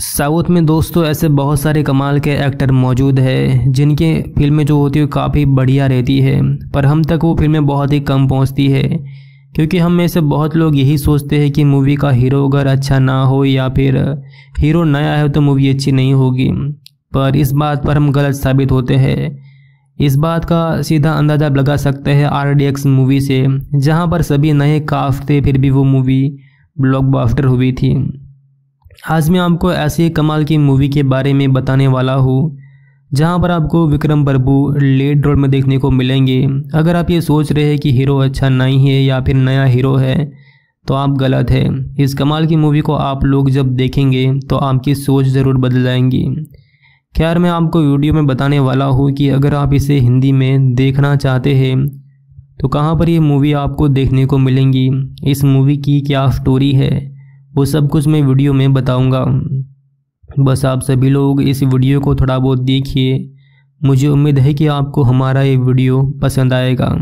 South में दोस्तों ऐसे बहुत सारे कमाल के एक्टर मौजूद हैं, जिनके फ़िल्में जो होती है काफ़ी बढ़िया रहती है, पर हम तक वो फ़िल्में बहुत ही कम पहुँचती है, क्योंकि हम में से बहुत लोग यही सोचते हैं कि मूवी का हीरो अगर अच्छा ना हो या फिर हीरो नया है तो मूवी अच्छी नहीं होगी, पर इस बात पर हम गलत साबित होते हैं। इस बात का सीधा अंदाज़ा लगा सकते हैं आर डी एक्स मूवी से, जहाँ पर सभी नए काफ थे, फिर भी वो मूवी ब्लॉकबस्टर हुई थी। आज मैं आपको ऐसी कमाल की मूवी के बारे में बताने वाला हूँ, जहाँ पर आपको विक्रम प्रभु लीड रोल में देखने को मिलेंगे। अगर आप ये सोच रहे हैं कि हीरो अच्छा नहीं है या फिर नया हीरो है तो आप गलत है। इस कमाल की मूवी को आप लोग जब देखेंगे तो आपकी सोच ज़रूर बदल जाएँगी। खैर, मैं आपको वीडियो में बताने वाला हूँ कि अगर आप इसे हिंदी में देखना चाहते हैं तो कहाँ पर ये मूवी आपको देखने को मिलेंगी? इस मूवी की क्या स्टोरी है? वो सब कुछ मैं वीडियो में बताऊँगा। बस आप सभी लोग इस वीडियो को थोड़ा बहुत देखिए। मुझे उम्मीद है कि आपको हमारा ये वीडियो पसंद आएगा।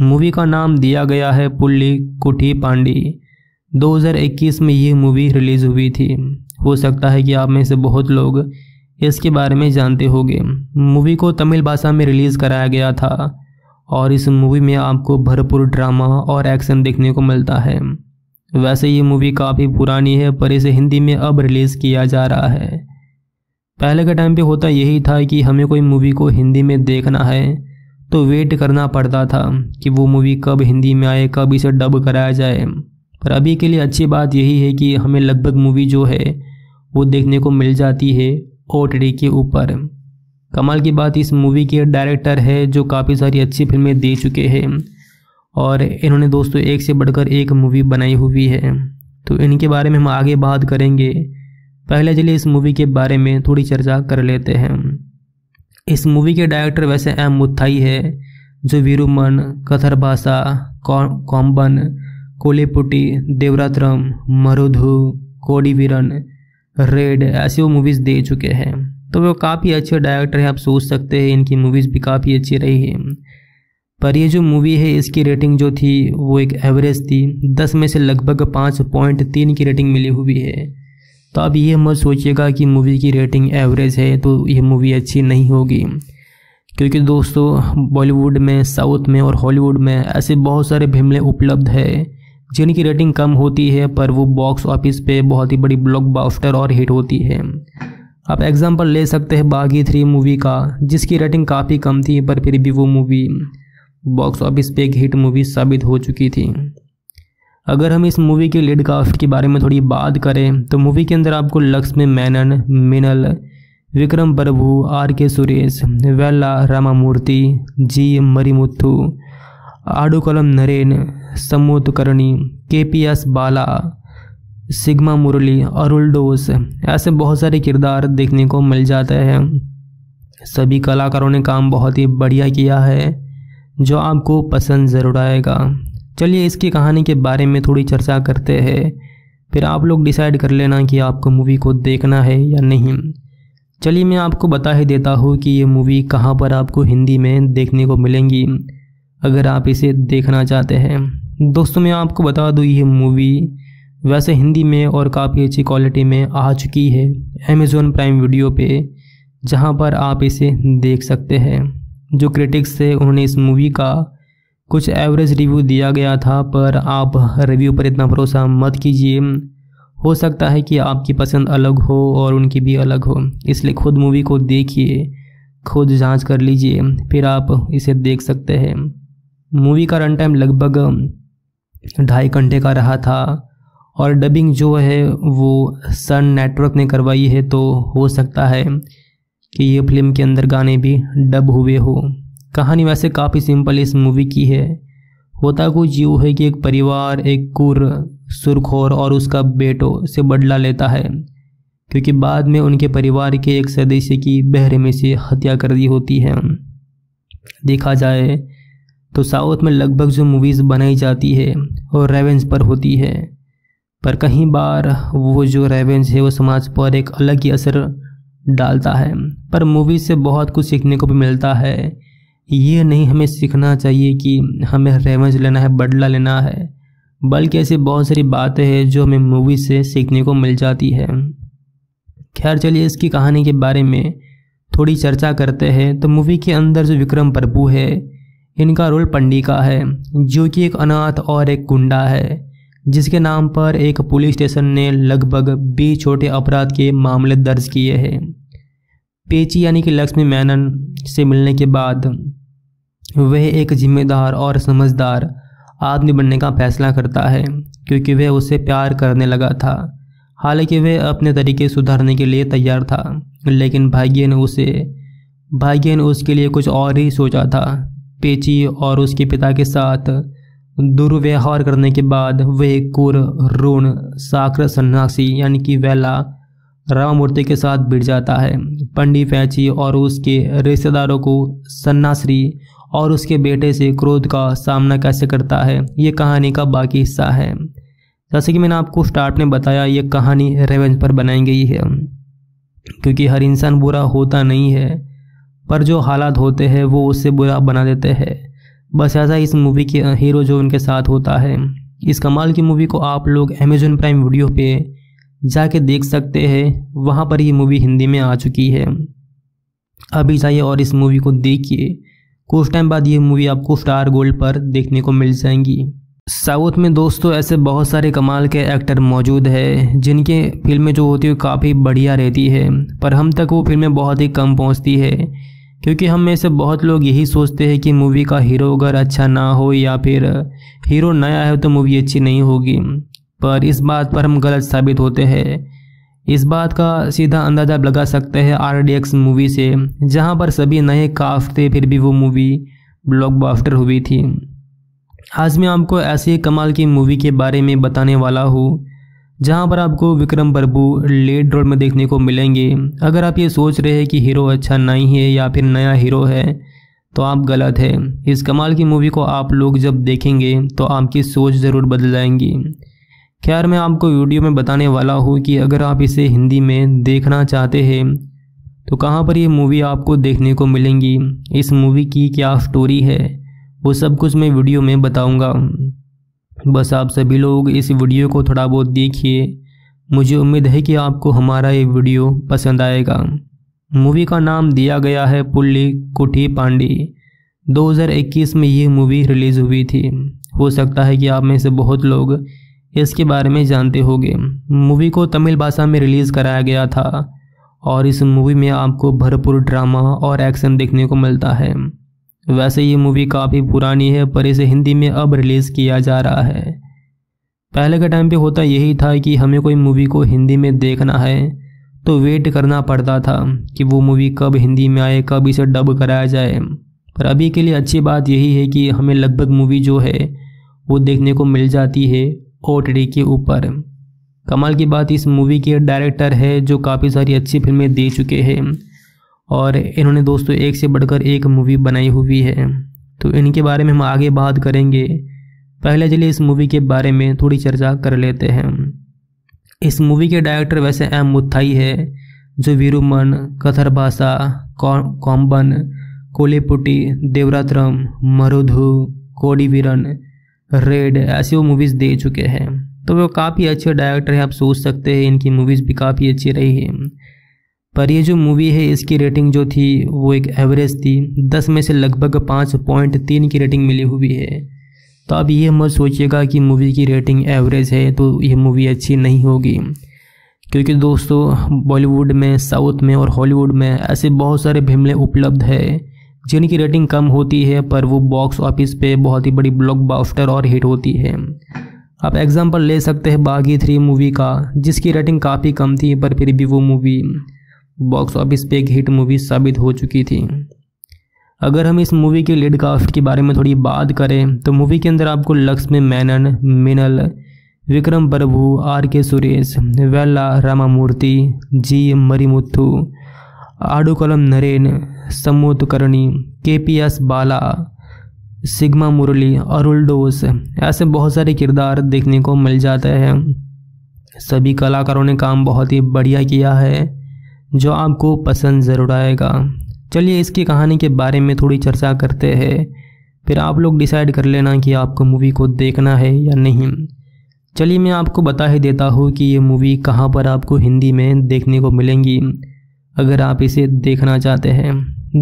मूवी का नाम दिया गया है पुल्ली कुठी पांडी। 2021 में ये मूवी रिलीज़ हुई थी। हो सकता है कि आप में से बहुत लोग इसके बारे में जानते होंगे। मूवी को तमिल भाषा में रिलीज़ कराया गया था और इस मूवी में आपको भरपूर ड्रामा और एक्शन देखने को मिलता है। वैसे ये मूवी काफ़ी पुरानी है, पर इसे हिंदी में अब रिलीज़ किया जा रहा है। पहले के टाइम पे होता यही था कि हमें कोई मूवी को हिंदी में देखना है तो वेट करना पड़ता था कि वो मूवी कब हिंदी में आए, कब इसे डब कराया जाए। पर अभी के लिए अच्छी बात यही है कि हमें लगभग मूवी जो है, वो देखने को मिल जाती है ओ के ऊपर। कमाल की बात, इस मूवी के डायरेक्टर है जो काफ़ी सारी अच्छी फ़िल्में दे चुके हैं। और इन्होंने दोस्तों एक से बढ़कर एक मूवी बनाई हुई है। तो इनके बारे में हम आगे बात करेंगे। पहले चलिए इस मूवी के बारे में थोड़ी चर्चा कर लेते हैं। इस मूवी के डायरेक्टर वैसे एम मुथाई है, जो वीरुमन कथर भाषा कॉम्बन कोलेपुटी, देवरात्रम, मरुधु, कोडीवीरन, रेड, ऐसी वो मूवीज़ दे चुके हैं। तो वो काफ़ी अच्छे डायरेक्टर हैं, आप सोच सकते हैं, इनकी मूवीज़ भी काफ़ी अच्छी रही है। पर ये जो मूवी है, इसकी रेटिंग जो थी, वो एक एवरेज थी। दस में से लगभग पाँच पॉइंट तीन की रेटिंग मिली हुई है। तो अब ये मत सोचिएगा कि मूवी की रेटिंग एवरेज है तो ये मूवी अच्छी नहीं होगी। क्योंकि दोस्तों बॉलीवुड में साउथ में और हॉलीवुड में ऐसे बहुत सारे फ़िल्में उपलब्ध है, जिनकी रेटिंग कम होती है, पर वो बॉक्स ऑफ़िस पे बहुत ही बड़ी ब्लॉकबस्टर और हिट होती है। आप एग्जांपल ले सकते हैं बागी थ्री मूवी का, जिसकी रेटिंग काफ़ी कम थी, पर फिर भी वो मूवी बॉक्स ऑफ़िस पे एक हिट मूवी साबित हो चुकी थी। अगर हम इस मूवी के लीड कास्ट के बारे में थोड़ी बात करें तो मूवी के अंदर आपको लक्ष्मी मैनन, मिनल, विक्रम प्रभु, आर के सुरेश, वेल्ला, रामामूर्ति, जी Marimuthu आडुकलम Naren Samuthirakani K P S Bala, Sigma Murali, Arul Doss, ऐसे बहुत सारे किरदार देखने को मिल जाते हैं। सभी कलाकारों ने काम बहुत ही बढ़िया किया है। जो आपको पसंद ज़रूर आएगा। चलिए इसकी कहानी के बारे में थोड़ी चर्चा करते हैं। फिर आप लोग डिसाइड कर लेना कि आपको मूवी को देखना है या नहीं। चलिए मैं आपको बता ही देता हूँ कि ये मूवी कहाँ पर आपको हिंदी में देखने को मिलेंगी, अगर आप इसे देखना चाहते हैं। दोस्तों, मैं आपको बता दूँ, ये मूवी वैसे हिंदी में और काफ़ी अच्छी क्वालिटी में आ चुकी है अमेज़ोन प्राइम वीडियो पे, जहाँ पर आप इसे देख सकते हैं। जो क्रिटिक्स थे, उन्होंने इस मूवी का कुछ एवरेज रिव्यू दिया गया था, पर आप रिव्यू पर इतना भरोसा मत कीजिए। हो सकता है कि आपकी पसंद अलग हो और उनकी भी अलग हो, इसलिए खुद मूवी को देखिए, खुद जाँच कर लीजिए, फिर आप इसे देख सकते हैं। मूवी का रन टाइम लगभग ढाई घंटे का रहा था, और डबिंग जो है, वो सन नेटवर्क ने करवाई है तो हो सकता है कि ये फ़िल्म के अंदर गाने भी डब हुए हो। कहानी वैसे काफ़ी सिंपल इस मूवी की है। होता कुछ यूँ है कि एक परिवार, एक कुर, सुरखोर और उसका बेटो से बदला लेता है। क्योंकि बाद में उनके परिवार के एक सदस्य की बहरे में से हत्या कर दी होती है। देखा जाए तो साउथ में लगभग जो मूवीज़ बनाई जाती है, वो रेवेंज पर होती है। पर कहीं बार वो जो रेवेंज है, वो समाज पर एक अलग ही असर डालता है। पर मूवी से बहुत कुछ सीखने को भी मिलता है। ये नहीं हमें सीखना चाहिए कि हमें रेवेंज लेना है, बदला लेना है। बल्कि ऐसी बहुत सारी बातें हैं जो हमें मूवी से सीखने को मिल जाती है। खैर, चलिए इसकी कहानी के बारे में थोड़ी चर्चा करते हैं। तो मूवी के अंदर जो विक्रम प्रभु है, इनका रोल पंडी का है, जो कि एक अनाथ और एक गुंडा है। जिसके नाम पर एक पुलिस स्टेशन ने लगभग बीस छोटे अपराध के मामले दर्ज किए हैं। पेची यानी कि लक्ष्मी मैनन से मिलने के बाद वह एक जिम्मेदार और समझदार आदमी बनने का फैसला करता है, क्योंकि वह उससे प्यार करने लगा था। हालाँकि वह अपने तरीके सुधारने के लिए तैयार था, लेकिन भाग्य ने उसे, भाग्य ने उसके लिए कुछ और ही सोचा था। पेची और उसके पिता के साथ दुर्व्यवहार करने के बाद वह कुर ऋण साकर, सन्यासी, यानी कि वेला, राममूर्ति के साथ भिड़ जाता है। पंडित फैची और उसके रिश्तेदारों को सन्नाश्री और उसके बेटे से क्रोध का सामना कैसे करता है, ये कहानी का बाकी हिस्सा है। जैसे कि मैंने आपको स्टार्ट में बताया, ये कहानी रेवेंज पर बनाई गई है। क्योंकि हर इंसान बुरा होता नहीं है, पर जो हालात होते हैं, वो उससे बुरा बना देते हैं। बस ऐसा इस मूवी के हीरो जो उनके साथ होता है। इस कमाल की मूवी को आप लोग अमेजोन प्राइम वीडियो पे जाके देख सकते हैं। वहाँ पर ये मूवी हिंदी में आ चुकी है। अभी जाइए और इस मूवी को देखिए। कुछ टाइम बाद ये मूवी आपको स्टार गोल्ड पर देखने को मिल जाएँगी। साउथ में दोस्तों ऐसे बहुत सारे कमाल के एक्टर मौजूद है, जिनके फ़िल्में जो होती है काफ़ी बढ़िया रहती है। पर हम तक वो फ़िल्में बहुत ही कम पहुँचती है। क्योंकि हम में से बहुत लोग यही सोचते हैं कि मूवी का हीरो अगर अच्छा ना हो या फिर हीरो नया है तो मूवी अच्छी नहीं होगी। पर इस बात पर हम गलत साबित होते हैं। इस बात का सीधा अंदाज़ा लगा सकते हैं आर डी एक्स मूवी से, जहाँ पर सभी नए काफ थे, फिर भी वो मूवी ब्लॉकबस्टर हुई थी। आज मैं आपको ऐसी कमाल की मूवी के बारे में बताने वाला हूँ जहाँ पर आपको विक्रम प्रभु लीड रोल में देखने को मिलेंगे। अगर आप ये सोच रहे हैं कि हीरो अच्छा नहीं है या फिर नया हीरो है तो आप गलत है। इस कमाल की मूवी को आप लोग जब देखेंगे तो आपकी सोच ज़रूर बदल जाएँगी खैर, मैं आपको वीडियो में बताने वाला हूँ कि अगर आप इसे हिंदी में देखना चाहते हैं तो कहाँ पर ये मूवी आपको देखने को मिलेंगी? इस मूवी की क्या स्टोरी है? वो सब कुछ मैं वीडियो में बताऊँगा। बस आप सभी लोग इस वीडियो को थोड़ा बहुत देखिए। मुझे उम्मीद है कि आपको हमारा ये वीडियो पसंद आएगा। मूवी का नाम दिया गया है पुल्ली कुठी पांडी। 2021 में ये मूवी रिलीज़ हुई थी। हो सकता है कि आप में से बहुत लोग इसके बारे में जानते होंगे। मूवी को तमिल भाषा में रिलीज़ कराया गया था और इस मूवी में आपको भरपूर ड्रामा और एक्शन देखने को मिलता है। वैसे ये मूवी काफ़ी पुरानी है, पर इसे हिंदी में अब रिलीज़ किया जा रहा है। पहले के टाइम पे होता यही था कि हमें कोई मूवी को हिंदी में देखना है तो वेट करना पड़ता था कि वो मूवी कब हिंदी में आए, कब इसे डब कराया जाए। पर अभी के लिए अच्छी बात यही है कि हमें लगभग मूवी जो है, वो देखने को मिल जाती है ओ के ऊपर। कमाल की बात, इस मूवी के डायरेक्टर है जो काफ़ी सारी अच्छी फ़िल्में दे चुके हैं। और इन्होंने दोस्तों एक से बढ़कर एक मूवी बनाई हुई है। तो इनके बारे में हम आगे बात करेंगे। पहले चलिए इस मूवी के बारे में थोड़ी चर्चा कर लेते हैं। इस मूवी के डायरेक्टर वैसे एम मुथाई है, जो वीरुमन कथर भाषा कॉम्बन कोलेपुटी, देवरात्रम, मरुधु, कोडीवीरन, रेड, ऐसी वो मूवीज़ दे चुके हैं। तो वो काफ़ी अच्छे डायरेक्टर हैं, आप सोच सकते हैं, इनकी मूवीज़ भी काफ़ी अच्छी रही है। पर ये जो मूवी है, इसकी रेटिंग जो थी, वो एक एवरेज थी। दस में से लगभग पाँच पॉइंट तीन की रेटिंग मिली हुई है। तो अब ये मत सोचिएगा कि मूवी की रेटिंग एवरेज है तो ये मूवी अच्छी नहीं होगी। क्योंकि दोस्तों बॉलीवुड में साउथ में और हॉलीवुड में ऐसे बहुत सारे फ़िल्में उपलब्ध है, जिनकी रेटिंग कम होती है, पर वो बॉक्स ऑफ़िस पे बहुत ही बड़ी ब्लॉकबस्टर और हिट होती है। आप एग्जांपल ले सकते हैं बागी थ्री मूवी का, जिसकी रेटिंग काफ़ी कम थी, पर फिर भी वो मूवी बॉक्स ऑफ़िस पे एक हिट मूवी साबित हो चुकी थी। अगर हम इस मूवी के लीड कास्ट के बारे में थोड़ी बात करें तो मूवी के अंदर आपको लक्ष्मी मैनन, मिनल, विक्रम प्रभु, आर के सुरेश, वेल्ला, रामामूर्ति, जी Marimuthu आडुकलम Naren Samuthirakani K P S Bala, Sigma Murali, Arul Doss, ऐसे बहुत सारे किरदार देखने को मिल जाते हैं। सभी कलाकारों ने काम बहुत ही बढ़िया किया है। जो आपको पसंद ज़रूर आएगा। चलिए इसकी कहानी के बारे में थोड़ी चर्चा करते हैं। फिर आप लोग डिसाइड कर लेना कि आपको मूवी को देखना है या नहीं। चलिए मैं आपको बता ही देता हूँ कि ये मूवी कहाँ पर आपको हिंदी में देखने को मिलेंगी, अगर आप इसे देखना चाहते हैं।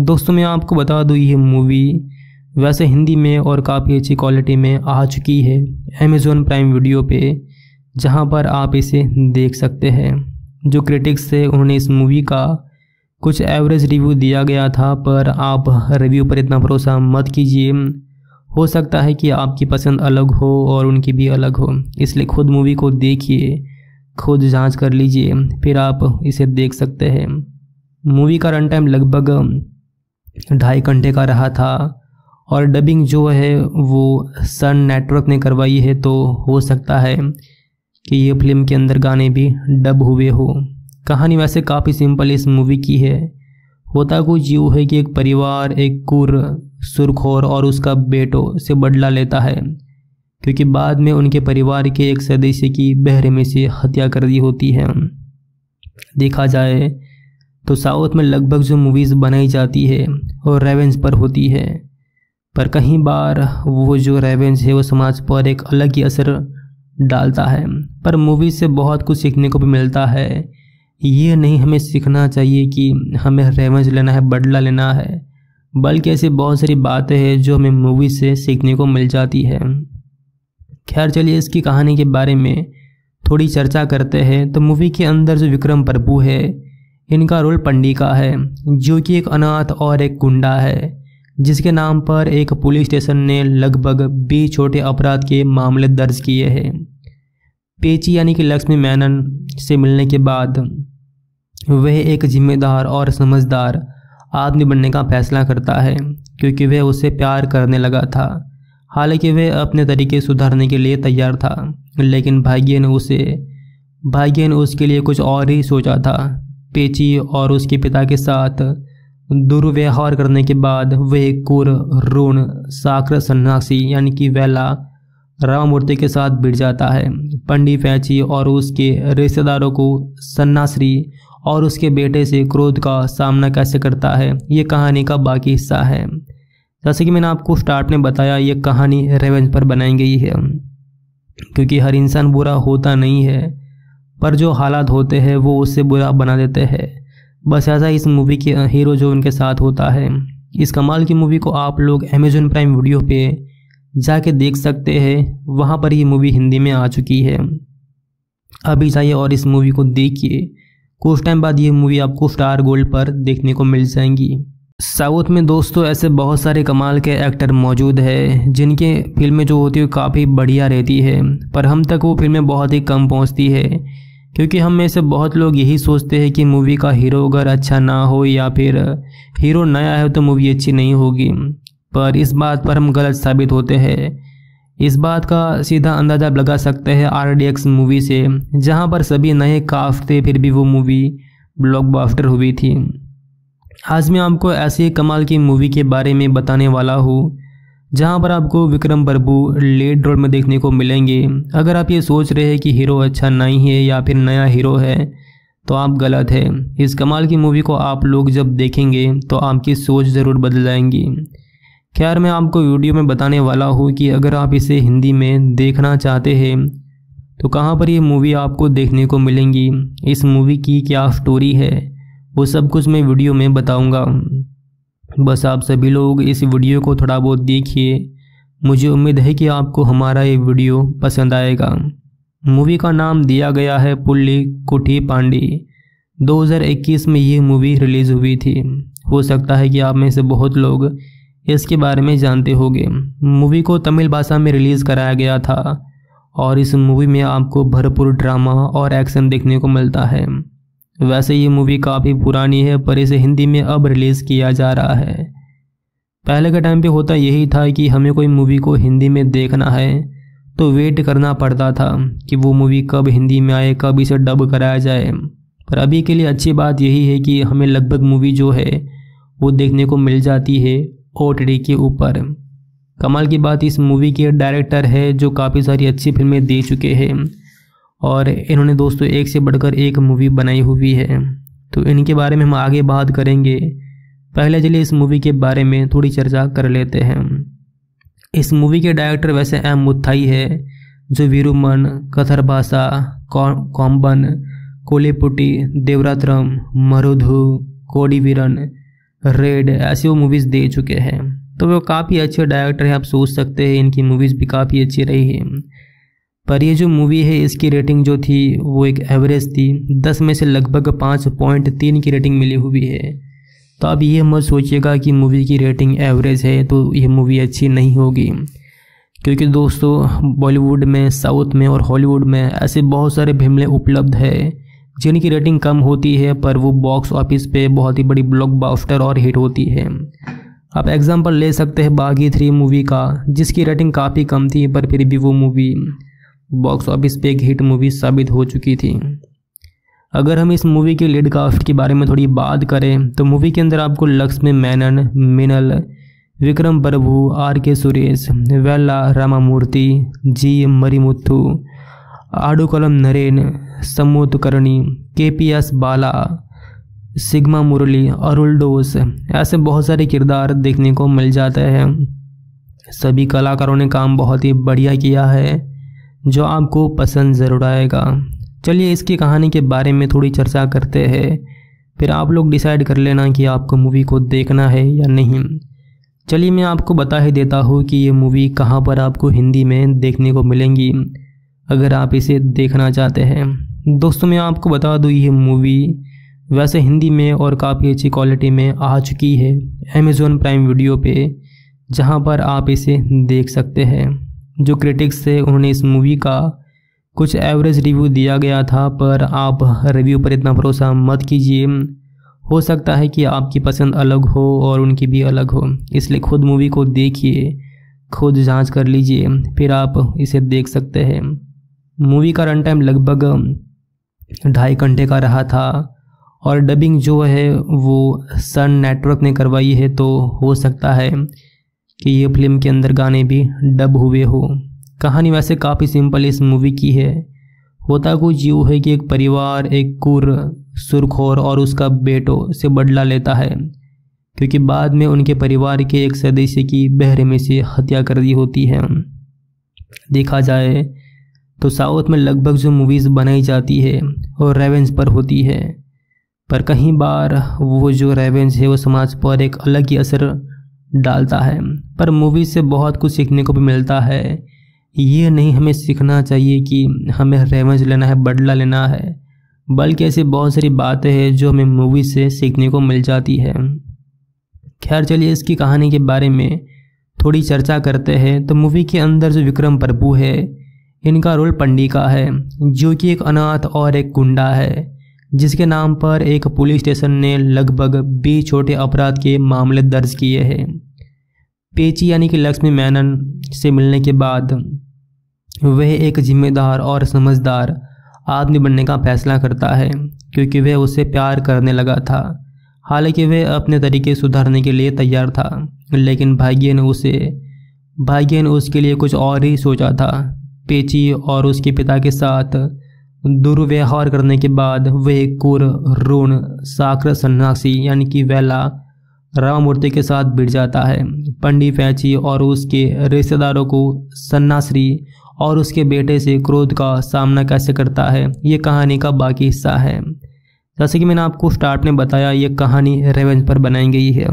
दोस्तों, मैं आपको बता दूँ, ये मूवी वैसे हिंदी में और काफ़ी अच्छी क्वालिटी में आ चुकी है अमेज़ोन प्राइम वीडियो पे, जहाँ पर आप इसे देख सकते हैं। जो क्रिटिक्स थे, उन्होंने इस मूवी का कुछ एवरेज रिव्यू दिया गया था, पर आप रिव्यू पर इतना भरोसा मत कीजिए। हो सकता है कि आपकी पसंद अलग हो और उनकी भी अलग हो। इसलिए खुद मूवी को देखिए, खुद जाँच कर लीजिए, फिर आप इसे देख सकते हैं। मूवी का रन टाइम लगभग ढाई घंटे का रहा था, और डबिंग जो है, वो सन नेटवर्क ने करवाई है तो हो सकता है कि ये फ़िल्म के अंदर गाने भी डब हुए हो। कहानी वैसे काफ़ी सिंपल इस मूवी की है। होता कुछ यूँ है कि एक परिवार, एक कुर, सुरखोर और उसका बेटो से बदला लेता है, क्योंकि बाद में उनके परिवार के एक सदस्य की बहरे में से हत्या कर दी होती है। देखा जाए तो साउथ में लगभग जो मूवीज़ बनाई जाती है, वो रेवेंज पर होती है। पर कहीं बार वो जो रेवेंज है, वो समाज पर एक अलग ही असर डालता है। पर मूवी से बहुत कुछ सीखने को भी मिलता है। ये नहीं हमें सीखना चाहिए कि हमें रेवेंस लेना है, बदला लेना है, बल्कि ऐसी बहुत सारी बातें हैं जो हमें मूवी से सीखने को मिल जाती है। खैर, चलिए इसकी कहानी के बारे में थोड़ी चर्चा करते हैं। तो मूवी के अंदर जो विक्रम प्रभु है, इनका रोल पंडिका है, जो कि एक अनाथ और एक गुंडा है, जिसके नाम पर एक पुलिस स्टेशन ने लगभग बीस छोटे अपराध के मामले दर्ज किए हैं। पेची यानी कि लक्ष्मी मैनन से मिलने के बाद वह एक जिम्मेदार और समझदार आदमी बनने का फैसला करता है, क्योंकि वह उसे प्यार करने लगा था। हालाँकि वह अपने तरीके सुधारने के लिए तैयार था, लेकिन भाग्य ने उसे, भाग्य ने उसके लिए कुछ और ही सोचा था। पेची और उसके पिता के साथ दुर्व्यवहार करने के बाद वह कुर, ऋण साकर सन्यासी यानी कि वेला राममूर्ति के साथ भिड़ जाता है। पंडित पैची और उसके रिश्तेदारों को सन्नाश्री और उसके बेटे से क्रोध का सामना कैसे करता है, ये कहानी का बाकी हिस्सा है। जैसे कि मैंने आपको स्टार्ट में बताया, ये कहानी रेवेंज पर बनाई गई है। क्योंकि हर इंसान बुरा होता नहीं है, पर जो हालात होते हैं, वो उससे बुरा बना देते हैं। बस ऐसा इस मूवी के हीरो जो उनके साथ होता है। इस कमाल की मूवी को आप लोग अमेजोन प्राइम वीडियो पे जाके देख सकते हैं, वहाँ पर ये मूवी हिंदी में आ चुकी है। अभी जाइए और इस मूवी को देखिए। कुछ टाइम बाद ये मूवी आपको स्टार गोल्ड पर देखने को मिल जाएँगी। साउथ में दोस्तों ऐसे बहुत सारे कमाल के एक्टर मौजूद है, जिनके फ़िल्में जो होती है काफ़ी बढ़िया रहती है, पर हम तक वो फ़िल्में बहुत ही कम पहुँचती है, क्योंकि हम में से बहुत लोग यही सोचते हैं कि मूवी का हीरो अगर अच्छा ना हो या फिर हीरो नया है तो मूवी अच्छी नहीं होगी। पर इस बात पर हम गलत साबित होते हैं। इस बात का सीधा अंदाज़ा लगा सकते हैं आर डी एक्स मूवी से, जहाँ पर सभी नए काफ थे, फिर भी वो मूवी ब्लॉकबस्टर हुई थी। आज मैं आपको ऐसी कमाल की मूवी के बारे में बताने वाला हूँ, जहाँ पर आपको विक्रम प्रभु लीड रोल में देखने को मिलेंगे। अगर आप ये सोच रहे हैं कि हीरो अच्छा नहीं है या फिर नया हीरो है तो आप गलत है। इस कमाल की मूवी को आप लोग जब देखेंगे तो आपकी सोच ज़रूर बदल जाएँगी। खैर, मैं आपको वीडियो में बताने वाला हूँ कि अगर आप इसे हिंदी में देखना चाहते हैं तो कहाँ पर ये मूवी आपको देखने को मिलेंगी? इस मूवी की क्या स्टोरी है? वो सब कुछ मैं वीडियो में बताऊँगा। बस आप सभी लोग इस वीडियो को थोड़ा बहुत देखिए। मुझे उम्मीद है कि आपको हमारा ये वीडियो पसंद आएगा। मूवी का नाम दिया गया है पुल्ली कुठी पांडी। 2021 में ये मूवी रिलीज़ हुई थी। हो सकता है कि आप में से बहुत लोग इसके बारे में जानते होंगे। मूवी को तमिल भाषा में रिलीज़ कराया गया था और इस मूवी में आपको भरपूर ड्रामा और एक्शन देखने को मिलता है। वैसे ये मूवी काफ़ी पुरानी है, पर इसे हिंदी में अब रिलीज़ किया जा रहा है। पहले के टाइम पे होता यही था कि हमें कोई मूवी को हिंदी में देखना है तो वेट करना पड़ता था कि वो मूवी कब हिंदी में आए, कब इसे डब कराया जाए। पर अभी के लिए अच्छी बात यही है कि हमें लगभग मूवी जो है, वो देखने को मिल जाती है। ओटीडी के ऊपर। कमाल की बात, इस मूवी के डायरेक्टर है जो काफ़ी सारी अच्छी फ़िल्में दे चुके हैं और इन्होंने दोस्तों एक से बढ़कर एक मूवी बनाई हुई है। तो इनके बारे में हम आगे बात करेंगे। पहले चलिए इस मूवी के बारे में थोड़ी चर्चा कर लेते हैं। इस मूवी के डायरेक्टर वैसे एम मुथाई है, जो वीरुमन कथरभाषा कॉम्बन कोलीपुटी, देवरात्रम, मरुधु, कोडीवीरन रेड ऐसी वो मूवीज़ दे चुके हैं। तो वो काफ़ी अच्छे डायरेक्टर हैं, आप सोच सकते हैं, इनकी मूवीज़ भी काफ़ी अच्छी रही है। पर ये जो मूवी है, इसकी रेटिंग जो थी, वो एक एवरेज थी। दस में से लगभग पाँच पॉइंट तीन की रेटिंग मिली हुई है। तो आप ये मत सोचिएगा कि मूवी की रेटिंग एवरेज है तो ये मूवी अच्छी नहीं होगी। क्योंकि दोस्तों बॉलीवुड में साउथ में और हॉलीवुड में ऐसे बहुत सारे फ़िल्में उपलब्ध है। जिनकी रेटिंग कम होती है, पर वो बॉक्स ऑफ़िस पे बहुत ही बड़ी ब्लॉकबस्टर और हिट होती है। आप एग्जांपल ले सकते हैं बागी थ्री मूवी का, जिसकी रेटिंग काफ़ी कम थी, पर फिर भी वो मूवी बॉक्स ऑफ़िस पे एक हिट मूवी साबित हो चुकी थी। अगर हम इस मूवी के लीड कास्ट के बारे में थोड़ी बात करें तो मूवी के अंदर आपको लक्ष्मी मैनन, मिनल, विक्रम प्रभु, आर के सुरेश वेल्ला रामामूर्ति, जी Marimuthu आडुकलम Naren Samuthirakani K P S Bala Sigma Murali Arul Doss ऐसे बहुत सारे किरदार देखने को मिल जाते हैं। सभी कलाकारों ने काम बहुत ही बढ़िया किया है, जो आपको पसंद ज़रूर आएगा। चलिए इसकी कहानी के बारे में थोड़ी चर्चा करते हैं। फिर आप लोग डिसाइड कर लेना कि आपको मूवी को देखना है या नहीं। चलिए मैं आपको बता ही देता हूँ कि ये मूवी कहाँ पर आपको हिंदी में देखने को मिलेंगी। अगर आप इसे देखना चाहते हैं। दोस्तों, मैं आपको बता दूँ ये मूवी वैसे हिंदी में और काफ़ी अच्छी क्वालिटी में आ चुकी है अमेज़ोन प्राइम वीडियो पे, जहाँ पर आप इसे देख सकते हैं। जो क्रिटिक्स थे उन्होंने इस मूवी का कुछ एवरेज रिव्यू दिया गया था, पर आप रिव्यू पर इतना भरोसा मत कीजिए। हो सकता है कि आपकी पसंद अलग हो और उनकी भी अलग हो, इसलिए खुद मूवी को देखिए, खुद जाँच कर लीजिए, फिर आप इसे देख सकते हैं। मूवी का रन टाइम लगभग ढाई घंटे का रहा था और डबिंग जो है वो सन नेटवर्क ने करवाई है तो हो सकता है कि ये फ़िल्म के अंदर गाने भी डब हुए हो। कहानी वैसे काफ़ी सिंपल इस मूवी की है। होता कुछ यूँ है कि एक परिवार, एक कुर, सुरखोर और उसका बेटो से बदला लेता है, क्योंकि बाद में उनके परिवार के एक सदस्य की बहरे में से हत्या कर दी होती है। देखा जाए तो साउथ में लगभग जो मूवीज़ बनाई जाती है, वो रेवेंज पर होती है। पर कहीं बार वो जो रेवेंज है, वो समाज पर एक अलग ही असर डालता है। पर मूवी से बहुत कुछ सीखने को भी मिलता है। ये नहीं हमें सीखना चाहिए कि हमें रेवेंज लेना है, बदला लेना है। बल्कि ऐसी बहुत सारी बातें हैं जो हमें मूवी से सीखने को मिल जाती है। खैर, चलिए इसकी कहानी के बारे में थोड़ी चर्चा करते हैं। तो मूवी के अंदर जो विक्रम प्रभु है इनका रोल पंडी का है, जो कि एक अनाथ और एक गुंडा है, जिसके नाम पर एक पुलिस स्टेशन ने लगभग बीस छोटे अपराध के मामले दर्ज किए हैं। पेची यानी कि लक्ष्मी मैनन से मिलने के बाद, वह एक जिम्मेदार और समझदार आदमी बनने का फैसला करता है, क्योंकि वह उससे प्यार करने लगा था। हालाँकि वह अपने तरीके सुधारने के लिए तैयार था, लेकिन भाग्य ने उसे, भाग्य ने उसके लिए कुछ और ही सोचा था। पेची और उसके पिता के साथ दुर्व्यवहार करने के बाद वे कुर ऋण साकर सन्यासी यानी कि वेला राममूर्ति के साथ बिड़ जाता है। पंडित पैची और उसके रिश्तेदारों को सन्नाश्री और उसके बेटे से क्रोध का सामना कैसे करता है, ये कहानी का बाकी हिस्सा है। जैसे कि मैंने आपको स्टार्ट में बताया, ये कहानी रेवेंज पर बनाई गई है,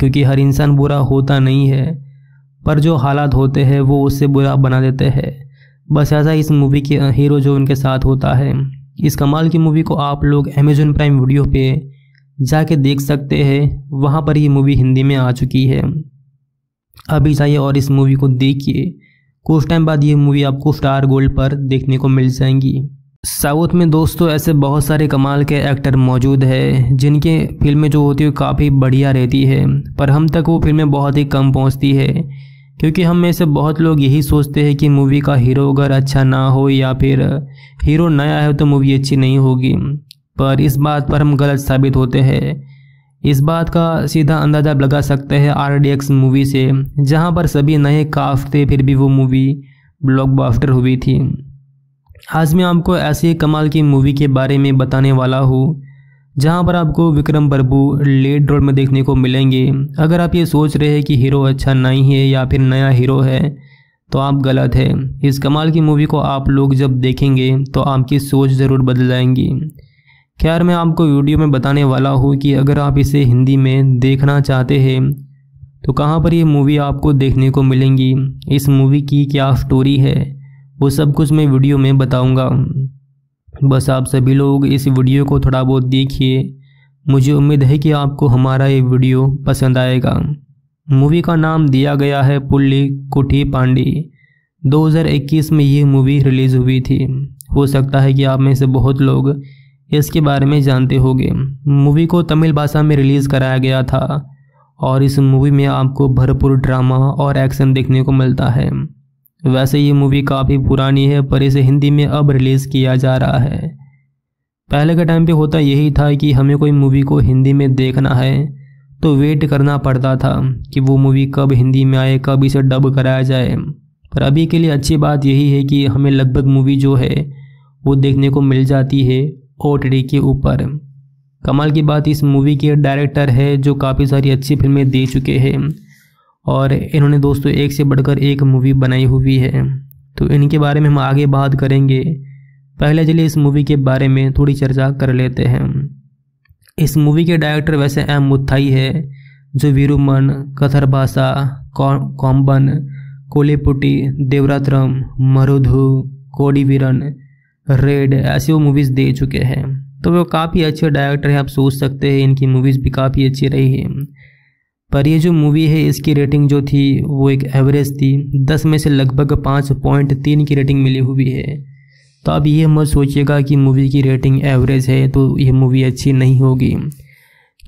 क्योंकि हर इंसान बुरा होता नहीं है। पर जो हालात होते हैं, वो उससे बुरा बना देते हैं। बस ऐसा इस मूवी के हीरो जो उनके साथ होता है। इस कमाल की मूवी को आप लोग अमेजोन प्राइम वीडियो पे जाके देख सकते हैं। वहाँ पर ये मूवी हिंदी में आ चुकी है। अभी जाइए और इस मूवी को देखिए। कुछ टाइम बाद ये मूवी आपको स्टार गोल्ड पर देखने को मिल जाएँगी। साउथ में दोस्तों ऐसे बहुत सारे कमाल के एक्टर मौजूद है, जिनके फ़िल्में जो होती है काफ़ी बढ़िया रहती है, पर हम तक वो फ़िल्में बहुत ही कम पहुँचती है। क्योंकि हम में से बहुत लोग यही सोचते हैं कि मूवी का हीरो अगर अच्छा ना हो या फिर हीरो नया है तो मूवी अच्छी नहीं होगी। पर इस बात पर हम गलत साबित होते हैं। इस बात का सीधा अंदाज़ा लगा सकते हैं आर डी एक्स मूवी से, जहाँ पर सभी नए काफ थे, फिर भी वो मूवी ब्लॉकबस्टर हुई थी। आज मैं आपको ऐसी कमाल की मूवी के बारे में बताने वाला हूँ जहाँ पर आपको विक्रम प्रभु लीड रोल में देखने को मिलेंगे। अगर आप ये सोच रहे हैं कि हीरो अच्छा नहीं है या फिर नया हीरो है तो आप गलत है। इस कमाल की मूवी को आप लोग जब देखेंगे तो आपकी सोच ज़रूर बदल जाएँगी। खैर मैं आपको वीडियो में बताने वाला हूँ कि अगर आप इसे हिंदी में देखना चाहते हैं तो कहाँ पर ये मूवी आपको देखने को मिलेंगी? इस मूवी की क्या स्टोरी है? वो सब कुछ मैं वीडियो में बताऊँगा। बस आप सभी लोग इस वीडियो को थोड़ा बहुत देखिए। मुझे उम्मीद है कि आपको हमारा ये वीडियो पसंद आएगा। मूवी का नाम दिया गया है पुल्ली कुठी पांडी। 2021 में ये मूवी रिलीज़ हुई थी। हो सकता है कि आप में से बहुत लोग इसके बारे में जानते होंगे। मूवी को तमिल भाषा में रिलीज़ कराया गया था और इस मूवी में आपको भरपूर ड्रामा और एक्शन देखने को मिलता है। वैसे ये मूवी काफ़ी पुरानी है, पर इसे हिंदी में अब रिलीज़ किया जा रहा है। पहले के टाइम पे होता यही था कि हमें कोई मूवी को हिंदी में देखना है तो वेट करना पड़ता था कि वो मूवी कब हिंदी में आए, कब इसे डब कराया जाए। पर अभी के लिए अच्छी बात यही है कि हमें लगभग मूवी जो है, वो देखने को मिल जाती है ओ के ऊपर। कमाल की बात, इस मूवी के डायरेक्टर है जो काफ़ी सारी अच्छी फ़िल्में दे चुके हैं। और इन्होंने दोस्तों एक से बढ़कर एक मूवी बनाई हुई है। तो इनके बारे में हम आगे बात करेंगे। पहले चलिए इस मूवी के बारे में थोड़ी चर्चा कर लेते हैं। इस मूवी के डायरेक्टर वैसे एम मुथाई है, जो वीरुमन कथर भाषा कॉम्बन कोलेपुटी, देवरात्रम, मरुधु, कोडीवीरन, रेड, ऐसी वो मूवीज़ दे चुके हैं। तो वो काफ़ी अच्छे डायरेक्टर हैं, आप सोच सकते हैं, इनकी मूवीज़ भी काफ़ी अच्छी रही है। पर ये जो मूवी है, इसकी रेटिंग जो थी, वो एक एवरेज थी। दस में से लगभग पाँच पॉइंट तीन की रेटिंग मिली हुई है। तो अब ये मत सोचिएगा कि मूवी की रेटिंग एवरेज है तो ये मूवी अच्छी नहीं होगी।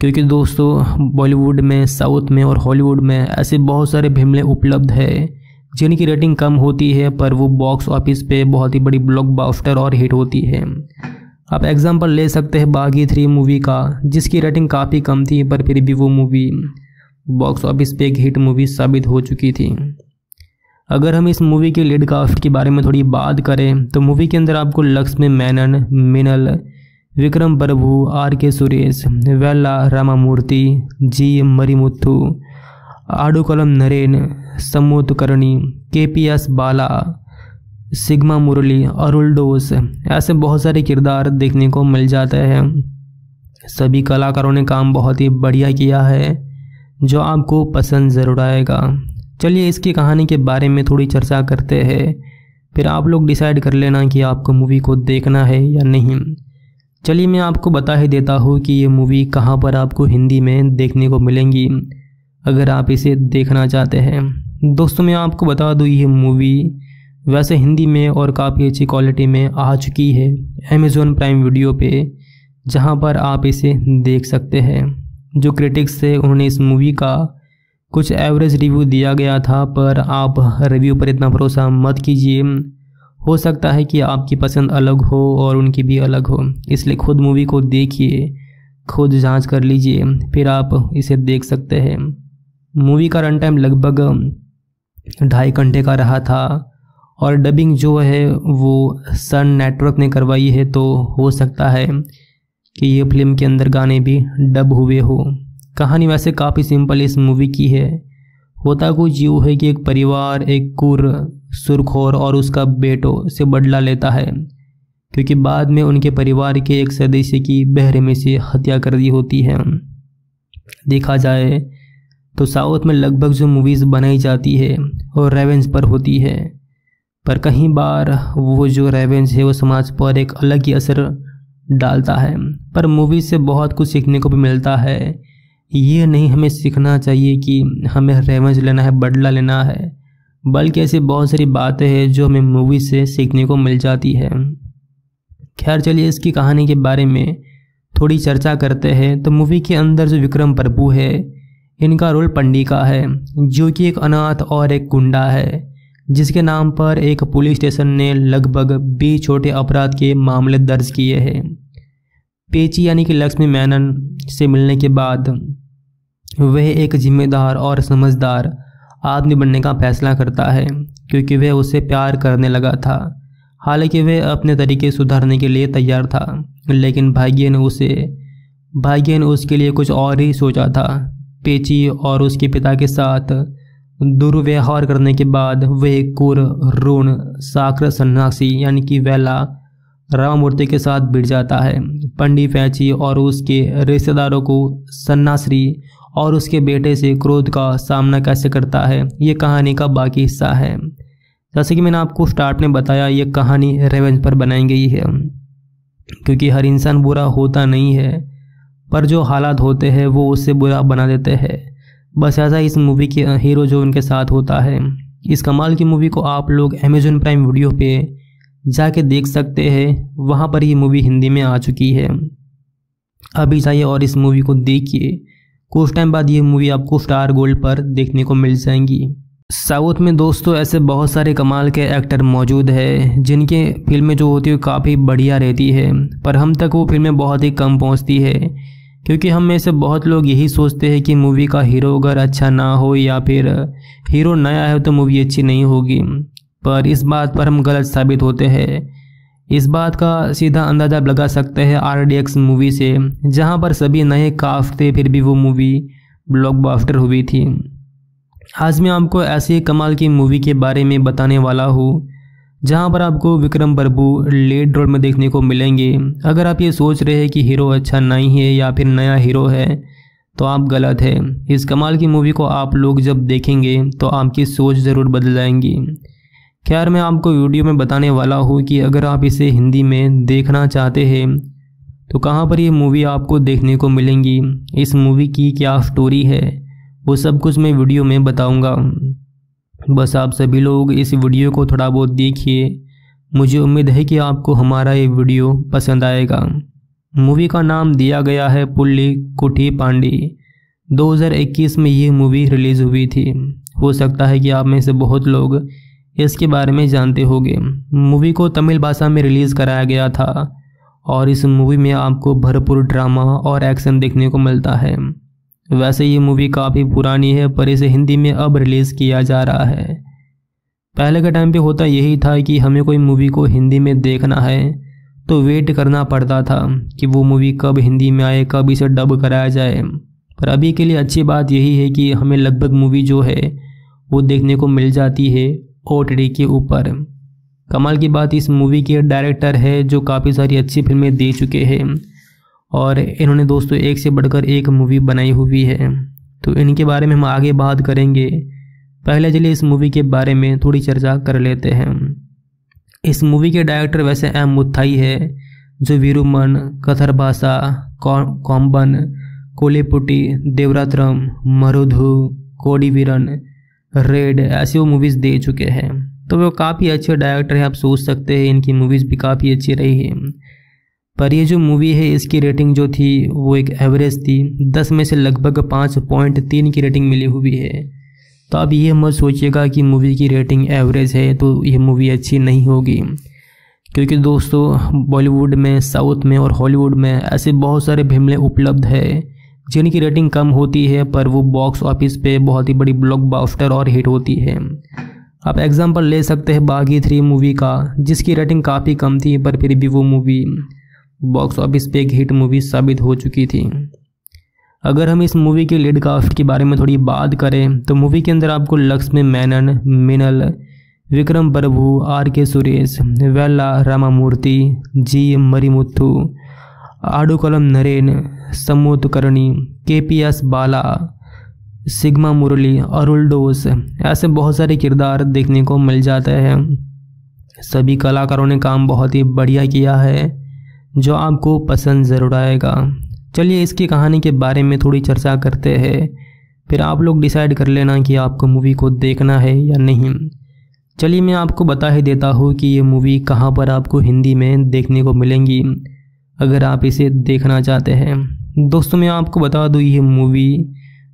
क्योंकि दोस्तों बॉलीवुड में साउथ में और हॉलीवुड में ऐसे बहुत सारे फ़िल्में उपलब्ध है, जिनकी रेटिंग कम होती है, पर वो बॉक्स ऑफ़िस पे बहुत ही बड़ी ब्लॉकबस्टर और हिट होती है। आप एग्जांपल ले सकते हैं बागी थ्री मूवी का, जिसकी रेटिंग काफ़ी कम थी, पर फिर भी वो मूवी बॉक्स ऑफ़िस पे एक हिट मूवी साबित हो चुकी थी। अगर हम इस मूवी के लीड कास्ट के बारे में थोड़ी बात करें तो मूवी के अंदर आपको लक्ष्मी मेनन, मिनल, विक्रम प्रभु, आर के सुरेश, वेल्ला रामामूर्ति, जी Marimuthu आडुकलम Naren Samuthirakani K P S Bala, Sigma Murali, Arul Doss, ऐसे बहुत सारे किरदार देखने को मिल जाते हैं। सभी कलाकारों ने काम बहुत ही बढ़िया किया है। जो आपको पसंद ज़रूर आएगा। चलिए इसकी कहानी के बारे में थोड़ी चर्चा करते हैं। फिर आप लोग डिसाइड कर लेना कि आपको मूवी को देखना है या नहीं। चलिए मैं आपको बता ही देता हूँ कि ये मूवी कहाँ पर आपको हिंदी में देखने को मिलेंगी, अगर आप इसे देखना चाहते हैं। दोस्तों, मैं आपको बता दूँ, ये मूवी वैसे हिंदी में और काफ़ी अच्छी क्वालिटी में आ चुकी है अमेज़ोन प्राइम वीडियो पे, जहाँ पर आप इसे देख सकते हैं। जो क्रिटिक्स थे, उन्होंने इस मूवी का कुछ एवरेज रिव्यू दिया गया था, पर आप रिव्यू पर इतना भरोसा मत कीजिए। हो सकता है कि आपकी पसंद अलग हो और उनकी भी अलग हो। इसलिए खुद मूवी को देखिए, खुद जाँच कर लीजिए, फिर आप इसे देख सकते हैं। मूवी का रन टाइम लगभग ढाई घंटे का रहा था, और डबिंग जो है, वो सन नेटवर्क ने करवाई है तो हो सकता है कि ये फ़िल्म के अंदर गाने भी डब हुए हो। कहानी वैसे काफ़ी सिंपल इस मूवी की है। होता कुछ यूँ है कि एक परिवार, एक कुर, सुरखोर और उसका बेटो से बदला लेता है, क्योंकि बाद में उनके परिवार के एक सदस्य की बहरे में से हत्या कर दी होती है। देखा जाए तो साउथ में लगभग जो मूवीज़ बनाई जाती है, वो रेवेंज पर होती है। पर कहीं बार वो जो रेवेंज है, वो समाज पर एक अलग ही असर डालता है। पर मूवी से बहुत कुछ सीखने को भी मिलता है। ये नहीं हमें सीखना चाहिए कि हमें रेवेंस लेना है, बदला लेना है। बल्कि ऐसी बहुत सारी बातें हैं जो हमें मूवी से सीखने को मिल जाती है। खैर, चलिए इसकी कहानी के बारे में थोड़ी चर्चा करते हैं। तो मूवी के अंदर जो विक्रम प्रभु है, इनका रोल पंडिका है, जो कि एक अनाथ और एक गुंडा है। जिसके नाम पर एक पुलिस स्टेशन ने लगभग बीस छोटे अपराध के मामले दर्ज किए हैं। पेची यानी कि लक्ष्मी मैनन से मिलने के बाद वह एक जिम्मेदार और समझदार आदमी बनने का फैसला करता है, क्योंकि वह उसे प्यार करने लगा था। हालाँकि वह अपने तरीके सुधारने के लिए तैयार था, लेकिन भाग्य ने उसे, भाग्य ने उसके लिए कुछ और ही सोचा था। पेची और उसके पिता के साथ दुर्व्यवहार करने के बाद वे कुर ऋण साकर सन्यासी यानी कि वेला राममूर्ति के साथ भिड़ जाता है। पंडित फैची और उसके रिश्तेदारों को सन्नाश्री और उसके बेटे से क्रोध का सामना कैसे करता है, ये कहानी का बाकी हिस्सा है। जैसे कि मैंने आपको स्टार्ट में बताया, ये कहानी रेवेंज पर बनाई गई है, क्योंकि हर इंसान बुरा होता नहीं है, पर जो हालात होते हैं, वो उससे बुरा बना देते हैं। बस ऐसा इस मूवी के हीरो जो उनके साथ होता है। इस कमाल की मूवी को आप लोग अमेजोन प्राइम वीडियो पे जाके देख सकते हैं। वहाँ पर ये मूवी हिंदी में आ चुकी है। अभी जाइए और इस मूवी को देखिए। कुछ टाइम बाद ये मूवी आपको स्टार गोल्ड पर देखने को मिल जाएँगी। साउथ में दोस्तों ऐसे बहुत सारे कमाल के एक्टर मौजूद है, जिनके फ़िल्में जो होती है काफ़ी बढ़िया रहती है। पर हम तक वो फ़िल्में बहुत ही कम पहुँचती है। क्योंकि हम में से बहुत लोग यही सोचते हैं कि मूवी का हीरो अगर अच्छा ना हो या फिर हीरो नया है तो मूवी अच्छी नहीं होगी। पर इस बात पर हम गलत साबित होते हैं। इस बात का सीधा अंदाज़ा लगा सकते हैं आर डी एक्स मूवी से, जहाँ पर सभी नए काफ थे, फिर भी वो मूवी ब्लॉकबस्टर हुई थी। आज मैं आपको ऐसी कमाल की मूवी के बारे में बताने वाला हूँ जहाँ पर आपको विक्रम प्रभु लीड रोल में देखने को मिलेंगे। अगर आप ये सोच रहे हैं कि हीरो अच्छा नहीं है या फिर नया हीरो है तो आप गलत है। इस कमाल की मूवी को आप लोग जब देखेंगे तो आपकी सोच ज़रूर बदल जाएँगी खैर, मैं आपको वीडियो में बताने वाला हूँ कि अगर आप इसे हिंदी में देखना चाहते हैं तो कहाँ पर ये मूवी आपको देखने को मिलेंगी? इस मूवी की क्या स्टोरी है? वो सब कुछ मैं वीडियो में बताऊँगा। बस आप सभी लोग इस वीडियो को थोड़ा बहुत देखिए। मुझे उम्मीद है कि आपको हमारा ये वीडियो पसंद आएगा। मूवी का नाम दिया गया है पुल्ली कुठी पांडी। 2021 में ये मूवी रिलीज़ हुई थी। हो सकता है कि आप में से बहुत लोग इसके बारे में जानते होंगे। मूवी को तमिल भाषा में रिलीज़ कराया गया था और इस मूवी में आपको भरपूर ड्रामा और एक्शन देखने को मिलता है। वैसे ये मूवी काफ़ी पुरानी है, पर इसे हिंदी में अब रिलीज़ किया जा रहा है। पहले के टाइम पे होता यही था कि हमें कोई मूवी को हिंदी में देखना है तो वेट करना पड़ता था कि वो मूवी कब हिंदी में आए, कब इसे डब कराया जाए। पर अभी के लिए अच्छी बात यही है कि हमें लगभग मूवी जो है, वो देखने को मिल जाती है ओ के ऊपर। कमाल की बात, इस मूवी के डायरेक्टर है जो काफ़ी सारी अच्छी फ़िल्में दे चुके हैं। और इन्होंने दोस्तों एक से बढ़कर एक मूवी बनाई हुई है। तो इनके बारे में हम आगे बात करेंगे। पहले चलिए इस मूवी के बारे में थोड़ी चर्चा कर लेते हैं। इस मूवी के डायरेक्टर वैसे एम मुथाई है, जो वीरुमन कथर भाषा कॉम्बन कोलेपुटी, देवरात्रम, मरुधु, कोडीवीरन, रेड, ऐसी वो मूवीज़ दे चुके हैं। तो वो काफ़ी अच्छे डायरेक्टर हैं, आप सोच सकते हैं, इनकी मूवीज़ भी काफ़ी अच्छी रही है। पर ये जो मूवी है, इसकी रेटिंग जो थी, वो एक एवरेज थी। दस में से लगभग पाँच पॉइंट तीन की रेटिंग मिली हुई है। तो अब ये मत सोचिएगा कि मूवी की रेटिंग एवरेज है तो ये मूवी अच्छी नहीं होगी। क्योंकि दोस्तों बॉलीवुड में साउथ में और हॉलीवुड में ऐसे बहुत सारे फ़िल्में उपलब्ध है, जिनकी रेटिंग कम होती है, पर वो बॉक्स ऑफ़िस पे बहुत ही बड़ी ब्लॉकबस्टर और हिट होती है। आप एग्जांपल ले सकते हैं बागी थ्री मूवी का, जिसकी रेटिंग काफ़ी कम थी, पर फिर भी वो मूवी बॉक्स ऑफ़िस पे एक हिट मूवी साबित हो चुकी थी। अगर हम इस मूवी के लीड कास्ट के बारे में थोड़ी बात करें तो मूवी के अंदर आपको लक्ष्मी मैनन, मिनल, विक्रम प्रभु, आर के सुरेश, वेल्ला, रामामूर्ति, जी Marimuthu आडुकलम Naren Samuthirakani K P S Bala, Sigma Murali, Arul Doss, ऐसे बहुत सारे किरदार देखने को मिल जाते हैं। सभी कलाकारों ने काम बहुत ही बढ़िया किया है। जो आपको पसंद ज़रूर आएगा। चलिए इसकी कहानी के बारे में थोड़ी चर्चा करते हैं। फिर आप लोग डिसाइड कर लेना कि आपको मूवी को देखना है या नहीं। चलिए मैं आपको बता ही देता हूँ कि ये मूवी कहाँ पर आपको हिंदी में देखने को मिलेंगी, अगर आप इसे देखना चाहते हैं। दोस्तों, मैं आपको बता दूँ, ये मूवी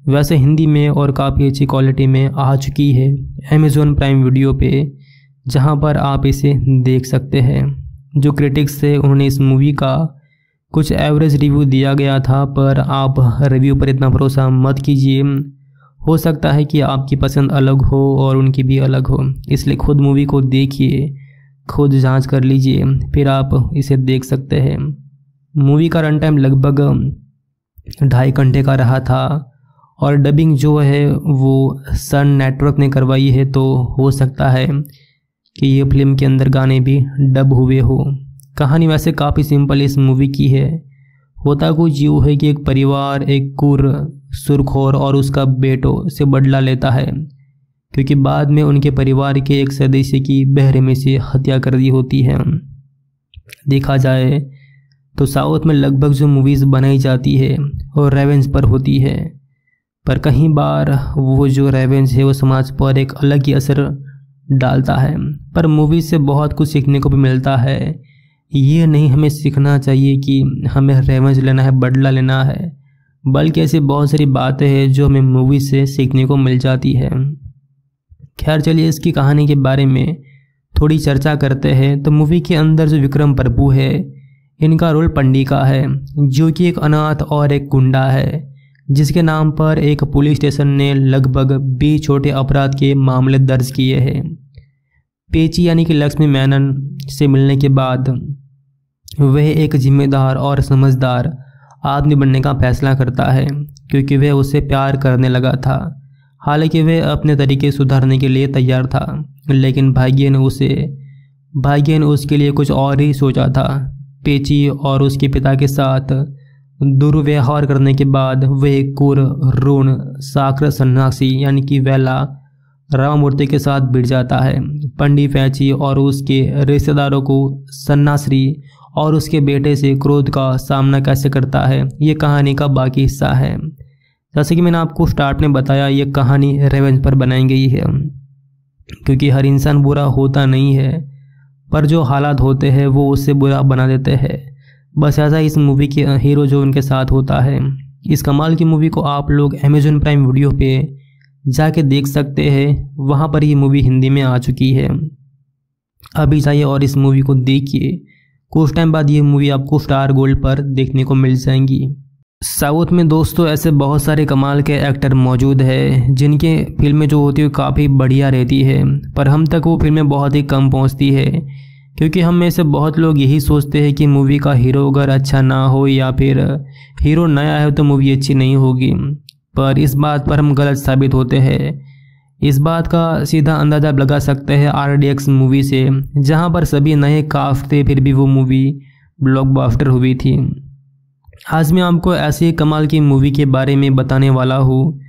वैसे हिंदी में और काफ़ी अच्छी क्वालिटी में आ चुकी है अमेज़ोन प्राइम वीडियो पे, जहाँ पर आप इसे देख सकते हैं। जो क्रिटिक्स थे, उन्होंने इस मूवी का कुछ एवरेज रिव्यू दिया गया था, पर आप रिव्यू पर इतना भरोसा मत कीजिए। हो सकता है कि आपकी पसंद अलग हो और उनकी भी अलग हो, इसलिए खुद मूवी को देखिए, खुद जाँच कर लीजिए, फिर आप इसे देख सकते हैं। मूवी का रन टाइम लगभग ढाई घंटे का रहा था, और डबिंग जो है, वो सन नेटवर्क ने करवाई है तो हो सकता है कि ये फ़िल्म के अंदर गाने भी डब हुए हो। कहानी वैसे काफ़ी सिंपल इस मूवी की है। होता कुछ यूँ है कि एक परिवार, एक कुर, सुरखोर और उसका बेटो से बदला लेता है, क्योंकि बाद में उनके परिवार के एक सदस्य की बहरे में से हत्या कर दी होती है। देखा जाए तो साउथ में लगभग जो मूवीज़ बनाई जाती है, वो रेवेंज पर होती है। पर कहीं बार वो जो रेवेंज है, वो समाज पर एक अलग ही असर डालता है। पर मूवी से बहुत कुछ सीखने को भी मिलता है। ये नहीं हमें सीखना चाहिए कि हमें रेवेंस लेना है, बदला लेना है। बल्कि ऐसी बहुत सारी बातें हैं जो हमें मूवी से सीखने को मिल जाती है। खैर, चलिए इसकी कहानी के बारे में थोड़ी चर्चा करते हैं। तो मूवी के अंदर जो विक्रम प्रभु है, इनका रोल पंडिका है, जो कि एक अनाथ और एक गुंडा है, जिसके नाम पर एक पुलिस स्टेशन ने लगभग बीस छोटे अपराध के मामले दर्ज किए हैं। पेची यानी कि लक्ष्मी मैनन से मिलने के बाद वह एक जिम्मेदार और समझदार आदमी बनने का फैसला करता है, क्योंकि वह उसे प्यार करने लगा था। हालाँकि वह अपने तरीके सुधारने के लिए तैयार था, लेकिन भाग्य ने उसे, भाग्य ने उसके लिए कुछ और ही सोचा था। पेची और उसके पिता के साथ दुर्व्यवहार करने के बाद वह कुर, ऋण साकर सन्यासी यानी कि वेला राममूर्ति के साथ भिड़ जाता है। पंडित फैची और उसके रिश्तेदारों को सन्नाश्री और उसके बेटे से क्रोध का सामना कैसे करता है, ये कहानी का बाकी हिस्सा है। जैसे कि मैंने आपको स्टार्ट में बताया, ये कहानी रेवेंज पर बनाई गई है। क्योंकि हर इंसान बुरा होता नहीं है, पर जो हालात होते हैं, वो उससे बुरा बना देते हैं। बस ऐसा इस मूवी के हीरो जो उनके साथ होता है। इस कमाल की मूवी को आप लोग अमेजोन प्राइम वीडियो पे जाके देख सकते हैं। वहाँ पर ये मूवी हिंदी में आ चुकी है। अभी जाइए और इस मूवी को देखिए। कुछ टाइम बाद ये मूवी आपको स्टार गोल्ड पर देखने को मिल जाएँगी। साउथ में दोस्तों ऐसे बहुत सारे कमाल के एक्टर मौजूद है, जिनके फ़िल्में जो होती है काफ़ी बढ़िया रहती है। पर हम तक वो फ़िल्में बहुत ही कम पहुँचती है, क्योंकि हम में से बहुत लोग यही सोचते हैं कि मूवी का हीरो अगर अच्छा ना हो या फिर हीरो नया है तो मूवी अच्छी नहीं होगी। पर इस बात पर हम गलत साबित होते हैं। इस बात का सीधा अंदाज़ा लगा सकते हैं आर डी एक्स मूवी से, जहाँ पर सभी नए काफ थे, फिर भी वो मूवी ब्लॉकबस्टर हुई थी। आज मैं आपको ऐसी कमाल की मूवी के बारे में बताने वाला हूँ,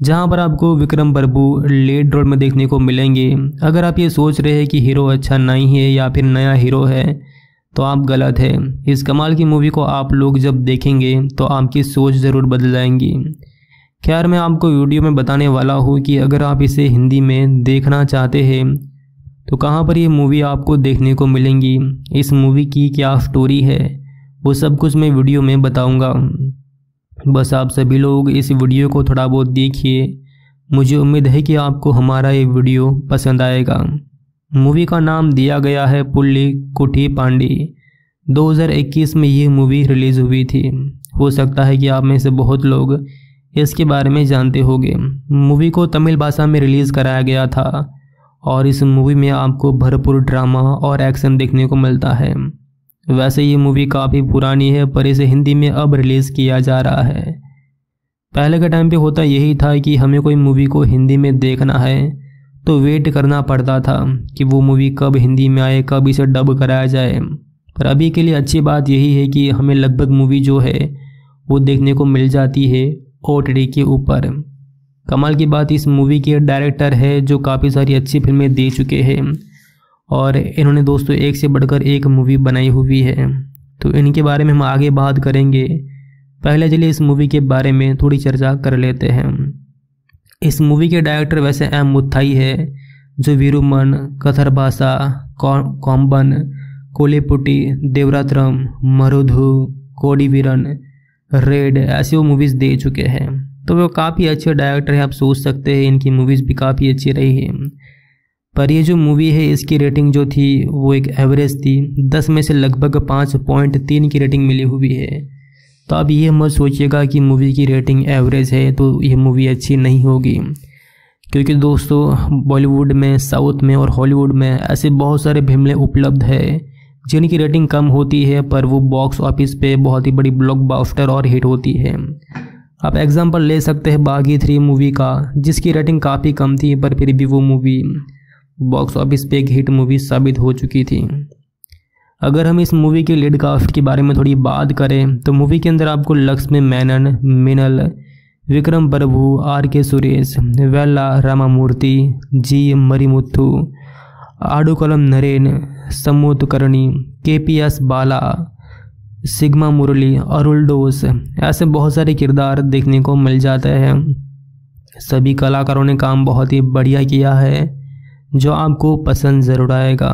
जहाँ पर आपको विक्रम प्रभु लीड रोल में देखने को मिलेंगे। अगर आप ये सोच रहे हैं कि हीरो अच्छा नहीं है या फिर नया हीरो है तो आप गलत है। इस कमाल की मूवी को आप लोग जब देखेंगे तो आपकी सोच ज़रूर बदल जाएँगी। खैर मैं आपको वीडियो में बताने वाला हूँ कि अगर आप इसे हिंदी में देखना चाहते हैं तो कहाँ पर ये मूवी आपको देखने को मिलेंगी? इस मूवी की क्या स्टोरी है? वो सब कुछ मैं वीडियो में बताऊँगा। बस आप सभी लोग इस वीडियो को थोड़ा बहुत देखिए। मुझे उम्मीद है कि आपको हमारा ये वीडियो पसंद आएगा। मूवी का नाम दिया गया है पुल्ली कुठी पांडी। 2021 में ये मूवी रिलीज़ हुई थी। हो सकता है कि आप में से बहुत लोग इसके बारे में जानते होंगे। मूवी को तमिल भाषा में रिलीज़ कराया गया था और इस मूवी में आपको भरपूर ड्रामा और एक्शन देखने को मिलता है। वैसे ये मूवी काफ़ी पुरानी है, पर इसे हिंदी में अब रिलीज़ किया जा रहा है। पहले के टाइम पे होता यही था कि हमें कोई मूवी को हिंदी में देखना है तो वेट करना पड़ता था कि वो मूवी कब हिंदी में आए, कब इसे डब कराया जाए। पर अभी के लिए अच्छी बात यही है कि हमें लगभग मूवी जो है, वो देखने को मिल जाती है। ओटीडी के ऊपर। कमाल की बात, इस मूवी के डायरेक्टर है जो काफ़ी सारी अच्छी फ़िल्में दे चुके हैं। और इन्होंने दोस्तों, एक से बढ़कर एक मूवी बनाई हुई है। तो इनके बारे में हम आगे बात करेंगे। पहले चलिए इस मूवी के बारे में थोड़ी चर्चा कर लेते हैं। इस मूवी के डायरेक्टर वैसे एम मुथाई है, जो वीरुमन कथर भाषा कॉम्बन कोलेपुटी देवरात्रम मरुधु, कोडीवीरन रेड ऐसी वो मूवीज़ दे चुके हैं। तो वो काफ़ी अच्छे डायरेक्टर हैं, आप सोच सकते हैं, इनकी मूवीज़ भी काफ़ी अच्छी रही है। पर ये जो मूवी है, इसकी रेटिंग जो थी, वो एक एवरेज थी। दस में से लगभग पाँच पॉइंट तीन की रेटिंग मिली हुई है। तो अब ये मत सोचिएगा कि मूवी की रेटिंग एवरेज है तो ये मूवी अच्छी नहीं होगी। क्योंकि दोस्तों बॉलीवुड में साउथ में और हॉलीवुड में ऐसे बहुत सारे फ़िल्में उपलब्ध है। जिनकी रेटिंग कम होती है, पर वो बॉक्स ऑफ़िस पे बहुत ही बड़ी ब्लॉकबस्टर और हिट होती है। आप एग्जांपल ले सकते हैं बागी थ्री मूवी का, जिसकी रेटिंग काफ़ी कम थी, पर फिर भी वो मूवी बॉक्स ऑफ़िस पे एक हिट मूवी साबित हो चुकी थी। अगर हम इस मूवी के लीड कास्ट के बारे में थोड़ी बात करें तो मूवी के अंदर आपको लक्ष्मी मैनन, मिनल, विक्रम प्रभु, आर के सुरेश वेल्ला रामामूर्ति, जी Marimuthu आडुकलम Naren Samuthirakani K P S Bala, Sigma Murali Arul Doss ऐसे बहुत सारे किरदार देखने को मिल जाते हैं। सभी कलाकारों ने काम बहुत ही बढ़िया किया है, जो आपको पसंद ज़रूर आएगा।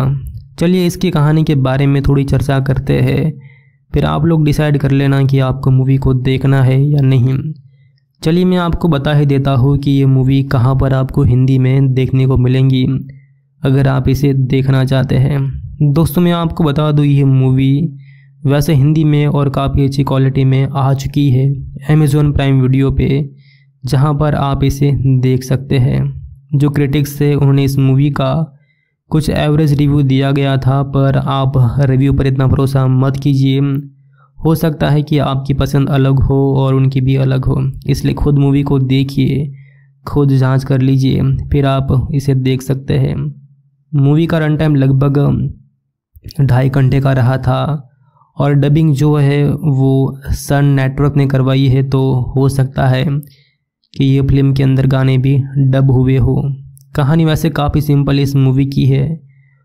चलिए इसकी कहानी के बारे में थोड़ी चर्चा करते हैं। फिर आप लोग डिसाइड कर लेना कि आपको मूवी को देखना है या नहीं। चलिए मैं आपको बता ही देता हूँ कि ये मूवी कहाँ पर आपको हिंदी में देखने को मिलेंगी। अगर आप इसे देखना चाहते हैं, दोस्तों, मैं आपको बता दूँ ये मूवी वैसे हिंदी में और काफ़ी अच्छी क्वालिटी में आ चुकी है अमेज़ोन प्राइम वीडियो पे, जहाँ पर आप इसे देख सकते हैं। जो क्रिटिक्स थे उन्होंने इस मूवी का कुछ एवरेज रिव्यू दिया गया था, पर आप रिव्यू पर इतना भरोसा मत कीजिए। हो सकता है कि आपकी पसंद अलग हो और उनकी भी अलग हो, इसलिए खुद मूवी को देखिए, खुद जाँच कर लीजिए, फिर आप इसे देख सकते हैं। मूवी का रन टाइम लगभग ढाई घंटे का रहा था। और डबिंग जो है, वो सन नेटवर्क ने करवाई है तो हो सकता है कि ये फ़िल्म के अंदर गाने भी डब हुए हो। कहानी वैसे काफ़ी सिंपल इस मूवी की है।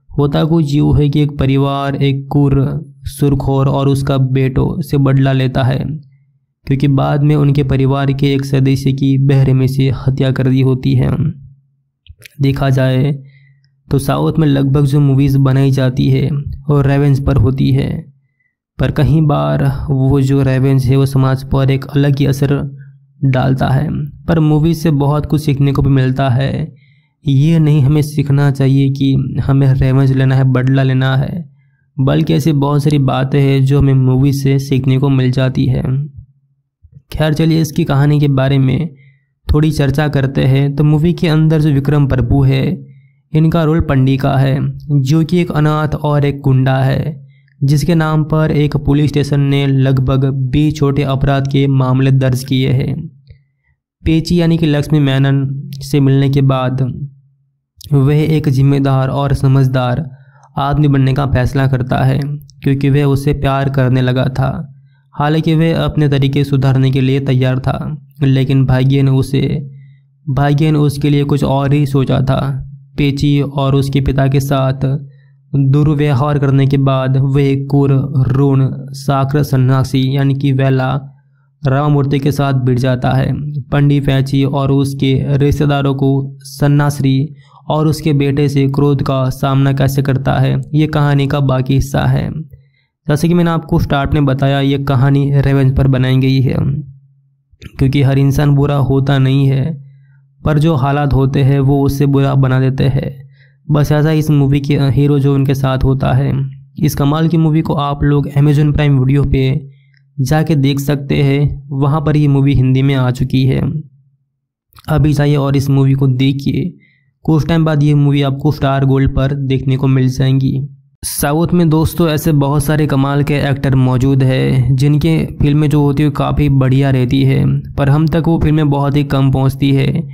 होता कुछ यूँ है कि एक परिवार, एक कुर सुरखोर और उसका बेटो से बदला लेता है, क्योंकि बाद में उनके परिवार के एक सदस्य की बहरे में से हत्या कर दी होती है। देखा जाए तो साउथ में लगभग जो मूवीज़ बनाई जाती है, वो रेवेंज पर होती है। पर कहीं बार वो जो रेवेंज है, वो समाज पर एक अलग ही असर डालता है। पर मूवी से बहुत कुछ सीखने को भी मिलता है। ये नहीं हमें सीखना चाहिए कि हमें रेवेंज लेना है, बदला लेना है। बल्कि ऐसी बहुत सारी बातें हैं जो हमें मूवी से सीखने को मिल जाती है। खैर, चलिए इसकी कहानी के बारे में थोड़ी चर्चा करते हैं। तो मूवी के अंदर जो विक्रम प्रभु है इनका रोल पंडी का है, जो कि एक अनाथ और एक गुंडा है, जिसके नाम पर एक पुलिस स्टेशन ने लगभग बीस छोटे अपराध के मामले दर्ज किए हैं। पेची यानी कि लक्ष्मी मैनन से मिलने के बाद वह एक जिम्मेदार और समझदार आदमी बनने का फैसला करता है, क्योंकि वह उसे प्यार करने लगा था। हालाँकि वह अपने तरीके सुधारने के लिए तैयार था, लेकिन भाग्य ने उसे, भाग्य ने उसके लिए कुछ और ही सोचा था। पेची और उसके पिता के साथ दुर्व्यवहार करने के बाद वे कुर ऋण साकर सन्यासी यानी कि वेला राममूर्ति के साथ भिड़ जाता है। पंडित पैची और उसके रिश्तेदारों को सन्नाश्री और उसके बेटे से क्रोध का सामना कैसे करता है, ये कहानी का बाकी हिस्सा है। जैसे कि मैंने आपको स्टार्ट में बताया, ये कहानी रेवेंज पर बनाई गई है, क्योंकि हर इंसान बुरा होता नहीं है। पर जो हालात होते हैं, वो उससे बुरा बना देते हैं। बस ऐसा इस मूवी के हीरो जो उनके साथ होता है। इस कमाल की मूवी को आप लोग अमेजोन प्राइम वीडियो पे जाके देख सकते हैं। वहाँ पर ये मूवी हिंदी में आ चुकी है। अभी जाइए और इस मूवी को देखिए। कुछ टाइम बाद ये मूवी आपको स्टार गोल्ड पर देखने को मिल जाएँगी। साउथ में दोस्तों ऐसे बहुत सारे कमाल के एक्टर मौजूद है, जिनके फ़िल्में जो होती है काफ़ी बढ़िया रहती है। पर हम तक वो फ़िल्में बहुत ही कम पहुँचती है।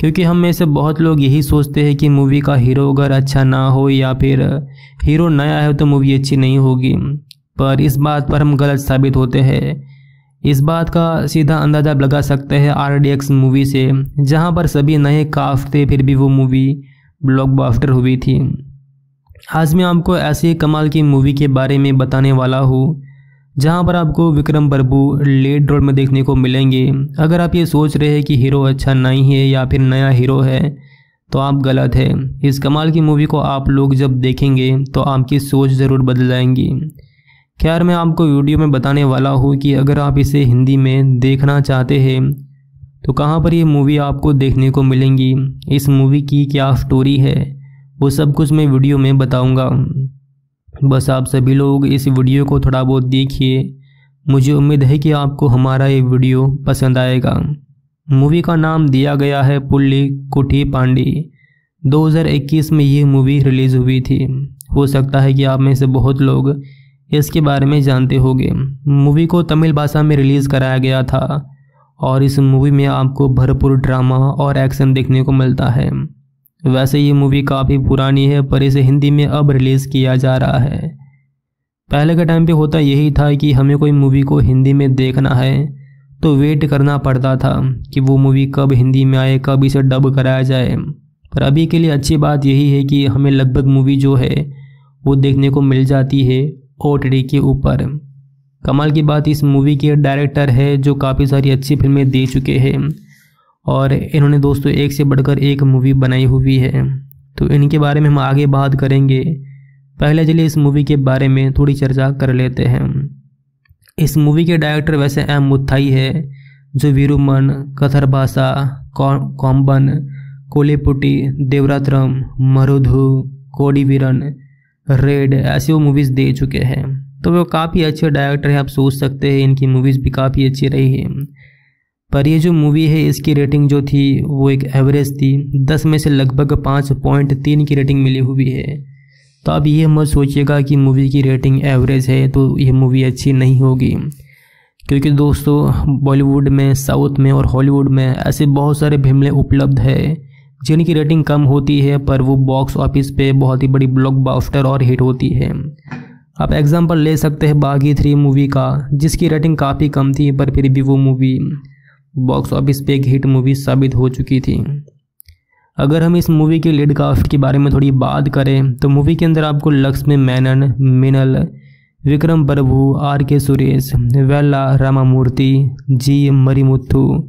क्योंकि हम में से बहुत लोग यही सोचते हैं कि मूवी का हीरो अगर अच्छा ना हो या फिर हीरो नया है तो मूवी अच्छी नहीं होगी। पर इस बात पर हम गलत साबित होते हैं। इस बात का सीधा अंदाज़ा लगा सकते हैं आर डी एक्स मूवी से, जहाँ पर सभी नए काफ थे, फिर भी वो मूवी ब्लॉकबस्टर हुई थी। आज मैं आपको ऐसी कमाल की मूवी के बारे में बताने वाला हूँ जहाँ पर आपको विक्रम प्रभु लीड रोल में देखने को मिलेंगे। अगर आप ये सोच रहे हैं कि हीरो अच्छा नहीं है या फिर नया हीरो है तो आप गलत है। इस कमाल की मूवी को आप लोग जब देखेंगे तो आपकी सोच ज़रूर बदल जाएँगी खैर, मैं आपको वीडियो में बताने वाला हूँ कि अगर आप इसे हिंदी में देखना चाहते हैं तो कहाँ पर ये मूवी आपको देखने को मिलेंगी? इस मूवी की क्या स्टोरी है? वो सब कुछ मैं वीडियो में बताऊँगा। बस आप सभी लोग इस वीडियो को थोड़ा बहुत देखिए। मुझे उम्मीद है कि आपको हमारा ये वीडियो पसंद आएगा। मूवी का नाम दिया गया है पुल्ली कुठी पांडी। 2021 में ये मूवी रिलीज़ हुई थी। हो सकता है कि आप में से बहुत लोग इसके बारे में जानते होंगे। मूवी को तमिल भाषा में रिलीज़ कराया गया था और इस मूवी में आपको भरपूर ड्रामा और एक्शन देखने को मिलता है। वैसे ये मूवी काफ़ी पुरानी है, पर इसे हिंदी में अब रिलीज़ किया जा रहा है। पहले के टाइम पे होता यही था कि हमें कोई मूवी को हिंदी में देखना है तो वेट करना पड़ता था कि वो मूवी कब हिंदी में आए, कब इसे डब कराया जाए। पर अभी के लिए अच्छी बात यही है कि हमें लगभग मूवी जो है, वो देखने को मिल जाती है ओ के ऊपर। कमाल की बात, इस मूवी के डायरेक्टर है जो काफ़ी सारी अच्छी फ़िल्में दे चुके हैं। और इन्होंने दोस्तों एक से बढ़कर एक मूवी बनाई हुई है। तो इनके बारे में हम आगे बात करेंगे। पहले चलिए इस मूवी के बारे में थोड़ी चर्चा कर लेते हैं। इस मूवी के डायरेक्टर वैसे एम मुथाई है, जो वीरुमन, कथर भाषा कॉम्बन कोलेपुटी, देवरात्रम, मरुधु कोडी वीरन रेड, ऐसी वो मूवीज़ दे चुके हैं। तो वो काफ़ी अच्छे डायरेक्टर हैं, आप सोच सकते हैं, इनकी मूवीज़ भी काफ़ी अच्छी रही है। पर ये जो मूवी है, इसकी रेटिंग जो थी, वो एक एवरेज थी। दस में से लगभग पाँच पॉइंट तीन की रेटिंग मिली हुई है। तो अब ये मत सोचिएगा कि मूवी की रेटिंग एवरेज है तो ये मूवी अच्छी नहीं होगी। क्योंकि दोस्तों बॉलीवुड में साउथ में और हॉलीवुड में ऐसे बहुत सारे फ़िल्में उपलब्ध है, जिनकी रेटिंग कम होती है, पर वो बॉक्स ऑफ़िस पे बहुत ही बड़ी ब्लॉक ब्लॉकबस्टर और हिट होती है। आप एग्जांपल ले सकते हैं बागी थ्री मूवी का, जिसकी रेटिंग काफ़ी कम थी, पर फिर भी वो मूवी बॉक्स ऑफ़िस पे एक हिट मूवी साबित हो चुकी थी। अगर हम इस मूवी के लीड कास्ट के बारे में थोड़ी बात करें तो मूवी के अंदर आपको लक्ष्मी मैनन, मिनल, विक्रम प्रभु, आर के सुरेश, वेल्ला, रामामूर्ति, जी Marimuthu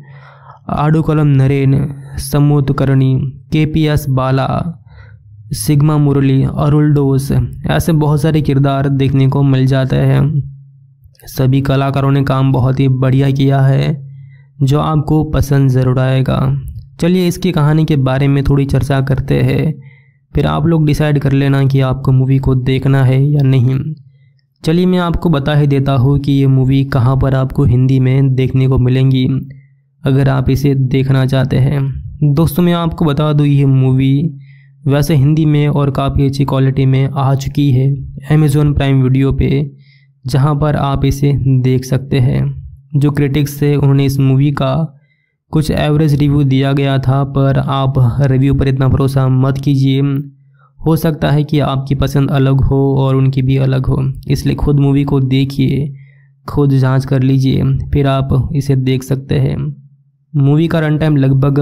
आडुकलम Naren Samuthirakani K P S Bala, Sigma Murali, Arul Doss, ऐसे बहुत सारे किरदार देखने को मिल जाते हैं। सभी कलाकारों ने काम बहुत ही बढ़िया किया है। जो आपको पसंद ज़रूर आएगा। चलिए इसकी कहानी के बारे में थोड़ी चर्चा करते हैं। फिर आप लोग डिसाइड कर लेना कि आपको मूवी को देखना है या नहीं। चलिए मैं आपको बता ही देता हूँ कि ये मूवी कहाँ पर आपको हिंदी में देखने को मिलेंगी, अगर आप इसे देखना चाहते हैं। दोस्तों, मैं आपको बता दूँ, ये मूवी वैसे हिंदी में और काफ़ी अच्छी क्वालिटी में आ चुकी है अमेज़ोन प्राइम वीडियो पे, जहाँ पर आप इसे देख सकते हैं। जो क्रिटिक्स थे, उन्होंने इस मूवी का कुछ एवरेज रिव्यू दिया गया था, पर आप रिव्यू पर इतना भरोसा मत कीजिए। हो सकता है कि आपकी पसंद अलग हो और उनकी भी अलग हो। इसलिए खुद मूवी को देखिए, खुद जाँच कर लीजिए, फिर आप इसे देख सकते हैं। मूवी का रन टाइम लगभग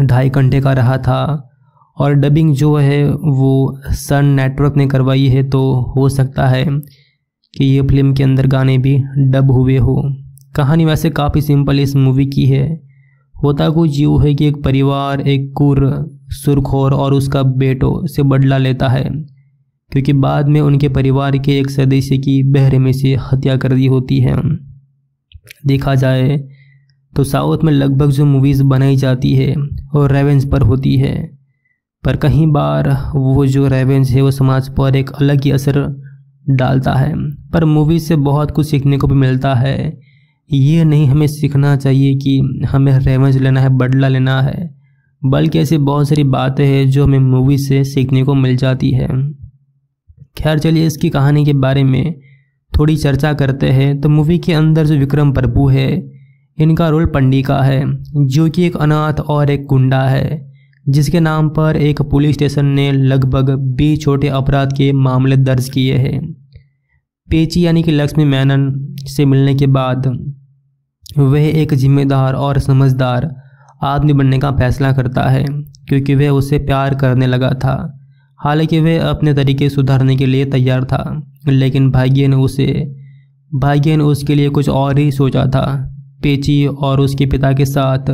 ढाई घंटे का रहा था, और डबिंग जो है, वो सन नेटवर्क ने करवाई है तो हो सकता है कि ये फ़िल्म के अंदर गाने भी डब हुए हो। कहानी वैसे काफ़ी सिंपल इस मूवी की है। होता कुछ यूँ है कि एक परिवार, एक कुर, सुरखोर और उसका बेटो से बदला लेता है, क्योंकि बाद में उनके परिवार के एक सदस्य की बहरे में से हत्या कर दी होती है। देखा जाए तो साउथ में लगभग जो मूवीज़ बनाई जाती है, वो रेवेंज पर होती है। पर कहीं बार वो जो रेवेंज है, वो समाज पर एक अलग ही असर डालता है। पर मूवी से बहुत कुछ सीखने को भी मिलता है। ये नहीं हमें सीखना चाहिए कि हमें रेवेंस लेना है, बदला लेना है। बल्कि ऐसी बहुत सारी बातें हैं जो हमें मूवी से सीखने को मिल जाती है। खैर, चलिए इसकी कहानी के बारे में थोड़ी चर्चा करते हैं। तो मूवी के अंदर जो विक्रम प्रभु है, इनका रोल पंडिका है, जो कि एक अनाथ और एक गुंडा है, जिसके नाम पर एक पुलिस स्टेशन ने लगभग बीस छोटे अपराध के मामले दर्ज किए हैं। पेची यानी कि लक्ष्मी मैनन से मिलने के बाद वह एक जिम्मेदार और समझदार आदमी बनने का फैसला करता है, क्योंकि वह उसे प्यार करने लगा था। हालाँकि वह अपने तरीके सुधारने के लिए तैयार था, लेकिन भाग्य ने उसे, भाग्य ने उसके लिए कुछ और ही सोचा था। पेची और उसके पिता के साथ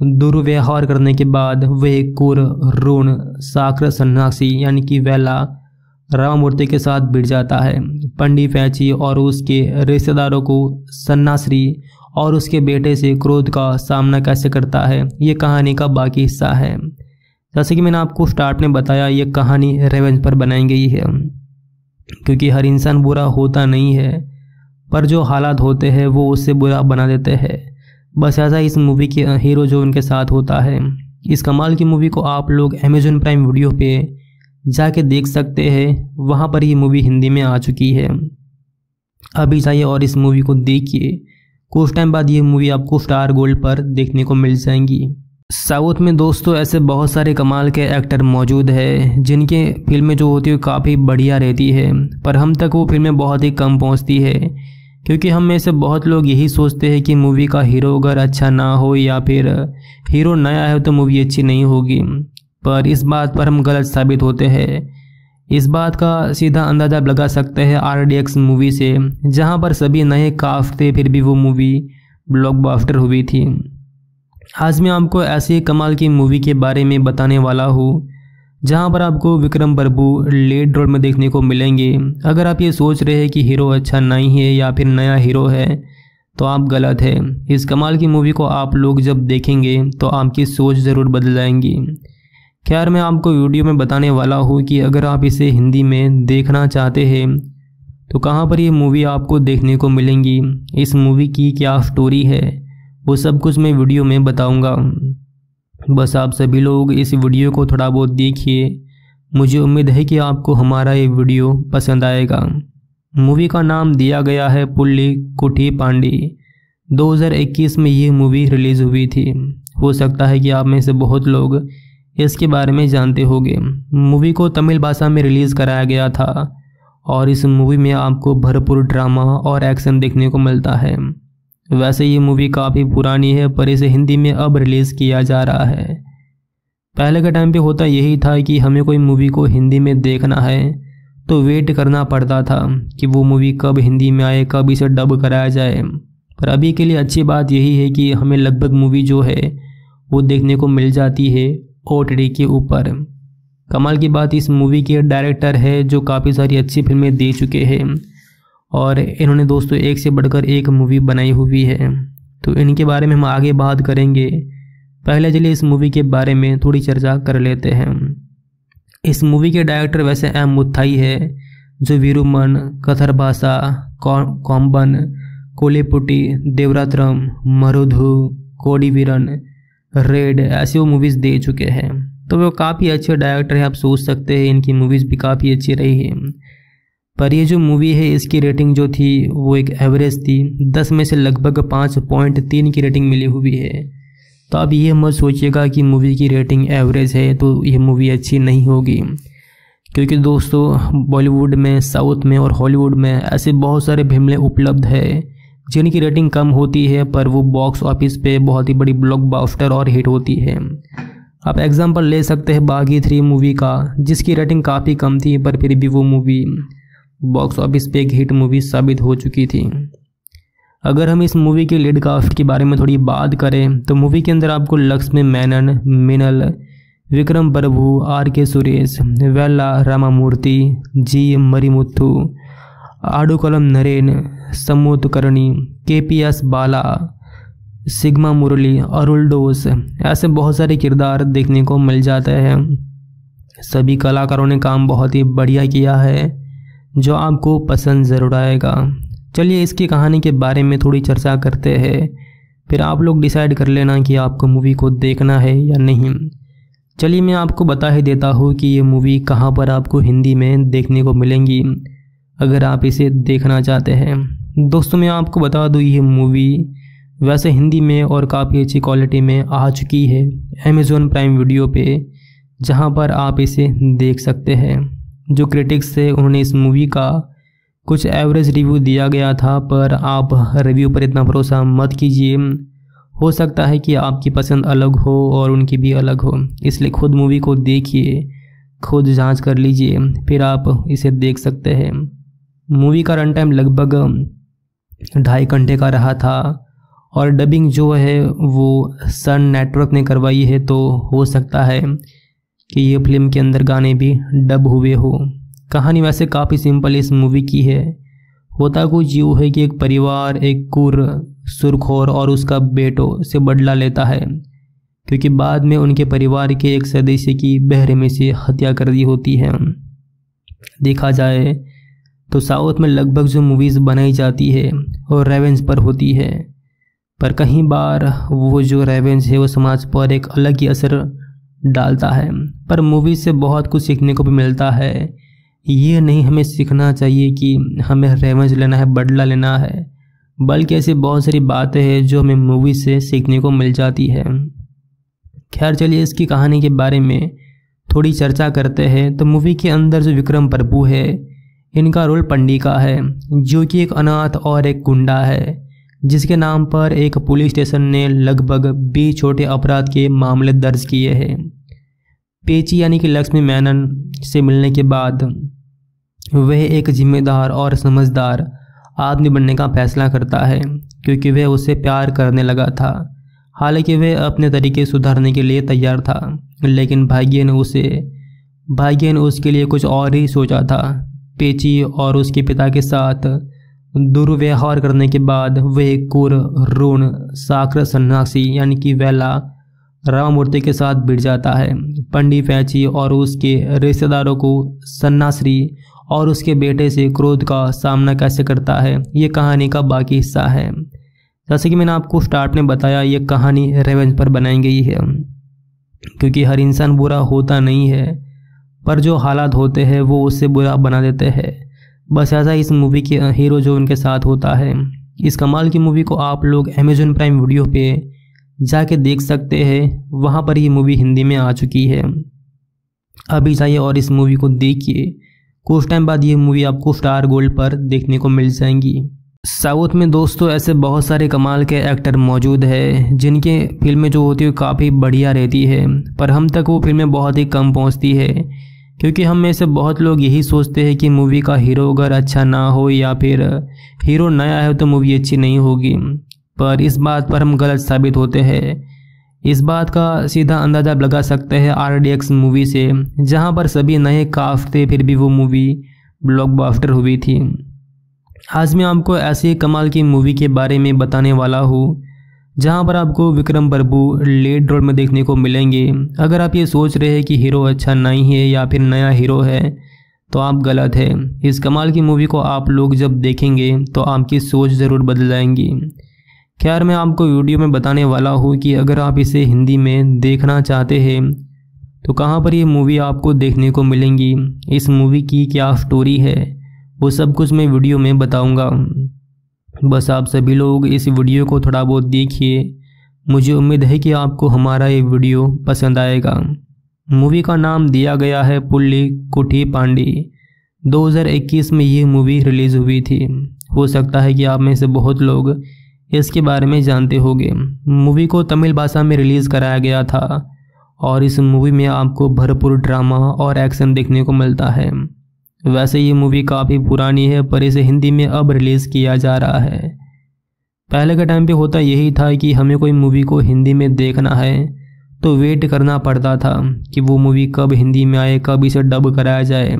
दुर्व्यवहार करने के बाद वह कुर, ऋण साकर सन्यासी यानी कि वेला राममूर्ति के साथ बिड़ जाता है। पंडित फैची और उसके रिश्तेदारों को सन्नाश्री और उसके बेटे से क्रोध का सामना कैसे करता है, ये कहानी का बाकी हिस्सा है। जैसे कि मैंने आपको स्टार्ट में बताया, ये कहानी रेवेंज पर बनाई गई है। क्योंकि हर इंसान बुरा होता नहीं है, पर जो हालात होते हैं, वो उससे बुरा बना देते हैं। बस ऐसा इस मूवी के हीरो जो उनके साथ होता है। इस कमाल की मूवी को आप लोग अमेजोन प्राइम वीडियो पे जाके देख सकते हैं। वहाँ पर ये मूवी हिंदी में आ चुकी है। अभी जाइए और इस मूवी को देखिए। कुछ टाइम बाद ये मूवी आपको स्टार गोल्ड पर देखने को मिल जाएँगी। साउथ में दोस्तों ऐसे बहुत सारे कमाल के एक्टर मौजूद है, जिनके फ़िल्में जो होती है काफ़ी बढ़िया रहती है। पर हम तक वो फ़िल्में बहुत ही कम पहुँचती है, क्योंकि हम में से बहुत लोग यही सोचते हैं कि मूवी का हीरो अगर अच्छा ना हो या फिर हीरो नया है तो मूवी अच्छी नहीं होगी। पर इस बात पर हम गलत साबित होते हैं। इस बात का सीधा अंदाज़ा लगा सकते हैं आर डी एक्स मूवी से, जहाँ पर सभी नए काफ थे, फिर भी वो मूवी ब्लॉकबस्टर हुई थी। आज मैं आपको ऐसी कमाल की मूवी के बारे में बताने वाला हूँ, जहाँ पर आपको विक्रम प्रभु लेड रोल में देखने को मिलेंगे। अगर आप ये सोच रहे हैं कि हीरो अच्छा नहीं है या फिर नया हीरो है तो आप गलत है। इस कमाल की मूवी को आप लोग जब देखेंगे तो आपकी सोच ज़रूर बदल जाएँगी। खैर मैं आपको वीडियो में बताने वाला हूँ कि अगर आप इसे हिंदी में देखना चाहते हैं तो कहाँ पर ये मूवी आपको देखने को मिलेंगी? इस मूवी की क्या स्टोरी है? वो सब कुछ मैं वीडियो में बताऊँगा। बस आप सभी लोग इस वीडियो को थोड़ा बहुत देखिए। मुझे उम्मीद है कि आपको हमारा ये वीडियो पसंद आएगा। मूवी का नाम दिया गया है पुल्ली कुठी पांडी। 2021 में ये मूवी रिलीज़ हुई थी। हो सकता है कि आप में से बहुत लोग इसके बारे में जानते होंगे। मूवी को तमिल भाषा में रिलीज़ कराया गया था और इस मूवी में आपको भरपूर ड्रामा और एक्शन देखने को मिलता है। वैसे ये मूवी काफ़ी पुरानी है, पर इसे हिंदी में अब रिलीज़ किया जा रहा है। पहले के टाइम पे होता यही था कि हमें कोई मूवी को हिंदी में देखना है तो वेट करना पड़ता था कि वो मूवी कब हिंदी में आए, कब इसे डब कराया जाए। पर अभी के लिए अच्छी बात यही है कि हमें लगभग मूवी जो है, वो देखने को मिल जाती है। ओटीडी के ऊपर। कमाल की बात, इस मूवी के डायरेक्टर है जो काफ़ी सारी अच्छी फ़िल्में दे चुके हैं। और इन्होंने दोस्तों, एक से बढ़कर एक मूवी बनाई हुई है। तो इनके बारे में हम आगे बात करेंगे। पहले चलिए इस मूवी के बारे में थोड़ी चर्चा कर लेते हैं। इस मूवी के डायरेक्टर वैसे एम मुथाई है, जो वीरुमन कथर भाषा कॉम्बन कोलेपुटी देवरात्रम मरुधु, कोडीवीरन रेड ऐसी वो मूवीज़ दे चुके हैं। तो वो काफ़ी अच्छे डायरेक्टर हैं, आप सोच सकते हैं, इनकी मूवीज़ भी काफ़ी अच्छी रही है। पर ये जो मूवी है, इसकी रेटिंग जो थी, वो एक एवरेज थी। दस में से लगभग पाँच पॉइंट तीन की रेटिंग मिली हुई है। तो अब ये मत सोचिएगा कि मूवी की रेटिंग एवरेज है तो ये मूवी अच्छी नहीं होगी। क्योंकि दोस्तों बॉलीवुड में साउथ में और हॉलीवुड में ऐसे बहुत सारे फ़िल्में उपलब्ध है। जिनकी रेटिंग कम होती है, पर वो बॉक्स ऑफ़िस पे बहुत ही बड़ी ब्लॉकबस्टर और हिट होती है। आप एग्जांपल ले सकते हैं बागी थ्री मूवी का, जिसकी रेटिंग काफ़ी कम थी, पर फिर भी वो मूवी बॉक्स ऑफ़िस पे एक हिट मूवी साबित हो चुकी थी। अगर हम इस मूवी के लीड कास्ट के बारे में थोड़ी बात करें तो मूवी के अंदर आपको लक्ष्मी मैनन, मिनल, विक्रम प्रभु, आर के सुरेश वेला रामामूर्ति, जी Marimuthu आडुकलम Naren Samuthirakani K P S Bala, Sigma Murali Arul Doss ऐसे बहुत सारे किरदार देखने को मिल जाते हैं। सभी कलाकारों ने काम बहुत ही बढ़िया किया है, जो आपको पसंद ज़रूर आएगा। चलिए इसकी कहानी के बारे में थोड़ी चर्चा करते हैं। फिर आप लोग डिसाइड कर लेना कि आपको मूवी को देखना है या नहीं। चलिए मैं आपको बता ही देता हूँ कि ये मूवी कहाँ पर आपको हिंदी में देखने को मिलेंगी। अगर आप इसे देखना चाहते हैं। दोस्तों, मैं आपको बता दूँ ये मूवी वैसे हिंदी में और काफ़ी अच्छी क्वालिटी में आ चुकी है अमेज़ोन प्राइम वीडियो पे, जहाँ पर आप इसे देख सकते हैं। जो क्रिटिक्स थे उन्होंने इस मूवी का कुछ एवरेज रिव्यू दिया गया था, पर आप रिव्यू पर इतना भरोसा मत कीजिए। हो सकता है कि आपकी पसंद अलग हो और उनकी भी अलग हो, इसलिए खुद मूवी को देखिए, खुद जाँच कर लीजिए, फिर आप इसे देख सकते हैं। मूवी का रन टाइम लगभग ढाई घंटे का रहा था। और डबिंग जो है, वो सन नेटवर्क ने करवाई है तो हो सकता है कि ये फ़िल्म के अंदर गाने भी डब हुए हो। कहानी वैसे काफ़ी सिंपल इस मूवी की है। होता कुछ यूँ है कि एक परिवार, एक कुर, सुरखोर और उसका बेटो से बदला लेता है, क्योंकि बाद में उनके परिवार के एक सदस्य की बहरे में से हत्या कर दी होती है। देखा जाए तो साउथ में लगभग जो मूवीज़ बनाई जाती है, वो रेवेंज पर होती है। पर कहीं बार वो जो रेवेंज है, वो समाज पर एक अलग ही असर डालता है। पर मूवी से बहुत कुछ सीखने को भी मिलता है। ये नहीं हमें सीखना चाहिए कि हमें रेवेंज लेना है, बदला लेना है। बल्कि ऐसी बहुत सारी बातें हैं जो हमें मूवी से सीखने को मिल जाती है। खैर, चलिए इसकी कहानी के बारे में थोड़ी चर्चा करते हैं। तो मूवी के अंदर जो विक्रम प्रभु है इनका रोल पंडी का है, जो कि एक अनाथ और एक गुंडा है, जिसके नाम पर एक पुलिस स्टेशन ने लगभग बीस छोटे अपराध के मामले दर्ज किए हैं। पेची यानी कि लक्ष्मी मैनन से मिलने के बाद, वह एक जिम्मेदार और समझदार आदमी बनने का फैसला करता है, क्योंकि वह उससे प्यार करने लगा था। हालाँकि वह अपने तरीके सुधारने के लिए तैयार था, लेकिन भाग्य ने उसे, भाग्य ने उसके लिए कुछ और ही सोचा था। पेची और उसके पिता के साथ दुर्व्यवहार करने के बाद वह कुर ऋण साकर सन्यासी यानी कि वेला राममूर्ति के साथ भिड़ जाता है। पंडित पैची और उसके रिश्तेदारों को सन्नाश्री और उसके बेटे से क्रोध का सामना कैसे करता है, ये कहानी का बाकी हिस्सा है। जैसे कि मैंने आपको स्टार्ट में बताया, ये कहानी रेवेंज पर बनाई गई है, क्योंकि हर इंसान बुरा होता नहीं है। पर जो हालात होते हैं, वो उससे बुरा बना देते हैं। बस ऐसा इस मूवी के हीरो जो उनके साथ होता है। इस कमाल की मूवी को आप लोग अमेजोन प्राइम वीडियो पे जाके देख सकते हैं। वहाँ पर ये मूवी हिंदी में आ चुकी है। अभी जाइए और इस मूवी को देखिए। कुछ टाइम बाद ये मूवी आपको स्टार गोल्ड पर देखने को मिल जाएँगी। साउथ में दोस्तों ऐसे बहुत सारे कमाल के एक्टर मौजूद है, जिनके फ़िल्में जो होती है काफ़ी बढ़िया रहती है। पर हम तक वो फ़िल्में बहुत ही कम पहुँचती है। क्योंकि हम में से बहुत लोग यही सोचते हैं कि मूवी का हीरो अगर अच्छा ना हो या फिर हीरो नया है तो मूवी अच्छी नहीं होगी। पर इस बात पर हम गलत साबित होते हैं। इस बात का सीधा अंदाज़ा लगा सकते हैं आर डी एक्स मूवी से, जहाँ पर सभी नए काफ थे, फिर भी वो मूवी ब्लॉकबस्टर हुई थी। आज मैं आपको ऐसी कमाल की मूवी के बारे में बताने वाला हूँ जहाँ पर आपको विक्रम प्रभु लीड रोल में देखने को मिलेंगे। अगर आप ये सोच रहे हैं कि हीरो अच्छा नहीं है या फिर नया हीरो है तो आप गलत है। इस कमाल की मूवी को आप लोग जब देखेंगे तो आपकी सोच ज़रूर बदल जाएँगी खैर, मैं आपको वीडियो में बताने वाला हूँ कि अगर आप इसे हिंदी में देखना चाहते हैं तो कहाँ पर ये मूवी आपको देखने को मिलेंगी? इस मूवी की क्या स्टोरी है? वो सब कुछ मैं वीडियो में बताऊँगा। बस आप सभी लोग इस वीडियो को थोड़ा बहुत देखिए। मुझे उम्मीद है कि आपको हमारा ये वीडियो पसंद आएगा। मूवी का नाम दिया गया है पुल्ली कुठी पांडी। 2021 में ये मूवी रिलीज़ हुई थी। हो सकता है कि आप में से बहुत लोग इसके बारे में जानते होंगे। मूवी को तमिल भाषा में रिलीज़ कराया गया था और इस मूवी में आपको भरपूर ड्रामा और एक्शन देखने को मिलता है। वैसे ये मूवी काफ़ी पुरानी है, पर इसे हिंदी में अब रिलीज़ किया जा रहा है। पहले के टाइम पे होता यही था कि हमें कोई मूवी को हिंदी में देखना है तो वेट करना पड़ता था कि वो मूवी कब हिंदी में आए, कब इसे डब कराया जाए।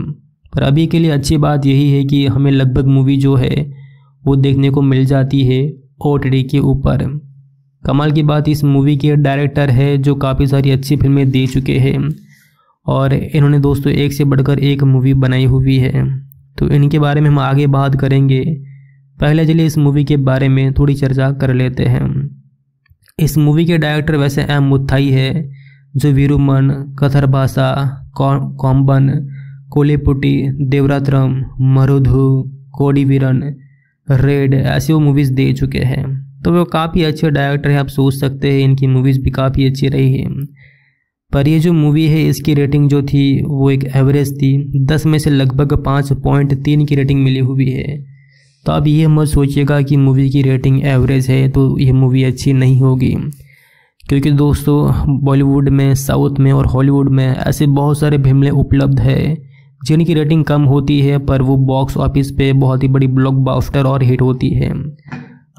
पर अभी के लिए अच्छी बात यही है कि हमें लगभग मूवी जो है, वो देखने को मिल जाती है ओ के ऊपर। कमाल की बात, इस मूवी के डायरेक्टर है जो काफ़ी सारी अच्छी फ़िल्में दे चुके हैं। और इन्होंने दोस्तों एक से बढ़कर एक मूवी बनाई हुई है। तो इनके बारे में हम आगे बात करेंगे। पहले चलिए इस मूवी के बारे में थोड़ी चर्चा कर लेते हैं। इस मूवी के डायरेक्टर वैसे एम मुथाई है, जो वीरुमन कथर भाषा कॉम्बन कोलेपुटी, देवरात्रम, मरुधु, कोडीवीरन, रेड, ऐसी वो मूवीज़ दे चुके हैं। तो वो काफ़ी अच्छे डायरेक्टर हैं, आप सोच सकते हैं, इनकी मूवीज़ भी काफ़ी अच्छी रही है। पर ये जो मूवी है, इसकी रेटिंग जो थी, वो एक एवरेज थी। दस में से लगभग पाँच पॉइंट तीन की रेटिंग मिली हुई है। तो अब ये मत सोचिएगा कि मूवी की रेटिंग एवरेज है तो ये मूवी अच्छी नहीं होगी। क्योंकि दोस्तों बॉलीवुड में साउथ में और हॉलीवुड में ऐसे बहुत सारे फ़िल्में उपलब्ध है, जिनकी रेटिंग कम होती है, पर वो बॉक्स ऑफ़िस पे बहुत ही बड़ी ब्लॉकबस्टर और हिट होती है।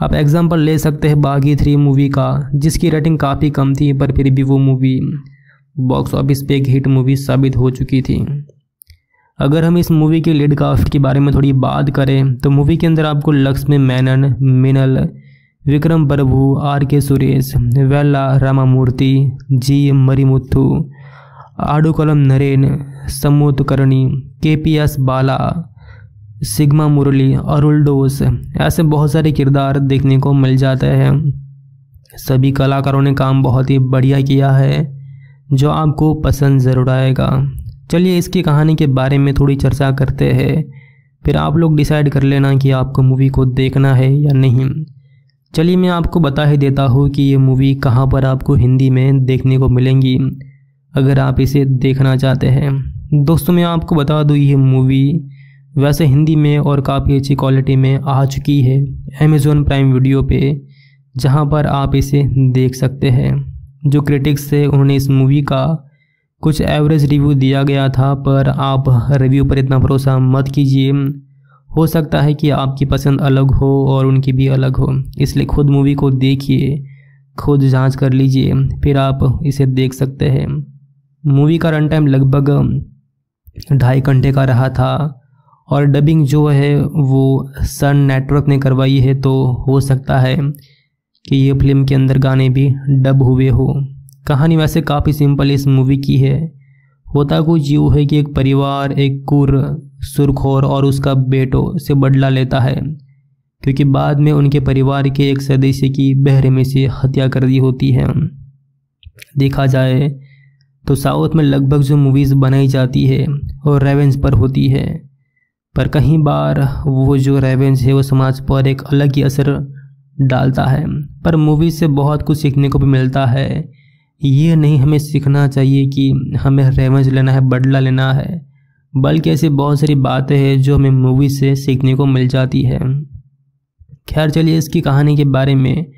आप एग्जांपल ले सकते हैं बागी थ्री मूवी का, जिसकी रेटिंग काफ़ी कम थी, पर फिर भी वो मूवी बॉक्स ऑफ़िस पे एक हिट मूवी साबित हो चुकी थी। अगर हम इस मूवी के लीड कास्ट के बारे में थोड़ी बात करें तो मूवी के अंदर आपको लक्ष्मी मैनन, मिनल, विक्रम प्रभु, आर के सुरेश वेल्ला रामामूर्ति, जी Marimuthu Aadukalam Naren Samuthirakani K P S Bala, Sigma Murali, Arul Doss, ऐसे बहुत सारे किरदार देखने को मिल जाते हैं। सभी कलाकारों ने काम बहुत ही बढ़िया किया है। जो आपको पसंद ज़रूर आएगा। चलिए इसकी कहानी के बारे में थोड़ी चर्चा करते हैं। फिर आप लोग डिसाइड कर लेना कि आपको मूवी को देखना है या नहीं। चलिए मैं आपको बता ही देता हूँ कि ये मूवी कहाँ पर आपको हिंदी में देखने को मिलेंगी, अगर आप इसे देखना चाहते हैं। दोस्तों, मैं आपको बता दूँ, ये मूवी वैसे हिंदी में और काफ़ी अच्छी क्वालिटी में आ चुकी है अमेज़ोन प्राइम वीडियो पे, जहाँ पर आप इसे देख सकते हैं। जो क्रिटिक्स थे, उन्होंने इस मूवी का कुछ एवरेज रिव्यू दिया गया था, पर आप रिव्यू पर इतना भरोसा मत कीजिए। हो सकता है कि आपकी पसंद अलग हो और उनकी भी अलग हो, इसलिए खुद मूवी को देखिए, खुद जाँच कर लीजिए, फिर आप इसे देख सकते हैं। मूवी का रन टाइम लगभग ढाई घंटे का रहा था, और डबिंग जो है, वो सन नेटवर्क ने करवाई है तो हो सकता है कि ये फ़िल्म के अंदर गाने भी डब हुए हो। कहानी वैसे काफ़ी सिंपल इस मूवी की है। होता कुछ यूँ है कि एक परिवार, एक कुर, सुरखोर और उसका बेटो से बदला लेता है, क्योंकि बाद में उनके परिवार के एक सदस्य की बहरे में से हत्या कर दी होती है। देखा जाए तो साउथ में लगभग जो मूवीज़ बनाई जाती है, वो रेवेंज पर होती है। पर कहीं बार वो जो रेवेंज है, वो समाज पर एक अलग ही असर डालता है। पर मूवी से बहुत कुछ सीखने को भी मिलता है। ये नहीं हमें सीखना चाहिए कि हमें रेवेंस लेना है, बदला लेना है, बल्कि ऐसी बहुत सारी बातें हैं जो हमें मूवी से सीखने को मिल जाती है। खैर, चलिए इसकी कहानी के बारे में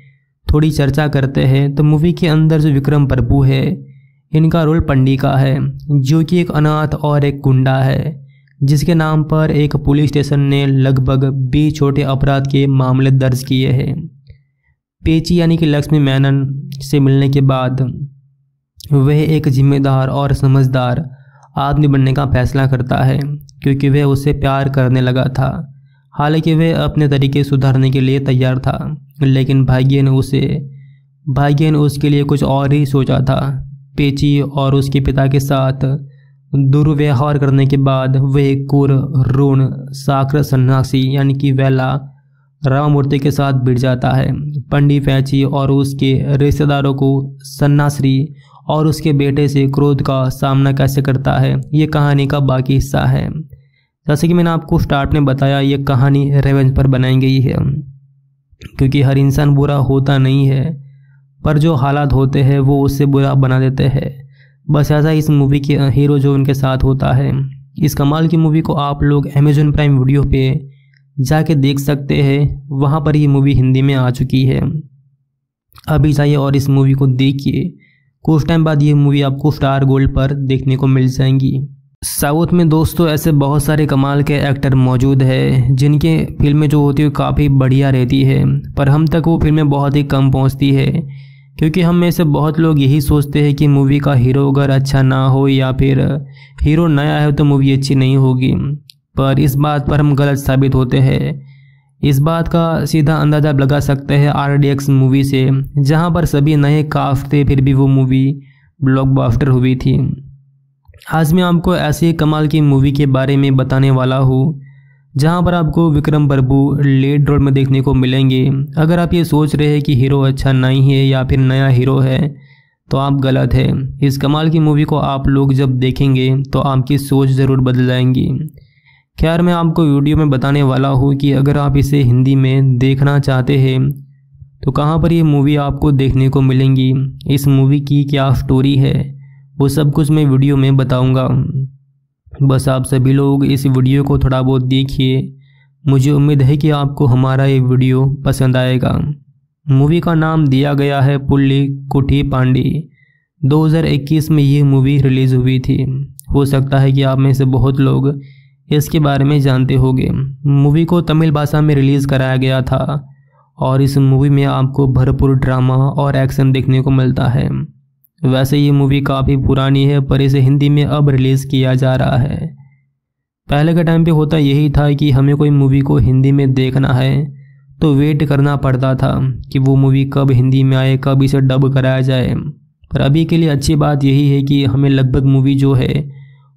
थोड़ी चर्चा करते हैं। तो मूवी के अंदर जो विक्रम प्रभु है, इनका रोल पंडी का है, जो कि एक अनाथ और एक गुंडा है, जिसके नाम पर एक पुलिस स्टेशन ने लगभग बीस छोटे अपराध के मामले दर्ज किए हैं। पेची यानी कि लक्ष्मी मैनन से मिलने के बाद वह एक जिम्मेदार और समझदार आदमी बनने का फैसला करता है, क्योंकि वह उससे प्यार करने लगा था। हालाँकि वह अपने तरीके सुधारने के लिए तैयार था, लेकिन भाग्य ने उसे, भाग्य ने उसके लिए कुछ और ही सोचा था। पेची और उसके पिता के साथ दुर्व्यवहार करने के बाद वह कुर, ऋण साकर सन्यासी यानी कि वेला राममूर्ति के साथ भिड़ जाता है। पंडित फैची और उसके रिश्तेदारों को सन्नाश्री और उसके बेटे से क्रोध का सामना कैसे करता है, ये कहानी का बाकी हिस्सा है। जैसे कि मैंने आपको स्टार्ट में बताया, ये कहानी रेवेंज पर बनाई गई है। क्योंकि हर इंसान बुरा होता नहीं है, पर जो हालात होते हैं, वो उससे बुरा बना देते हैं। बस ऐसा इस मूवी के हीरो जो उनके साथ होता है। इस कमाल की मूवी को आप लोग अमेजोन प्राइम वीडियो पे जाके देख सकते हैं, वहाँ पर ये मूवी हिंदी में आ चुकी है। अभी जाइए और इस मूवी को देखिए। कुछ टाइम बाद ये मूवी आपको स्टार गोल्ड पर देखने को मिल जाएँगी। साउथ में दोस्तों ऐसे बहुत सारे कमाल के एक्टर मौजूद है, जिनके फ़िल्में जो होती है काफ़ी बढ़िया रहती है, पर हम तक वो फ़िल्में बहुत ही कम पहुँचती है, क्योंकि हम में से बहुत लोग यही सोचते हैं कि मूवी का हीरो अगर अच्छा ना हो या फिर हीरो नया है तो मूवी अच्छी नहीं होगी। पर इस बात पर हम गलत साबित होते हैं। इस बात का सीधा अंदाज़ा लगा सकते हैं आर डी एक्स मूवी से, जहाँ पर सभी नए काफ थे, फिर भी वो मूवी ब्लॉकबस्टर हुई थी। आज मैं आपको ऐसी कमाल की मूवी के बारे में बताने वाला हूँ, जहाँ पर आपको विक्रम प्रभु लीड रोल में देखने को मिलेंगे। अगर आप ये सोच रहे हैं कि हीरो अच्छा नहीं है या फिर नया हीरो है तो आप गलत है। इस कमाल की मूवी को आप लोग जब देखेंगे तो आपकी सोच ज़रूर बदल जाएँगी। खैर, मैं आपको वीडियो में बताने वाला हूँ कि अगर आप इसे हिंदी में देखना चाहते हैं तो कहाँ पर ये मूवी आपको देखने को मिलेंगी? इस मूवी की क्या स्टोरी है? वो सब कुछ मैं वीडियो में बताऊँगा। बस आप सभी लोग इस वीडियो को थोड़ा बहुत देखिए। मुझे उम्मीद है कि आपको हमारा ये वीडियो पसंद आएगा। मूवी का नाम दिया गया है पुल्ली कुठी पांडी। 2021 में ये मूवी रिलीज़ हुई थी। हो सकता है कि आप में से बहुत लोग इसके बारे में जानते होंगे। मूवी को तमिल भाषा में रिलीज़ कराया गया था और इस मूवी में आपको भरपूर ड्रामा और एक्शन देखने को मिलता है। वैसे ये मूवी काफ़ी पुरानी है, पर इसे हिंदी में अब रिलीज़ किया जा रहा है। पहले के टाइम पे होता यही था कि हमें कोई मूवी को हिंदी में देखना है तो वेट करना पड़ता था कि वो मूवी कब हिंदी में आए, कब इसे डब कराया जाए। पर अभी के लिए अच्छी बात यही है कि हमें लगभग मूवी जो है,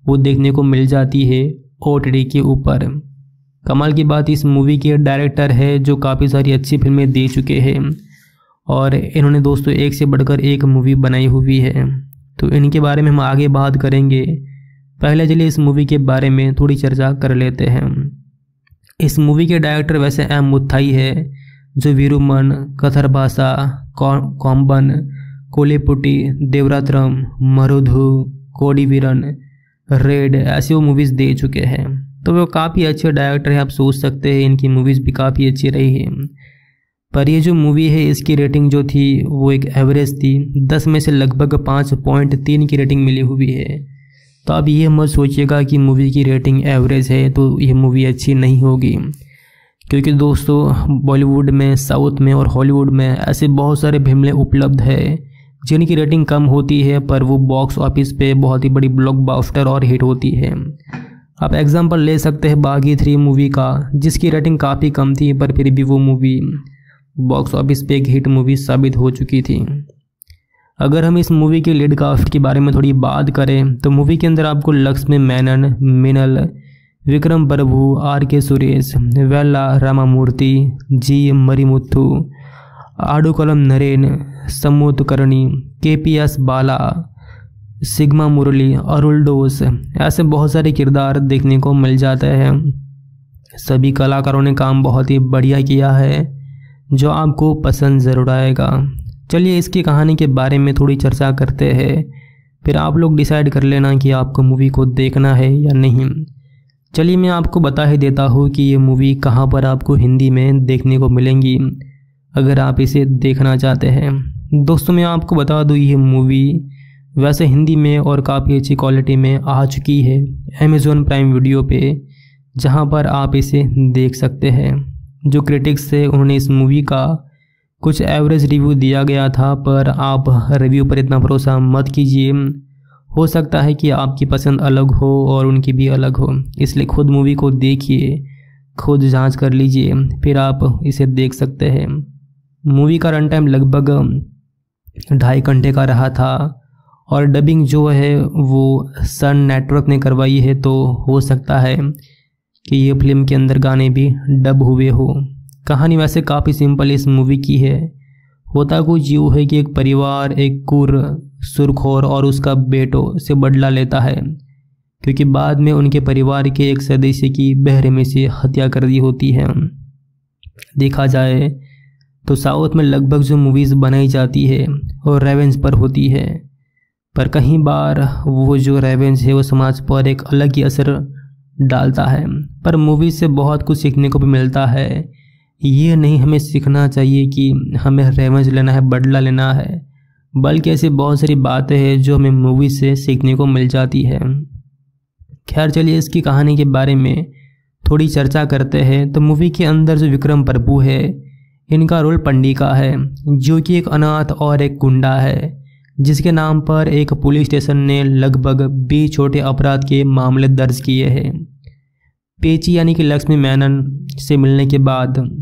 वो देखने को मिल जाती है। ओटीडी के ऊपर। कमाल की बात, इस मूवी के डायरेक्टर है जो काफ़ी सारी अच्छी फ़िल्में दे चुके हैं। और इन्होंने दोस्तों, एक से बढ़कर एक मूवी बनाई हुई है। तो इनके बारे में हम आगे बात करेंगे। पहले चलिए इस मूवी के बारे में थोड़ी चर्चा कर लेते हैं। इस मूवी के डायरेक्टर वैसे एम मुथाई है, जो वीरुमन कथरबासा कॉम्बन कोलेपुटी देवरात्रम मरुधु, कोडीवीरन रेड ऐसी वो मूवीज़ दे चुके हैं। तो वो काफ़ी अच्छे डायरेक्टर हैं, आप सोच सकते हैं, इनकी मूवीज़ भी काफ़ी अच्छी रही है। पर ये जो मूवी है, इसकी रेटिंग जो थी, वो एक एवरेज थी। दस में से लगभग पाँच पॉइंट तीन की रेटिंग मिली हुई है। तो आप ये मत सोचिएगा कि मूवी की रेटिंग एवरेज है तो ये मूवी अच्छी नहीं होगी। क्योंकि दोस्तों बॉलीवुड में साउथ में और हॉलीवुड में ऐसे बहुत सारे फ़िल्में उपलब्ध है। जिनकी रेटिंग कम होती है, पर वो बॉक्स ऑफ़िस पे बहुत ही बड़ी ब्लॉकबस्टर और हिट होती है। आप एग्जांपल ले सकते हैं बागी थ्री मूवी का, जिसकी रेटिंग काफ़ी कम थी, पर फिर भी वो मूवी बॉक्स ऑफ़िस पे एक हिट मूवी साबित हो चुकी थी। अगर हम इस मूवी के लीड कास्ट के बारे में थोड़ी बात करें तो मूवी के अंदर आपको लक्ष्मी मैनन, मिनल, विक्रम प्रभु, आर के सुरेश, वेला, रामामूर्ति, जी मरीमुथु आडुकलम नरेन करणी K P S Bala Sigma Murali Aruldoss ऐसे बहुत सारे किरदार देखने को मिल जाते हैं। सभी कलाकारों ने काम बहुत ही बढ़िया किया है, जो आपको पसंद ज़रूर आएगा। चलिए इसकी कहानी के बारे में थोड़ी चर्चा करते हैं। फिर आप लोग डिसाइड कर लेना कि आपको मूवी को देखना है या नहीं। चलिए मैं आपको बता ही देता हूँ कि ये मूवी कहाँ पर आपको हिंदी में देखने को मिलेंगी। अगर आप इसे देखना चाहते हैं। दोस्तों, मैं आपको बता दूँ ये मूवी वैसे हिंदी में और काफ़ी अच्छी क्वालिटी में आ चुकी है अमेज़ोन प्राइम वीडियो पे, जहाँ पर आप इसे देख सकते हैं। जो क्रिटिक्स थे उन्होंने इस मूवी का कुछ एवरेज रिव्यू दिया गया था, पर आप रिव्यू पर इतना भरोसा मत कीजिए। हो सकता है कि आपकी पसंद अलग हो और उनकी भी अलग हो, इसलिए खुद मूवी को देखिए, खुद जाँच कर लीजिए, फिर आप इसे देख सकते हैं। मूवी का रन टाइम लगभग ढाई घंटे का रहा था। और डबिंग जो है, वो सन नेटवर्क ने करवाई है तो हो सकता है कि ये फ़िल्म के अंदर गाने भी डब हुए हो। कहानी वैसे काफ़ी सिंपल इस मूवी की है। होता कुछ यूँ है कि एक परिवार, एक कुर, सुरखोर और उसका बेटो से बदला लेता है, क्योंकि बाद में उनके परिवार के एक सदस्य की बहरे में से हत्या कर दी होती है। देखा जाए तो साउथ में लगभग जो मूवीज़ बनाई जाती है, वो रेवेंज पर होती है। पर कहीं बार वो जो रेवेंज है, वो समाज पर एक अलग ही असर डालता है। पर मूवी से बहुत कुछ सीखने को भी मिलता है। ये नहीं हमें सीखना चाहिए कि हमें रेवेंज लेना है, बदला लेना है। बल्कि ऐसी बहुत सारी बातें हैं जो हमें मूवी से सीखने को मिल जाती है। खैर, चलिए इसकी कहानी के बारे में थोड़ी चर्चा करते हैं। तो मूवी के अंदर जो विक्रम प्रभु है इनका रोल पंडी का है, जो कि एक अनाथ और एक गुंडा है, जिसके नाम पर एक पुलिस स्टेशन ने लगभग बीस छोटे अपराध के मामले दर्ज किए हैं। पेची यानी कि लक्ष्मी मैनन से मिलने के बाद,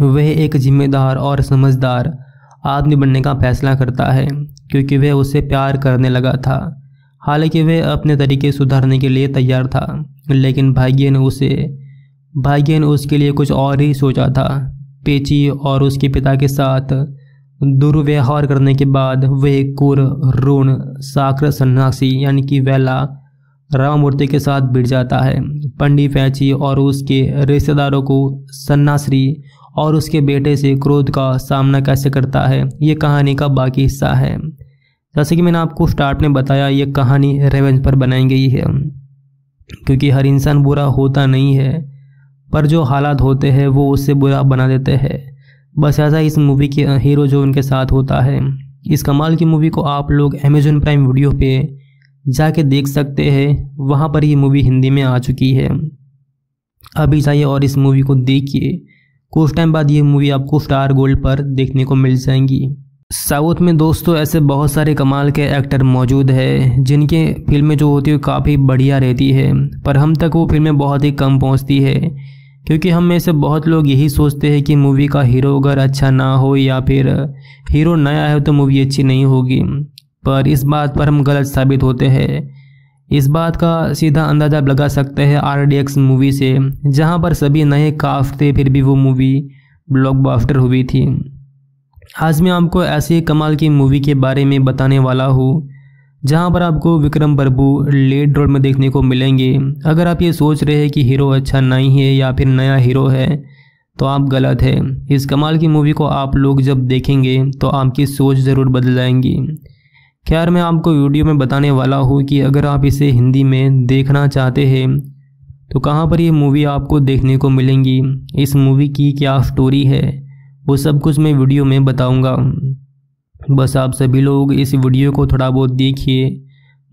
वह एक जिम्मेदार और समझदार आदमी बनने का फैसला करता है, क्योंकि वह उससे प्यार करने लगा था। हालाँकि वह अपने तरीके सुधारने के लिए तैयार था, लेकिन भाग्य ने उसे, भाग्य ने उसके लिए कुछ और ही सोचा था। पेची और उसके पिता के साथ दुर्व्यवहार करने के बाद वे कुर ऋण साकर सन्यासी यानी कि वेला राममूर्ति के साथ भिड़ जाता है। पंडित पैची और उसके रिश्तेदारों को सन्नाश्री और उसके बेटे से क्रोध का सामना कैसे करता है, ये कहानी का बाकी हिस्सा है। जैसे कि मैंने आपको स्टार्ट में बताया, ये कहानी रेवेंज पर बनाई गई है, क्योंकि हर इंसान बुरा होता नहीं है। पर जो हालात होते हैं, वो उससे बुरा बना देते हैं। बस ऐसा इस मूवी के हीरो जो उनके साथ होता है। इस कमाल की मूवी को आप लोग अमेजोन प्राइम वीडियो पे जाके देख सकते हैं। वहाँ पर ये मूवी हिंदी में आ चुकी है। अभी जाइए और इस मूवी को देखिए। कुछ टाइम बाद ये मूवी आपको स्टार गोल्ड पर देखने को मिल जाएँगी। साउथ में दोस्तों ऐसे बहुत सारे कमाल के एक्टर मौजूद है, जिनके फ़िल्में जो होती है काफ़ी बढ़िया रहती है। पर हम तक वो फ़िल्में बहुत ही कम पहुँचती है। क्योंकि हम में से बहुत लोग यही सोचते हैं कि मूवी का हीरो अगर अच्छा ना हो या फिर हीरो नया है तो मूवी अच्छी नहीं होगी। पर इस बात पर हम गलत साबित होते हैं। इस बात का सीधा अंदाज़ा लगा सकते हैं आर डी एक्स मूवी से, जहाँ पर सभी नए काफ थे, फिर भी वो मूवी ब्लॉकबस्टर हुई थी। आज मैं आपको ऐसी कमाल की मूवी के बारे में बताने वाला हूँ जहाँ पर आपको विक्रम प्रभु लीड रोल में देखने को मिलेंगे। अगर आप ये सोच रहे हैं कि हीरो अच्छा नहीं है या फिर नया हीरो है तो आप गलत है। इस कमाल की मूवी को आप लोग जब देखेंगे तो आपकी सोच ज़रूर बदल जाएँगी खैर, मैं आपको वीडियो में बताने वाला हूँ कि अगर आप इसे हिंदी में देखना चाहते हैं तो कहाँ पर ये मूवी आपको देखने को मिलेंगी? इस मूवी की क्या स्टोरी है? वो सब कुछ मैं वीडियो में बताऊँगा। बस आप सभी लोग इस वीडियो को थोड़ा बहुत देखिए।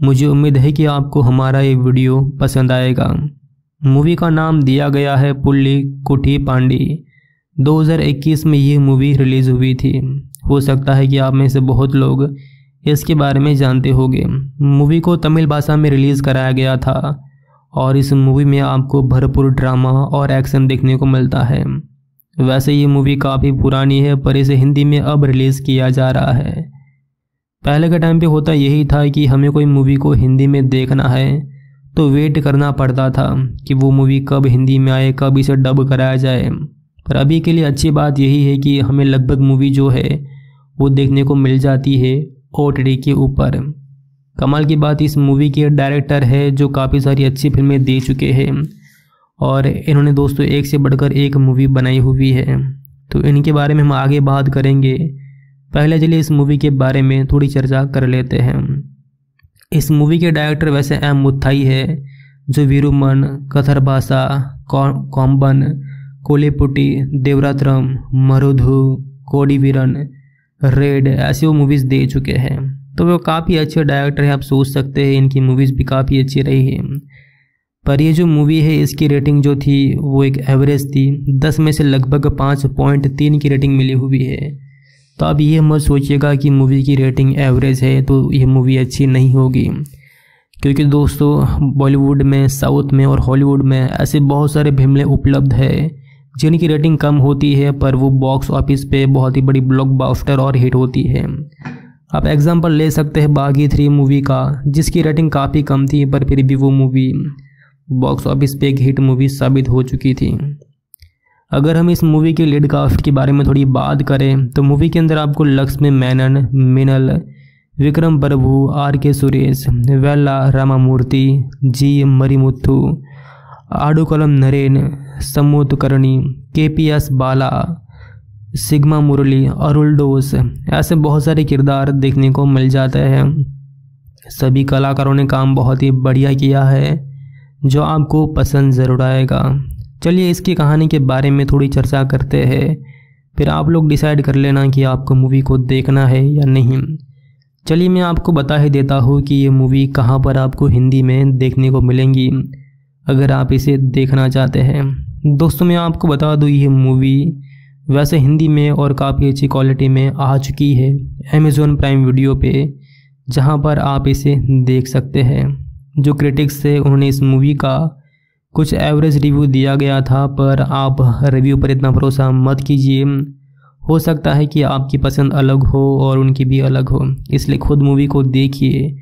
मुझे उम्मीद है कि आपको हमारा ये वीडियो पसंद आएगा। मूवी का नाम दिया गया है पुल्ली कुठी पांडी। 2021 में ये मूवी रिलीज़ हुई थी। हो सकता है कि आप में से बहुत लोग इसके बारे में जानते होंगे। मूवी को तमिल भाषा में रिलीज़ कराया गया था और इस मूवी में आपको भरपूर ड्रामा और एक्शन देखने को मिलता है। वैसे ये मूवी काफ़ी पुरानी है, पर इसे हिंदी में अब रिलीज़ किया जा रहा है। पहले के टाइम पे होता यही था कि हमें कोई मूवी को हिंदी में देखना है तो वेट करना पड़ता था कि वो मूवी कब हिंदी में आए, कब इसे डब कराया जाए। पर अभी के लिए अच्छी बात यही है कि हमें लगभग मूवी जो है, वो देखने को मिल जाती है ओ के ऊपर। कमाल की बात, इस मूवी के डायरेक्टर है जो काफ़ी सारी अच्छी फ़िल्में दे चुके हैं। और इन्होंने दोस्तों एक से बढ़कर एक मूवी बनाई हुई है। तो इनके बारे में हम आगे बात करेंगे। पहले चलिए इस मूवी के बारे में थोड़ी चर्चा कर लेते हैं। इस मूवी के डायरेक्टर वैसे एम मुथाई है, जो वीरुमन कथर भाषा कॉम्बन कोलेपुटी, देवरात्रम, मरुधु, कोडीवीरन, रेड, ऐसी वो मूवीज़ दे चुके हैं। तो वो काफ़ी अच्छे डायरेक्टर हैं, आप सोच सकते हैं, इनकी मूवीज़ भी काफ़ी अच्छी रही है। पर ये जो मूवी है, इसकी रेटिंग जो थी, वो एक एवरेज थी। दस में से लगभग पाँच पॉइंट तीन की रेटिंग मिली हुई है। तो अब ये मत सोचिएगा कि मूवी की रेटिंग एवरेज है तो ये मूवी अच्छी नहीं होगी। क्योंकि दोस्तों बॉलीवुड में साउथ में और हॉलीवुड में ऐसे बहुत सारे फ़िल्में उपलब्ध है, जिनकी रेटिंग कम होती है, पर वो बॉक्स ऑफ़िस पे बहुत ही बड़ी ब्लॉकबस्टर और हिट होती है। आप एग्जांपल ले सकते हैं बागी थ्री मूवी का, जिसकी रेटिंग काफ़ी कम थी, पर फिर भी वो मूवी बॉक्स ऑफ़िस पे एक हिट मूवी साबित हो चुकी थी। अगर हम इस मूवी के लीड कास्ट के बारे में थोड़ी बात करें तो मूवी के अंदर आपको लक्ष्मी मेनन, मिनल, विक्रम प्रभु, आर के सुरेश, वेल्ला, रामामूर्ति, जी Marimuthu आडुकलम Naren Samuthirakani K P S Bala, Sigma Murali, Arul Doss, ऐसे बहुत सारे किरदार देखने को मिल जाते हैं। सभी कलाकारों ने काम बहुत ही बढ़िया किया है। जो आपको पसंद ज़रूर आएगा। चलिए इसकी कहानी के बारे में थोड़ी चर्चा करते हैं। फिर आप लोग डिसाइड कर लेना कि आपको मूवी को देखना है या नहीं। चलिए मैं आपको बता ही देता हूँ कि ये मूवी कहाँ पर आपको हिंदी में देखने को मिलेंगी, अगर आप इसे देखना चाहते हैं। दोस्तों, मैं आपको बता दूँ, ये मूवी वैसे हिंदी में और काफ़ी अच्छी क्वालिटी में आ चुकी है अमेज़ोन प्राइम वीडियो पे, जहाँ पर आप इसे देख सकते हैं। जो क्रिटिक्स थे, उन्होंने इस मूवी का कुछ एवरेज रिव्यू दिया गया था, पर आप रिव्यू पर इतना भरोसा मत कीजिए। हो सकता है कि आपकी पसंद अलग हो और उनकी भी अलग हो। इसलिए खुद मूवी को देखिए,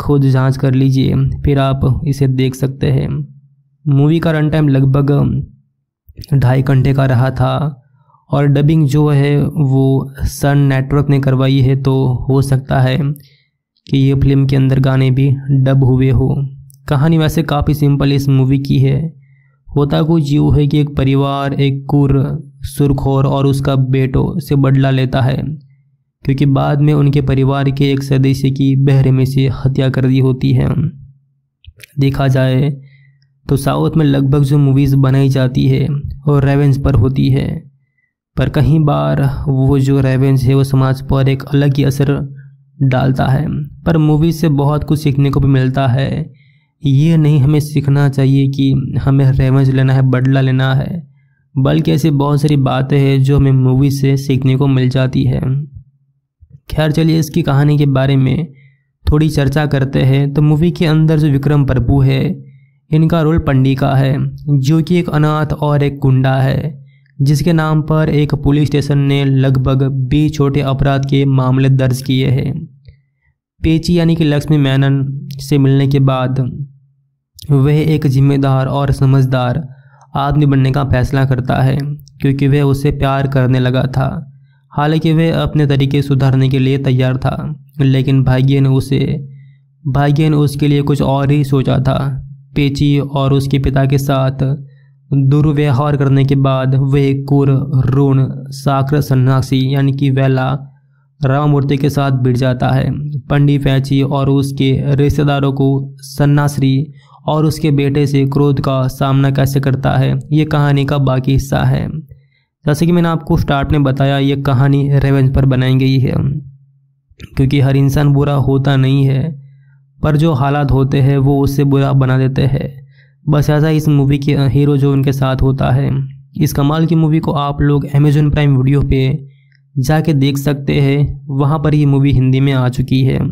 खुद जाँच कर लीजिए, फिर आप इसे देख सकते हैं। मूवी का रन टाइम लगभग ढाई घंटे का रहा था, और डबिंग जो है, वो सन नेटवर्क ने करवाई है तो हो सकता है कि ये फ़िल्म के अंदर गाने भी डब हुए हो। कहानी वैसे काफ़ी सिंपल इस मूवी की है। होता कुछ यूँ है कि एक परिवार, एक कुर, सुरखोर और उसका बेटो से बदला लेता है, क्योंकि बाद में उनके परिवार के एक सदस्य की बहरे में से हत्या कर दी होती है। देखा जाए तो साउथ में लगभग जो मूवीज़ बनाई जाती है, वो रेवेंस पर होती है। पर कहीं बार वो जो रेवेंस है, वो समाज पर एक अलग ही असर डालता है। पर मूवी से बहुत कुछ सीखने को भी मिलता है। ये नहीं हमें सीखना चाहिए कि हमें रेवेंज लेना है, बदला लेना है। बल्कि ऐसी बहुत सारी बातें हैं जो हमें मूवी से सीखने को मिल जाती है। खैर, चलिए इसकी कहानी के बारे में थोड़ी चर्चा करते हैं। तो मूवी के अंदर जो विक्रम प्रभु है, इनका रोल पंडिका है, जो कि एक अनाथ और एक गुंडा है। जिसके नाम पर एक पुलिस स्टेशन ने लगभग बीस छोटे अपराध के मामले दर्ज किए हैं। पेची यानी कि लक्ष्मी मैनन से मिलने के बाद वह एक जिम्मेदार और समझदार आदमी बनने का फैसला करता है, क्योंकि वह उसे प्यार करने लगा था। हालाँकि वह अपने तरीके सुधारने के लिए तैयार था, लेकिन भाग्य ने उसे, भाग्य ने उसके लिए कुछ और ही सोचा था। पेची और उसके पिता के साथ दुर्व्यवहार करने के बाद वह कुर ऋण साकर, सन्यासी, यानी कि वेला, राममूर्ति के साथ भिड़ जाता है। पंडित पैची और उसके रिश्तेदारों को सन्नाश्री और उसके बेटे से क्रोध का सामना कैसे करता है, ये कहानी का बाकी हिस्सा है। जैसे कि मैंने आपको स्टार्ट में बताया, ये कहानी रेवेंज पर बनाई गई है। क्योंकि हर इंसान बुरा होता नहीं है, पर जो हालात होते हैं, वो उससे बुरा बना देते हैं। बस ऐसा इस मूवी के हीरो जो उनके साथ होता है। इस कमाल की मूवी को आप लोग अमेजोन प्राइम वीडियो पे जाके देख सकते हैं। वहाँ पर ये मूवी हिंदी में आ चुकी है।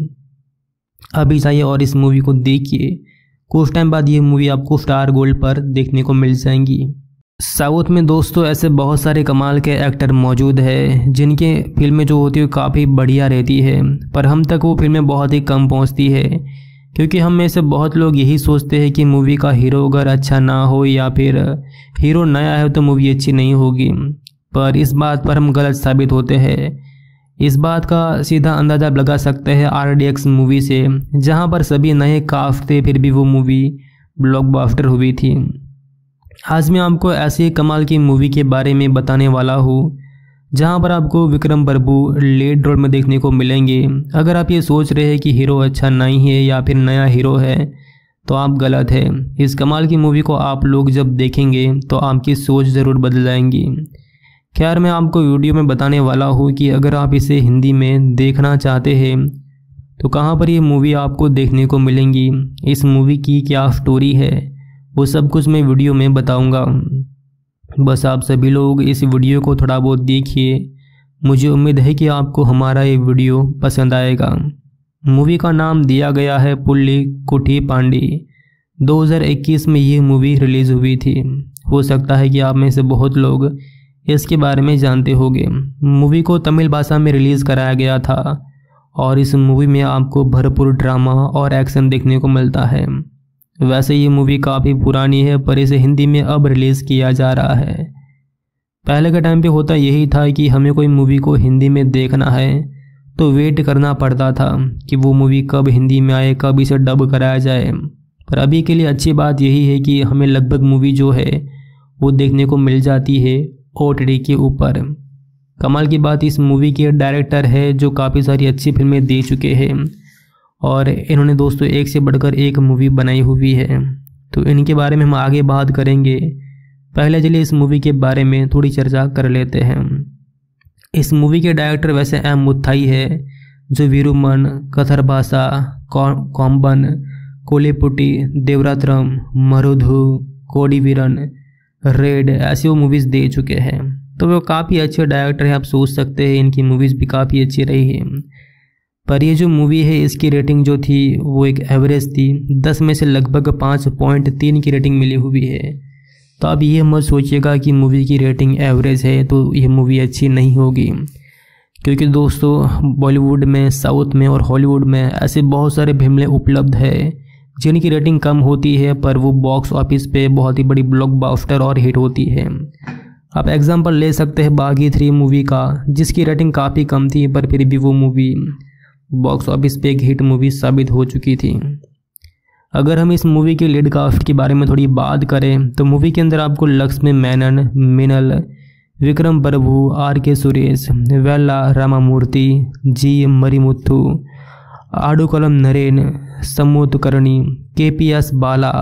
अभी जाइए और इस मूवी को देखिए। कुछ टाइम बाद ये मूवी आपको स्टार गोल्ड पर देखने को मिल जाएँगी। साउथ में दोस्तों ऐसे बहुत सारे कमाल के एक्टर मौजूद है, जिनके फ़िल्में जो होती है काफ़ी बढ़िया रहती है। पर हम तक वो फ़िल्में बहुत ही कम पहुँचती है। क्योंकि हम में से बहुत लोग यही सोचते हैं कि मूवी का हीरो अगर अच्छा ना हो या फिर हीरो नया है तो मूवी अच्छी नहीं होगी। पर इस बात पर हम गलत साबित होते हैं। इस बात का सीधा अंदाज़ा लगा सकते हैं आर डी एक्स मूवी से, जहाँ पर सभी नए काफ थे, फिर भी वो मूवी ब्लॉकबस्टर हुई थी। आज मैं आपको ऐसी कमाल की मूवी के बारे में बताने वाला हूँ जहाँ पर आपको विक्रम प्रभु लीड रोल में देखने को मिलेंगे। अगर आप ये सोच रहे हैं कि हीरो अच्छा नहीं है या फिर नया हीरो है तो आप गलत है। इस कमाल की मूवी को आप लोग जब देखेंगे तो आपकी सोच ज़रूर बदल जाएँगी। खैर, मैं आपको वीडियो में बताने वाला हूँ कि अगर आप इसे हिंदी में देखना चाहते हैं तो कहाँ पर ये मूवी आपको देखने को मिलेंगी? इस मूवी की क्या स्टोरी है? वो सब कुछ मैं वीडियो में बताऊँगा। बस आप सभी लोग इस वीडियो को थोड़ा बहुत देखिए। मुझे उम्मीद है कि आपको हमारा ये वीडियो पसंद आएगा। मूवी का नाम दिया गया है पुल्ली कुठी पांडी। 2021 में ये मूवी रिलीज़ हुई थी। हो सकता है कि आप में से बहुत लोग इसके बारे में जानते होंगे। मूवी को तमिल भाषा में रिलीज़ कराया गया था और इस मूवी में आपको भरपूर ड्रामा और एक्शन देखने को मिलता है। वैसे ये मूवी काफ़ी पुरानी है, पर इसे हिंदी में अब रिलीज़ किया जा रहा है। पहले के टाइम पे होता यही था कि हमें कोई मूवी को हिंदी में देखना है तो वेट करना पड़ता था कि वो मूवी कब हिंदी में आए, कब इसे डब कराया जाए। पर अभी के लिए अच्छी बात यही है कि हमें लगभग मूवी जो है, वो देखने को मिल जाती है ओ के ऊपर। कमाल की बात, इस मूवी के डायरेक्टर है जो काफ़ी सारी अच्छी फ़िल्में दे चुके हैं। और इन्होंने दोस्तों एक से बढ़कर एक मूवी बनाई हुई है। तो इनके बारे में हम आगे बात करेंगे। पहले चलिए इस मूवी के बारे में थोड़ी चर्चा कर लेते हैं। इस मूवी के डायरेक्टर वैसे एम मुथाई है, जो वीरुमन, कथर भाषा कॉम्बन कोलेपुटी, देवरात्रम, मरुधु, कोडीवीरन, रेड, ऐसी वो मूवीज़ दे चुके हैं। तो वो काफ़ी अच्छे डायरेक्टर हैं, आप सोच सकते हैं, इनकी मूवीज़ भी काफ़ी अच्छी रही है। पर ये जो मूवी है, इसकी रेटिंग जो थी, वो एक एवरेज थी। दस में से लगभग पाँच पॉइंट तीन की रेटिंग मिली हुई है। तो अब ये मत सोचिएगा कि मूवी की रेटिंग एवरेज है तो ये मूवी अच्छी नहीं होगी। क्योंकि दोस्तों बॉलीवुड में साउथ में और हॉलीवुड में ऐसे बहुत सारे फ़िल्में उपलब्ध है, जिनकी रेटिंग कम होती है, पर वो बॉक्स ऑफ़िस पे बहुत ही बड़ी ब्लॉकबस्टर और हिट होती है। आप एग्जांपल ले सकते हैं बागी थ्री मूवी का, जिसकी रेटिंग काफ़ी कम थी, पर फिर भी वो मूवी बॉक्स ऑफ़िस पे एक हिट मूवी साबित हो चुकी थी। अगर हम इस मूवी के लीड कास्ट के बारे में थोड़ी बात करें तो मूवी के अंदर आपको लक्ष्मी, मैनन, मिनल, विक्रम प्रभु, आर के सुरेश वेल्ला रामामूर्ति, जी Marimuthu आडुकलम Naren Samuthirakani, K P S Bala,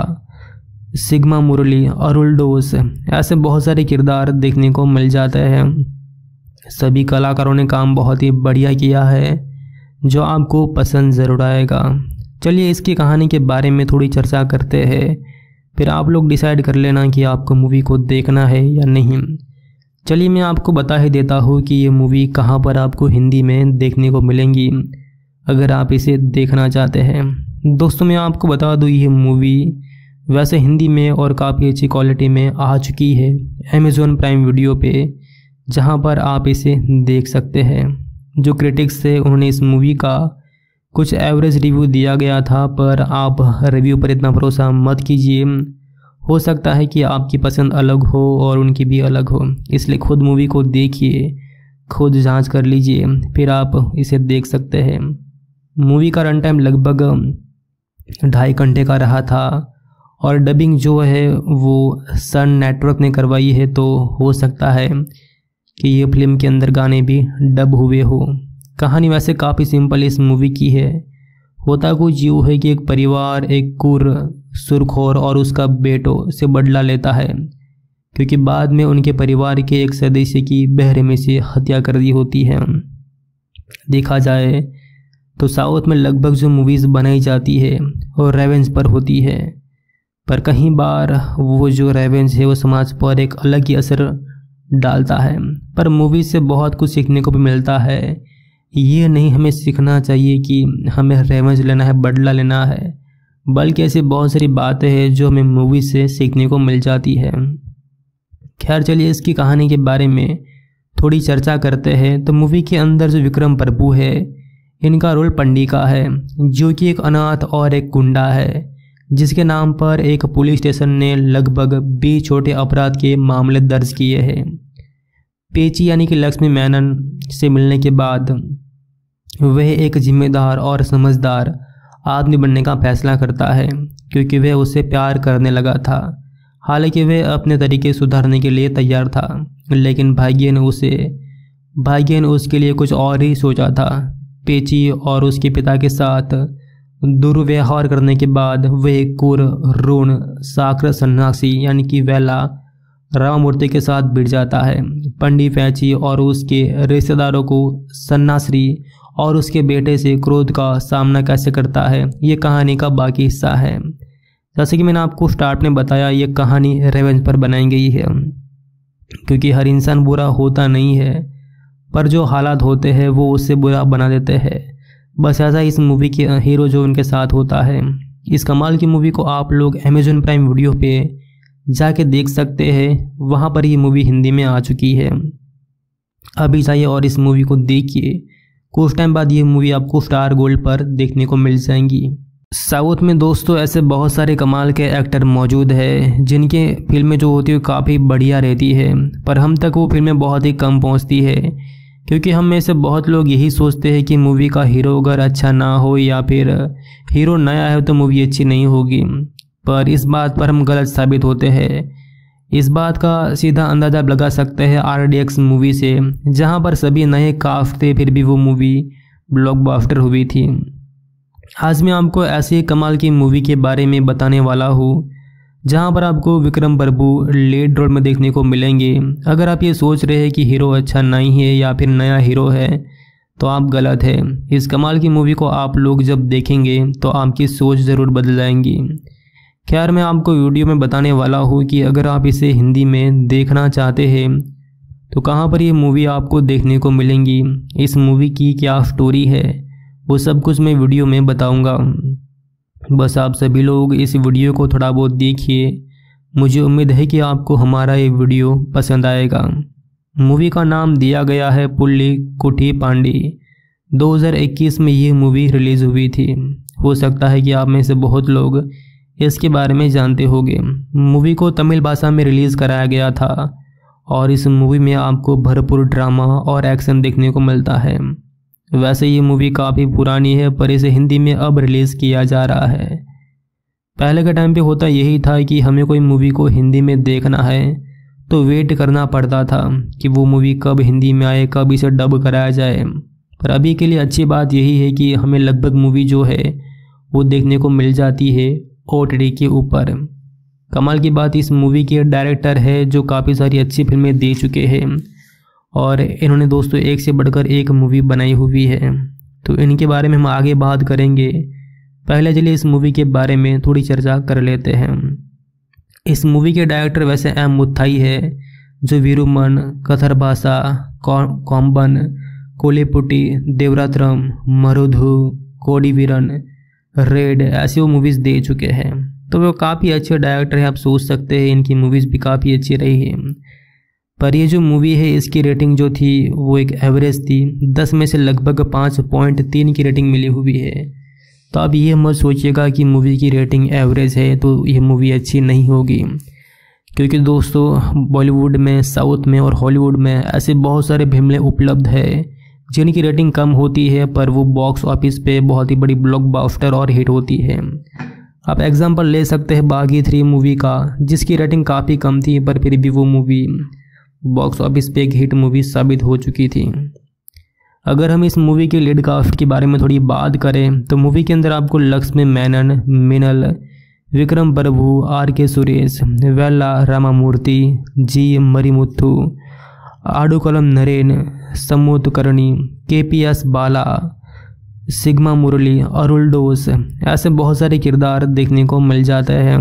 Sigma Murali, Arul Doss, ऐसे बहुत सारे किरदार देखने को मिल जाते हैं। सभी कलाकारों ने काम बहुत ही बढ़िया किया है। जो आपको पसंद ज़रूर आएगा। चलिए इसकी कहानी के बारे में थोड़ी चर्चा करते हैं। फिर आप लोग डिसाइड कर लेना कि आपको मूवी को देखना है या नहीं। चलिए मैं आपको बता ही देता हूँ कि ये मूवी कहाँ पर आपको हिंदी में देखने को मिलेंगी, अगर आप इसे देखना चाहते हैं। दोस्तों, मैं आपको बता दूँ, ये मूवी वैसे हिंदी में और काफ़ी अच्छी क्वालिटी में आ चुकी है अमेज़ोन प्राइम वीडियो पे, जहाँ पर आप इसे देख सकते हैं। जो क्रिटिक्स थे, उन्होंने इस मूवी का कुछ एवरेज रिव्यू दिया गया था, पर आप रिव्यू पर इतना भरोसा मत कीजिए। हो सकता है कि आपकी पसंद अलग हो और उनकी भी अलग हो, इसलिए खुद मूवी को देखिए, खुद जाँच कर लीजिए, फिर आप इसे देख सकते हैं। मूवी का रन टाइम लगभग ढाई घंटे का रहा था, और डबिंग जो है, वो सन नेटवर्क ने करवाई है तो हो सकता है कि ये फ़िल्म के अंदर गाने भी डब हुए हो। कहानी वैसे काफ़ी सिंपल इस मूवी की है। होता कुछ यूँ है कि एक परिवार, एक कुर, सुरखोर और उसका बेटो से बदला लेता है, क्योंकि बाद में उनके परिवार के एक सदस्य की बहरे में से हत्या कर दी होती है। देखा जाए तो साउथ में लगभग जो मूवीज़ बनाई जाती है, वो रेवेंस पर होती है। पर कहीं बार वो जो रेवेंस है, वो समाज पर एक अलग ही असर डालता है। पर मूवी से बहुत कुछ सीखने को भी मिलता है। ये नहीं हमें सीखना चाहिए कि हमें रेवेंज लेना है, बदला लेना है। बल्कि ऐसी बहुत सारी बातें हैं जो हमें मूवी से सीखने को मिल जाती है। खैर, चलिए इसकी कहानी के बारे में थोड़ी चर्चा करते हैं। तो मूवी के अंदर जो विक्रम प्रभु है, इनका रोल पंडिका है, जो कि एक अनाथ और एक गुंडा है। जिसके नाम पर एक पुलिस स्टेशन ने लगभग बीस छोटे अपराध के मामले दर्ज किए हैं। पेची यानी कि लक्ष्मी मैनन से मिलने के बाद वह एक जिम्मेदार और समझदार आदमी बनने का फैसला करता है, क्योंकि वह उससे प्यार करने लगा था। हालाँकि वह अपने तरीके सुधारने के लिए तैयार था, लेकिन भाग्य ने उसे, भाग्य ने उसके लिए कुछ और ही सोचा था। पेची और उसके पिता के साथ दुर्व्यवहार करने के बाद वह कुर ऋण साकर, सन्यासी, यानी कि वेला, राममूर्ति के साथ भिड़ जाता है। पंडित फैची और उसके रिश्तेदारों को सन्नाश्री और उसके बेटे से क्रोध का सामना कैसे करता है, ये कहानी का बाकी हिस्सा है। जैसे कि मैंने आपको स्टार्ट में बताया, ये कहानी रेवेंज पर बनाई गई है, क्योंकि हर इंसान बुरा होता नहीं है, पर जो हालात होते हैं, वो उससे बुरा बना देते हैं। बस ऐसा इस मूवी के हीरो जो उनके साथ होता है। इस कमाल की मूवी को आप लोग अमेजोन प्राइम वीडियो पे जाके देख सकते हैं। वहाँ पर ये मूवी हिंदी में आ चुकी है। अभी जाइए और इस मूवी को देखिए। कुछ टाइम बाद ये मूवी आपको स्टार गोल्ड पर देखने को मिल जाएँगी। साउथ में दोस्तों ऐसे बहुत सारे कमाल के एक्टर मौजूद है, जिनके फ़िल्में जो होती है काफ़ी बढ़िया रहती है। पर हम तक वो फ़िल्में बहुत ही कम पहुँचती है। क्योंकि हम में से बहुत लोग यही सोचते हैं कि मूवी का हीरो अगर अच्छा ना हो या फिर हीरो नया है तो मूवी अच्छी नहीं होगी। पर इस बात पर हम गलत साबित होते हैं। इस बात का सीधा अंदाज़ा लगा सकते हैं आर डी एक्स मूवी से, जहाँ पर सभी नए काफ थे, फिर भी वो मूवी ब्लॉकबस्टर हुई थी। आज मैं आपको ऐसी कमाल की मूवी के बारे में बताने वाला हूँ जहाँ पर आपको विक्रम प्रभु लीड रोल में देखने को मिलेंगे। अगर आप ये सोच रहे हैं कि हीरो अच्छा नहीं है या फिर नया हीरो है तो आप गलत है। इस कमाल की मूवी को आप लोग जब देखेंगे तो आपकी सोच ज़रूर बदल जाएँगी। खैर मैं आपको वीडियो में बताने वाला हूँ कि अगर आप इसे हिंदी में देखना चाहते हैं तो कहाँ पर ये मूवी आपको देखने को मिलेंगी? इस मूवी की क्या स्टोरी है? वो सब कुछ मैं वीडियो में बताऊँगा। बस आप सभी लोग इस वीडियो को थोड़ा बहुत देखिए। मुझे उम्मीद है कि आपको हमारा ये वीडियो पसंद आएगा। मूवी का नाम दिया गया है पुल्ली कुठी पांडी। 2021 में ये मूवी रिलीज़ हुई थी। हो सकता है कि आप में से बहुत लोग इसके बारे में जानते होंगे। मूवी को तमिल भाषा में रिलीज़ कराया गया था और इस मूवी में आपको भरपूर ड्रामा और एक्शन देखने को मिलता है। वैसे ये मूवी काफ़ी पुरानी है, पर इसे हिंदी में अब रिलीज़ किया जा रहा है। पहले के टाइम पे होता यही था कि हमें कोई मूवी को हिंदी में देखना है तो वेट करना पड़ता था कि वो मूवी कब हिंदी में आए, कब इसे डब कराया जाए। पर अभी के लिए अच्छी बात यही है कि हमें लगभग मूवी जो है, वो देखने को मिल जाती है ओ के ऊपर। कमाल की बात, इस मूवी के डायरेक्टर है जो काफ़ी सारी अच्छी फ़िल्में दे चुके हैं। और इन्होंने दोस्तों एक से बढ़कर एक मूवी बनाई हुई है। तो इनके बारे में हम आगे बात करेंगे। पहले चलिए इस मूवी के बारे में थोड़ी चर्चा कर लेते हैं। इस मूवी के डायरेक्टर वैसे एम मुथाई है, जो वीरुमन कथर भाषा कॉम्बन कोलेपुटी, देवरात्रम, मरुधु, कोडीवीरन, रेड, ऐसी वो मूवीज़ दे चुके हैं। तो वो काफ़ी अच्छे डायरेक्टर हैं, आप सोच सकते हैं, इनकी मूवीज़ भी काफ़ी अच्छी रही है। पर ये जो मूवी है, इसकी रेटिंग जो थी, वो एक एवरेज थी। दस में से लगभग पाँच पॉइंट तीन की रेटिंग मिली हुई है। तो अब ये मत सोचिएगा कि मूवी की रेटिंग एवरेज है तो ये मूवी अच्छी नहीं होगी। क्योंकि दोस्तों बॉलीवुड में साउथ में और हॉलीवुड में ऐसे बहुत सारे फ़िल्में उपलब्ध है, जिनकी रेटिंग कम होती है, पर वो बॉक्स ऑफ़िस पे बहुत ही बड़ी ब्लॉकबस्टर और हिट होती है। आप एग्जांपल ले सकते हैं बागी थ्री मूवी का, जिसकी रेटिंग काफ़ी कम थी, पर फिर भी वो मूवी बॉक्स ऑफ़िस पे एक हिट मूवी साबित हो चुकी थी। अगर हम इस मूवी के लीड कास्ट के बारे में थोड़ी बात करें तो मूवी के अंदर आपको लक्ष्मी मेनन, मिनल, विक्रम प्रभु, आर के सुरेश, वेल्ला, रामामूर्ति, जी Marimuthu आडुकलम Naren Samuthirakani K P S Bala, Sigma Murali, Arul Doss, ऐसे बहुत सारे किरदार देखने को मिल जाते हैं।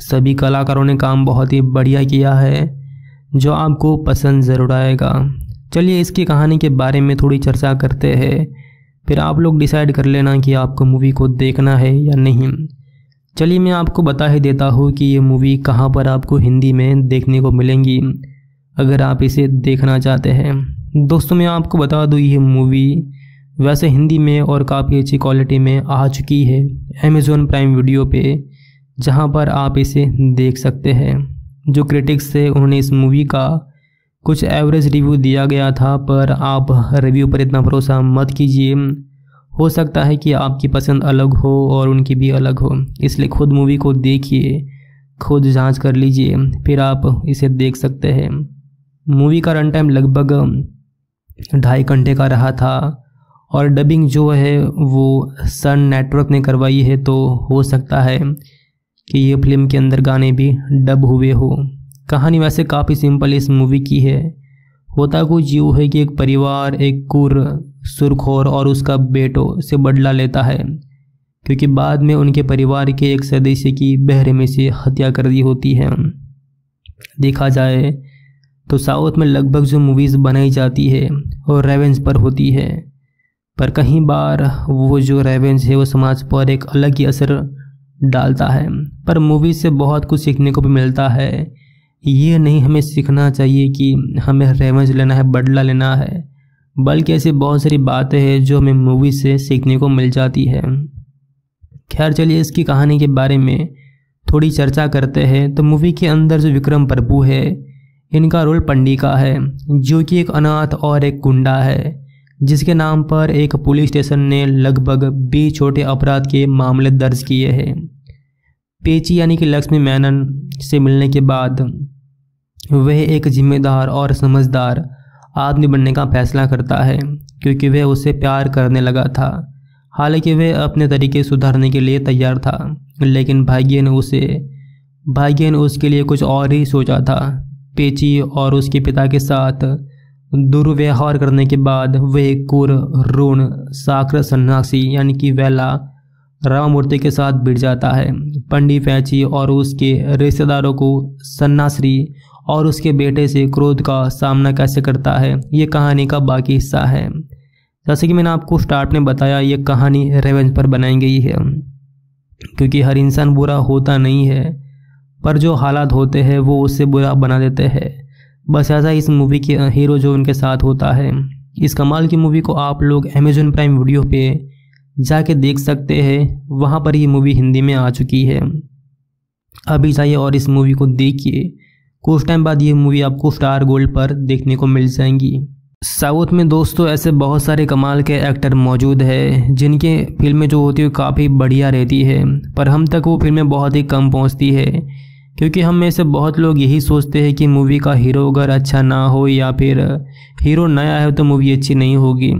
सभी कलाकारों ने काम बहुत ही बढ़िया किया है। जो आपको पसंद ज़रूर आएगा। चलिए इसकी कहानी के बारे में थोड़ी चर्चा करते हैं। फिर आप लोग डिसाइड कर लेना कि आपको मूवी को देखना है या नहीं। चलिए मैं आपको बता ही देता हूँ कि ये मूवी कहाँ पर आपको हिंदी में देखने को मिलेंगी, अगर आप इसे देखना चाहते हैं। दोस्तों, मैं आपको बता दूँ, ये मूवी वैसे हिंदी में और काफ़ी अच्छी क्वालिटी में आ चुकी है अमेज़ोन प्राइम वीडियो पे, जहाँ पर आप इसे देख सकते हैं। जो क्रिटिक्स थे, उन्होंने इस मूवी का कुछ एवरेज रिव्यू दिया गया था, पर आप रिव्यू पर इतना भरोसा मत कीजिए। हो सकता है कि आपकी पसंद अलग हो और उनकी भी अलग हो। इसलिए खुद मूवी को देखिए, खुद जाँच कर लीजिए, फिर आप इसे देख सकते हैं। मूवी का रन टाइम लगभग ढाई घंटे का रहा था, और डबिंग जो है, वो सन नेटवर्क ने करवाई है तो हो सकता है कि ये फ़िल्म के अंदर गाने भी डब हुए हो। कहानी वैसे काफ़ी सिंपल इस मूवी की है। होता कुछ यूँ है कि एक परिवार, एक कुर, सुरखोर और उसका बेटो से बदला लेता है, क्योंकि बाद में उनके परिवार के एक सदस्य की बहरे में से हत्या कर दी होती है। देखा जाए तो साउथ में लगभग जो मूवीज़ बनाई जाती है, वो रेवेंज पर होती है। पर कहीं बार वो जो रेवेंज है, वो समाज पर एक अलग ही असर डालता है। पर मूवी से बहुत कुछ सीखने को भी मिलता है। ये नहीं हमें सीखना चाहिए कि हमें रेवेंस लेना है, बदला लेना है, बल्कि ऐसी बहुत सारी बातें हैं जो हमें मूवी से सीखने को मिल जाती है। खैर, चलिए इसकी कहानी के बारे में थोड़ी चर्चा करते हैं। तो मूवी के अंदर जो विक्रम प्रभु है, इनका रोल पंडिका है, जो कि एक अनाथ और एक गुंडा है, जिसके नाम पर एक पुलिस स्टेशन ने लगभग बीस छोटे अपराध के मामले दर्ज किए हैं। पेची यानी कि लक्ष्मी मैनन से मिलने के बाद वह एक जिम्मेदार और समझदार आदमी बनने का फैसला करता है, क्योंकि वह उसे प्यार करने लगा था। हालाँकि वह अपने तरीके सुधारने के लिए तैयार था, लेकिन भाग्य ने उसे, भाग्य ने उसके लिए कुछ और ही सोचा था। पेची और उसके पिता के साथ दुर्व्यवहार करने के बाद वह कुर, ऋण साकर सन्यासी यानी कि वेला राममूर्ति के साथ भिड़ जाता है। पंडित पैची और उसके रिश्तेदारों को सन्नाश्री और उसके बेटे से क्रोध का सामना कैसे करता है, ये कहानी का बाकी हिस्सा है। जैसे कि मैंने आपको स्टार्ट में बताया, ये कहानी रेवेंज पर बनाई गई है। क्योंकि हर इंसान बुरा होता नहीं है, पर जो हालात होते हैं, वो उससे बुरा बना देते हैं। बस ऐसा इस मूवी के हीरो जो उनके साथ होता है। इस कमाल की मूवी को आप लोग अमेजोन प्राइम वीडियो पे जाके देख सकते हैं, वहाँ पर ये मूवी हिंदी में आ चुकी है। अभी जाइए और इस मूवी को देखिए। कुछ टाइम बाद ये मूवी आपको स्टार गोल्ड पर देखने को मिल जाएँगी। साउथ में दोस्तों ऐसे बहुत सारे कमाल के एक्टर मौजूद है, जिनके फ़िल्में जो होती है काफ़ी बढ़िया रहती है, पर हम तक वो फ़िल्में बहुत ही कम पहुँचती है, क्योंकि हम में से बहुत लोग यही सोचते हैं कि मूवी का हीरो अगर अच्छा ना हो या फिर हीरो नया है तो मूवी अच्छी नहीं होगी।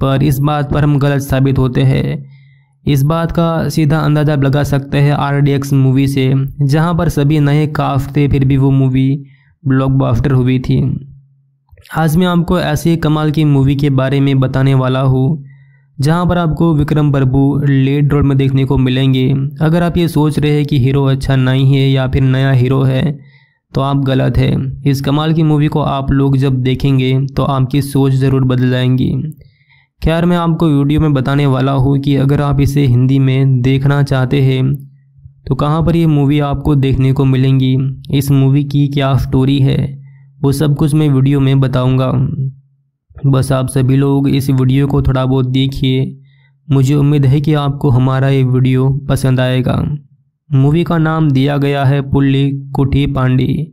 पर इस बात पर हम गलत साबित होते हैं। इस बात का सीधा अंदाज़ा लगा सकते हैं आर डी एक्स मूवी से, जहाँ पर सभी नए काफ थे, फिर भी वो मूवी ब्लॉकबस्टर हुई थी। आज मैं आपको ऐसी कमाल की मूवी के बारे में बताने वाला हूँ, जहाँ पर आपको विक्रम प्रभु लीड रोल में देखने को मिलेंगे। अगर आप ये सोच रहे हैं कि हीरो अच्छा नहीं है या फिर नया हीरो है तो आप गलत है। इस कमाल की मूवी को आप लोग जब देखेंगे तो आपकी सोच ज़रूर बदल जाएँगी। खैर, मैं आपको वीडियो में बताने वाला हूँ कि अगर आप इसे हिंदी में देखना चाहते हैं तो कहाँ पर ये मूवी आपको देखने को मिलेंगी? इस मूवी की क्या स्टोरी है? वो सब कुछ मैं वीडियो में बताऊँगा। बस आप सभी लोग इस वीडियो को थोड़ा बहुत देखिए। मुझे उम्मीद है कि आपको हमारा ये वीडियो पसंद आएगा। मूवी का नाम दिया गया है पुल्ली कुठी पांडी।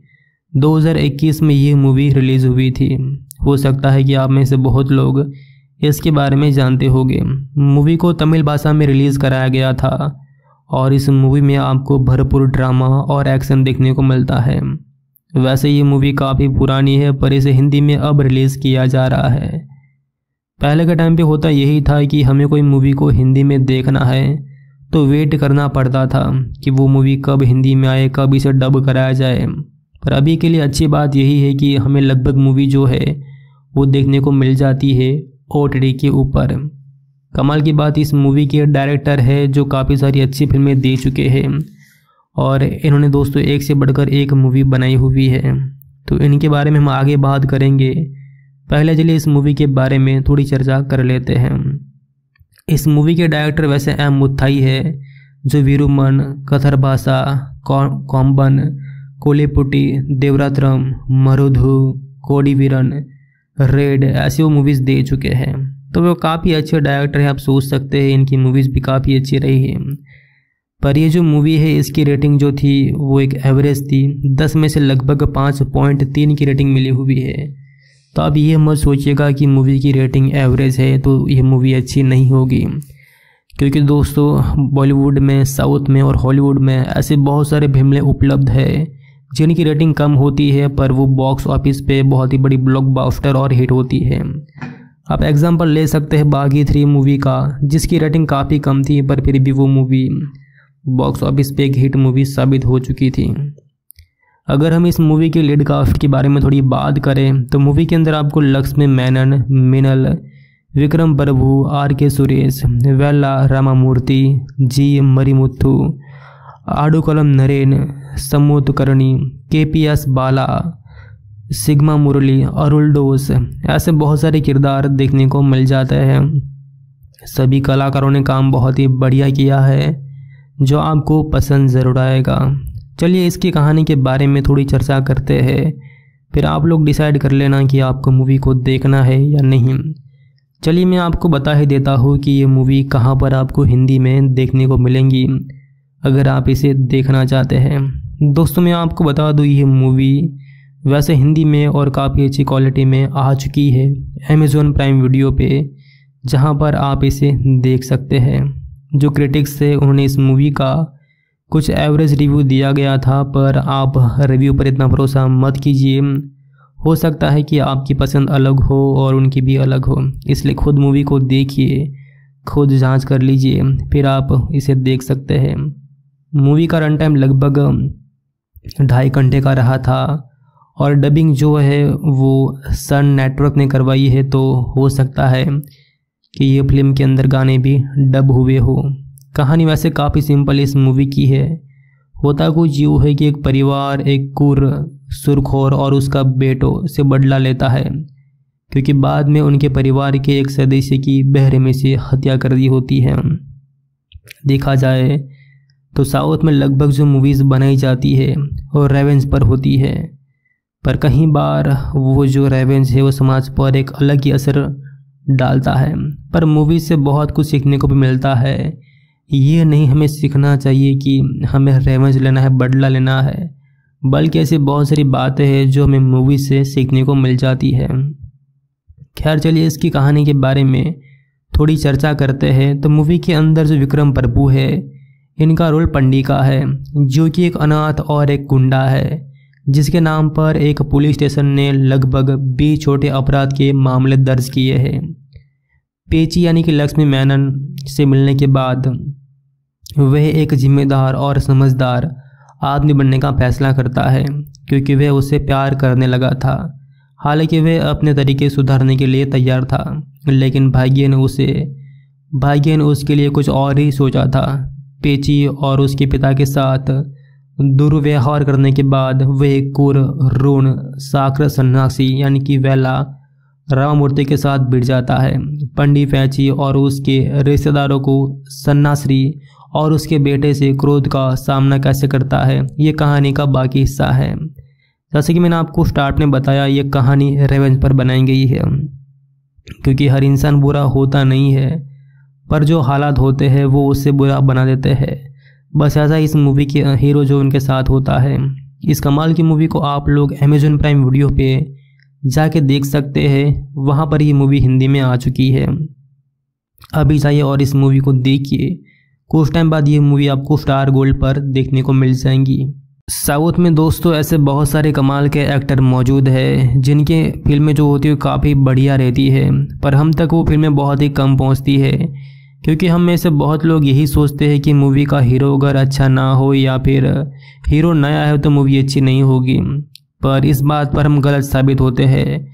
2021 में ये मूवी रिलीज़ हुई थी। हो सकता है कि आप में से बहुत लोग इसके बारे में जानते होंगे। मूवी को तमिल भाषा में रिलीज़ कराया गया था और इस मूवी में आपको भरपूर ड्रामा और एक्शन देखने को मिलता है। वैसे ये मूवी काफ़ी पुरानी है, पर इसे हिंदी में अब रिलीज़ किया जा रहा है। पहले के टाइम पे होता यही था कि हमें कोई मूवी को हिंदी में देखना है तो वेट करना पड़ता था कि वो मूवी कब हिंदी में आए, कब इसे डब कराया जाए। पर अभी के लिए अच्छी बात यही है कि हमें लगभग मूवी जो है, वो देखने को मिल जाती है। ओटीडी के ऊपर। कमाल की बात, इस मूवी के डायरेक्टर है जो काफ़ी सारी अच्छी फ़िल्में दे चुके हैं। और इन्होंने दोस्तों, एक से बढ़कर एक मूवी बनाई हुई है। तो इनके बारे में हम आगे बात करेंगे। पहले चलिए इस मूवी के बारे में थोड़ी चर्चा कर लेते हैं। इस मूवी के डायरेक्टर वैसे एम मुथाई है, जो वीरुमन भाषा कॉम्बन कोलेपुटी, देवरात्रम, मरुधु, कोडीवीरन रेड, ऐसी वो मूवीज़ दे चुके हैं। तो वो काफ़ी अच्छे डायरेक्टर हैं, आप सोच सकते हैं, इनकी मूवीज़ भी काफ़ी अच्छी रही है। पर ये जो मूवी है, इसकी रेटिंग जो थी, वो एक एवरेज थी। दस में से लगभग पाँच पॉइंट तीन की रेटिंग मिली हुई है। तो अब ये मत सोचिएगा कि मूवी की रेटिंग एवरेज है तो ये मूवी अच्छी नहीं होगी। क्योंकि दोस्तों बॉलीवुड में साउथ में और हॉलीवुड में ऐसे बहुत सारे फ़िल्में उपलब्ध है। जिनकी रेटिंग कम होती है, पर वो बॉक्स ऑफ़िस पे बहुत ही बड़ी ब्लॉकबस्टर और हिट होती है। आप एग्जांपल ले सकते हैं बागी थ्री मूवी का, जिसकी रेटिंग काफ़ी कम थी, पर फिर भी वो मूवी बॉक्स ऑफ़िस पे एक हिट मूवी साबित हो चुकी थी। अगर हम इस मूवी के लीड कास्ट के बारे में थोड़ी बात करें तो मूवी के अंदर आपको लक्ष्मी, मैनन, मिनल, विक्रम प्रभु, आर के सुरेश, वेला, रामामूर्ति, जी Marimuthu Aadukalam Naren Samuthirakani K P S Bala Sigma Murali Arul Doss ऐसे बहुत सारे किरदार देखने को मिल जाते हैं। सभी कलाकारों ने काम बहुत ही बढ़िया किया है, जो आपको पसंद ज़रूर आएगा। चलिए इसकी कहानी के बारे में थोड़ी चर्चा करते हैं। फिर आप लोग डिसाइड कर लेना कि आपको मूवी को देखना है या नहीं। चलिए मैं आपको बता ही देता हूँ कि ये मूवी कहाँ पर आपको हिंदी में देखने को मिलेंगी। अगर आप इसे देखना चाहते हैं। दोस्तों, मैं आपको बता दूँ ये मूवी वैसे हिंदी में और काफ़ी अच्छी क्वालिटी में आ चुकी है अमेज़ोन प्राइम वीडियो पे, जहाँ पर आप इसे देख सकते हैं। जो क्रिटिक्स थे उन्होंने इस मूवी का कुछ एवरेज रिव्यू दिया गया था, पर आप रिव्यू पर इतना भरोसा मत कीजिए। हो सकता है कि आपकी पसंद अलग हो और उनकी भी अलग हो, इसलिए खुद मूवी को देखिए, खुद जाँच कर लीजिए, फिर आप इसे देख सकते हैं। मूवी का रन टाइम लगभग ढाई घंटे का रहा था और डबिंग जो है वो सन नेटवर्क ने करवाई है तो हो सकता है कि ये फ़िल्म के अंदर गाने भी डब हुए हो। कहानी वैसे काफ़ी सिंपल इस मूवी की है। होता कुछ यूँ है कि एक परिवार, एक कुर, सुरखोर और उसका बेटो से बदला लेता है, क्योंकि बाद में उनके परिवार के एक सदस्य की बहरे में से हत्या कर दी होती है। देखा जाए तो साउथ में लगभग जो मूवीज़ बनाई जाती है, वो रेवेंज पर होती है। पर कहीं बार वो जो रेवेंज है, वो समाज पर एक अलग ही असर डालता है। पर मूवी से बहुत कुछ सीखने को भी मिलता है। ये नहीं हमें सीखना चाहिए कि हमें रेवेंज लेना है बदला लेना है। बल्कि ऐसी बहुत सारी बातें हैं जो हमें मूवी से सीखने को मिल जाती है। खैर, चलिए इसकी कहानी के बारे में थोड़ी चर्चा करते हैं। तो मूवी के अंदर जो विक्रम प्रभु है इनका रोल पंडी का है, जो कि एक अनाथ और एक गुंडा है, जिसके नाम पर एक पुलिस स्टेशन ने लगभग बीस छोटे अपराध के मामले दर्ज किए हैं। पेची यानी कि लक्ष्मी मैनन से मिलने के बाद, वह एक जिम्मेदार और समझदार आदमी बनने का फैसला करता है, क्योंकि वह उससे प्यार करने लगा था। हालाँकि वह अपने तरीके सुधारने के लिए तैयार था, लेकिन भाग्य ने उसे, भाग्य ने उसके लिए कुछ और ही सोचा था। पेची और उसके पिता के साथ दुर्व्यवहार करने के बाद वह कुर ऋण, साकर सन्यासी, यानी कि वेला, राममूर्ति के साथ भिड़ जाता है। पंडित पैची और उसके रिश्तेदारों को सन्नाश्री और उसके बेटे से क्रोध का सामना कैसे करता है, ये कहानी का बाकी हिस्सा है। जैसे कि मैंने आपको स्टार्ट में बताया, ये कहानी रेवेंज पर बनाई गई है, क्योंकि हर इंसान बुरा होता नहीं है। पर जो हालात होते हैं, वो उससे बुरा बना देते हैं। बस ऐसा इस मूवी के हीरो जो उनके साथ होता है। इस कमाल की मूवी को आप लोग अमेजोन प्राइम वीडियो पे जाके देख सकते हैं। वहाँ पर ये मूवी हिंदी में आ चुकी है। अभी जाइए और इस मूवी को देखिए। कुछ टाइम बाद ये मूवी आपको स्टार गोल्ड पर देखने को मिल जाएँगी। साउथ में दोस्तों ऐसे बहुत सारे कमाल के एक्टर मौजूद है, जिनके फ़िल्में जो होती है काफ़ी बढ़िया रहती है। पर हम तक वो फ़िल्में बहुत ही कम पहुँचती है। क्योंकि हम में से बहुत लोग यही सोचते हैं कि मूवी का हीरो अगर अच्छा ना हो या फिर हीरो नया है तो मूवी अच्छी नहीं होगी। पर इस बात पर हम गलत साबित होते हैं।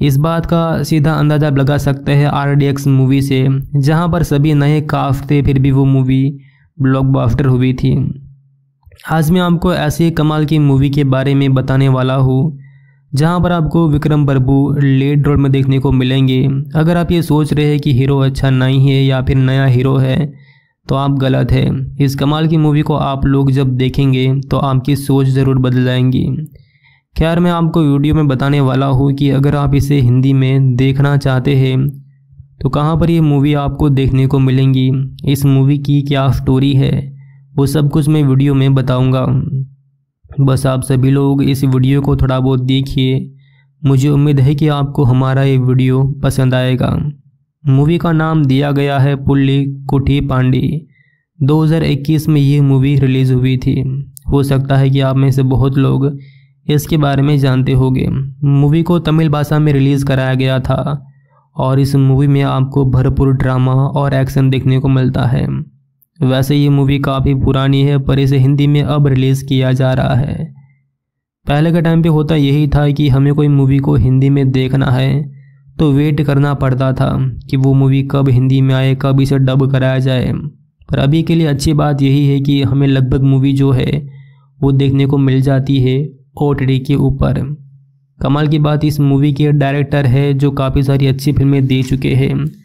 इस बात का सीधा अंदाज़ा लगा सकते हैं आर डी एक्स मूवी से, जहाँ पर सभी नए काफ थे, फिर भी वो मूवी ब्लॉकबस्टर हुई थी। आज मैं आपको ऐसी कमाल की मूवी के बारे में बताने वाला हूँ जहाँ पर आपको विक्रम प्रभु लेड रोल में देखने को मिलेंगे। अगर आप ये सोच रहे हैं कि हीरो अच्छा नहीं है या फिर नया हीरो है तो आप गलत है। इस कमाल की मूवी को आप लोग जब देखेंगे तो आपकी सोच ज़रूर बदल जाएँगी। खैर, मैं आपको वीडियो में बताने वाला हूँ कि अगर आप इसे हिंदी में देखना चाहते हैं तो कहाँ पर ये मूवी आपको देखने को मिलेंगी? इस मूवी की क्या स्टोरी है? वो सब कुछ मैं वीडियो में बताऊँगा। बस आप सभी लोग इस वीडियो को थोड़ा बहुत देखिए। मुझे उम्मीद है कि आपको हमारा ये वीडियो पसंद आएगा। मूवी का नाम दिया गया है पुल्ली कुठी पांडी। 2021 में ये मूवी रिलीज़ हुई थी। हो सकता है कि आप में से बहुत लोग इसके बारे में जानते होंगे। मूवी को तमिल भाषा में रिलीज़ कराया गया था और इस मूवी में आपको भरपूर ड्रामा और एक्शन देखने को मिलता है। वैसे ये मूवी काफ़ी पुरानी है, पर इसे हिंदी में अब रिलीज़ किया जा रहा है। पहले के टाइम पे होता यही था कि हमें कोई मूवी को हिंदी में देखना है तो वेट करना पड़ता था कि वो मूवी कब हिंदी में आए, कब इसे डब कराया जाए। पर अभी के लिए अच्छी बात यही है कि हमें लगभग मूवी जो है, वो देखने को मिल जाती है ओ के ऊपर। कमाल की बात, इस मूवी के डायरेक्टर है जो काफ़ी सारी अच्छी फ़िल्में दे चुके हैं।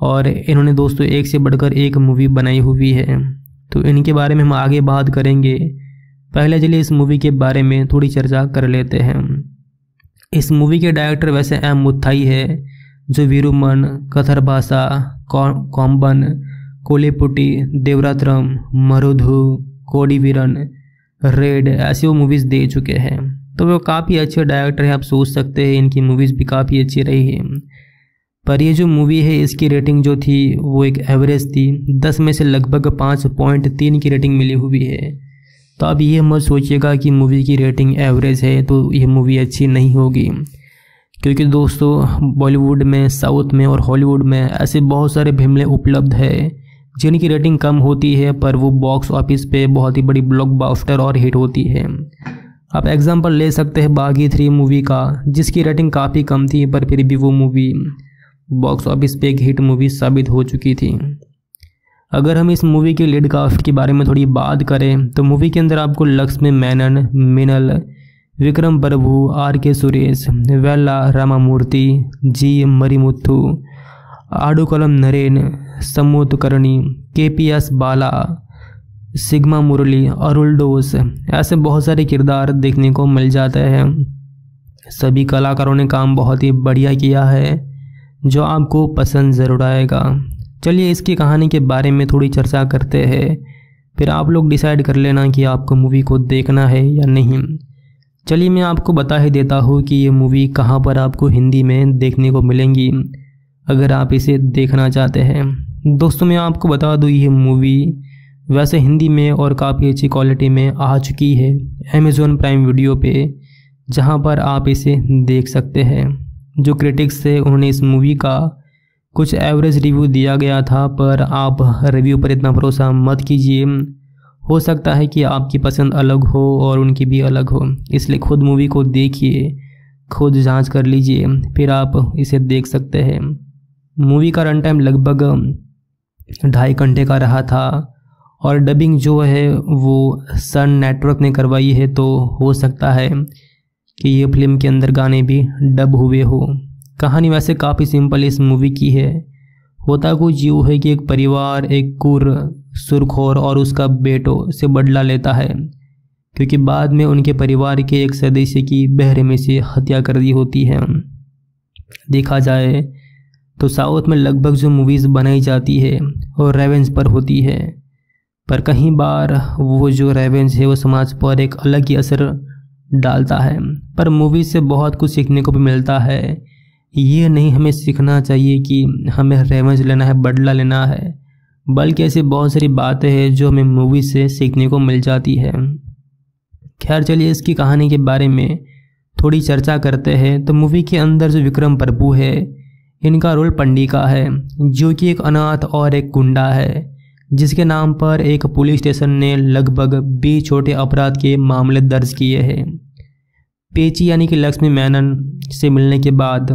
और इन्होंने दोस्तों एक से बढ़कर एक मूवी बनाई हुई है। तो इनके बारे में हम आगे बात करेंगे। पहले चलिए इस मूवी के बारे में थोड़ी चर्चा कर लेते हैं। इस मूवी के डायरेक्टर वैसे एम मुथाई है, जो वीरुमन कथर भाषा कॉम्बन कोलेपुटी, देवरात्रम, मरुधु, कोडीवीरन, रेड, ऐसी वो मूवीज़ दे चुके हैं। तो वो काफ़ी अच्छे डायरेक्टर हैं, आप सोच सकते हैं, इनकी मूवीज़ भी काफ़ी अच्छी रही है। पर ये जो मूवी है, इसकी रेटिंग जो थी, वो एक एवरेज थी। दस में से लगभग पाँच पॉइंट तीन की रेटिंग मिली हुई है। तो अब ये मत सोचिएगा कि मूवी की रेटिंग एवरेज है तो ये मूवी अच्छी नहीं होगी। क्योंकि दोस्तों बॉलीवुड में साउथ में और हॉलीवुड में ऐसे बहुत सारे फ़िल्में उपलब्ध है, जिनकी रेटिंग कम होती है, पर वो बॉक्स ऑफ़िस पे बहुत ही बड़ी ब्लॉकबस्टर और हिट होती है। आप एग्जांपल ले सकते हैं बागी थ्री मूवी का, जिसकी रेटिंग काफ़ी कम थी, पर फिर भी वो मूवी बॉक्स ऑफ़िस पे एक हिट मूवी साबित हो चुकी थी। अगर हम इस मूवी के लीड कास्ट के बारे में थोड़ी बात करें तो मूवी के अंदर आपको लक्ष्मी मैनन, मिनल, विक्रम प्रभु, आर के सुरेश, वेल्ला रामामूर्ति, जी Marimuthu आडुकलम Naren Samuthirakani K P S Bala, Sigma Murali, Arul Doss, ऐसे बहुत सारे किरदार देखने को मिल जाते हैं। सभी कलाकारों ने काम बहुत ही बढ़िया किया है। जो आपको पसंद ज़रूर आएगा। चलिए इसकी कहानी के बारे में थोड़ी चर्चा करते हैं। फिर आप लोग डिसाइड कर लेना कि आपको मूवी को देखना है या नहीं। चलिए मैं आपको बता ही देता हूँ कि ये मूवी कहाँ पर आपको हिंदी में देखने को मिलेंगी, अगर आप इसे देखना चाहते हैं। दोस्तों, मैं आपको बता दूँ, ये मूवी वैसे हिंदी में और काफ़ी अच्छी क्वालिटी में आ चुकी है अमेज़ोन प्राइम वीडियो पे, जहाँ पर आप इसे देख सकते हैं। जो क्रिटिक्स थे, उन्होंने इस मूवी का कुछ एवरेज रिव्यू दिया गया था, पर आप रिव्यू पर इतना भरोसा मत कीजिए। हो सकता है कि आपकी पसंद अलग हो और उनकी भी अलग हो, इसलिए खुद मूवी को देखिए, खुद जाँच कर लीजिए, फिर आप इसे देख सकते हैं। मूवी का रन टाइम लगभग ढाई घंटे का रहा था, और डबिंग जो है, वो सन नेटवर्क ने करवाई है तो हो सकता है कि ये फ़िल्म के अंदर गाने भी डब हुए हो। कहानी वैसे काफ़ी सिंपल इस मूवी की है। होता कुछ यूँ है कि एक परिवार, एक कुर सुरखोर और उसका बेटो से बदला लेता है। क्योंकि बाद में उनके परिवार के एक सदस्य की बहरे में से हत्या कर दी होती है। देखा जाए तो साउथ में लगभग जो मूवीज़ बनाई जाती है, वो रेवेंस पर होती है। पर कहीं बार वो जो रेवेंस है, वो समाज पर एक अलग ही असर डालता है। पर मूवी से बहुत कुछ सीखने को भी मिलता है। ये नहीं हमें सीखना चाहिए कि हमें रेवेंज लेना है, बदला लेना है। बल्कि ऐसी बहुत सारी बातें हैं जो हमें मूवी से सीखने को मिल जाती है। खैर, चलिए इसकी कहानी के बारे में थोड़ी चर्चा करते हैं। तो मूवी के अंदर जो विक्रम प्रभु है, इनका रोल पंडी का है, जो कि एक अनाथ और एक गुंडा है। जिसके नाम पर एक पुलिस स्टेशन ने लगभग बीस छोटे अपराध के मामले दर्ज किए हैं। पेची यानी कि लक्ष्मी मैनन से मिलने के बाद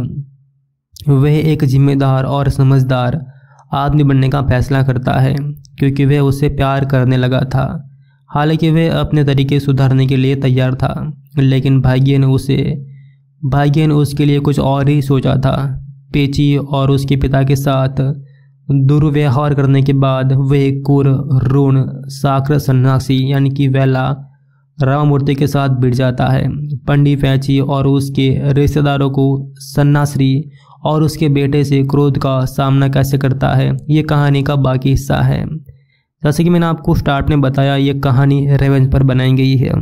वह एक जिम्मेदार और समझदार आदमी बनने का फैसला करता है, क्योंकि वह उससे प्यार करने लगा था। हालाँकि वह अपने तरीके सुधारने के लिए तैयार था, लेकिन भाग्य ने उसे, भाग्य ने उसके लिए कुछ और ही सोचा था। पेची और उसके पिता के साथ दुर्व्यवहार करने के बाद वह कुर, ऋण साकर सन्यासी, यानी कि वेला, राममूर्ति के साथ भिड़ जाता है। पंडित पैची और उसके रिश्तेदारों को सन्नाश्री और उसके बेटे से क्रोध का सामना कैसे करता है, ये कहानी का बाकी हिस्सा है। जैसे कि मैंने आपको स्टार्ट में बताया, ये कहानी रेवेंज पर बनाई गई है,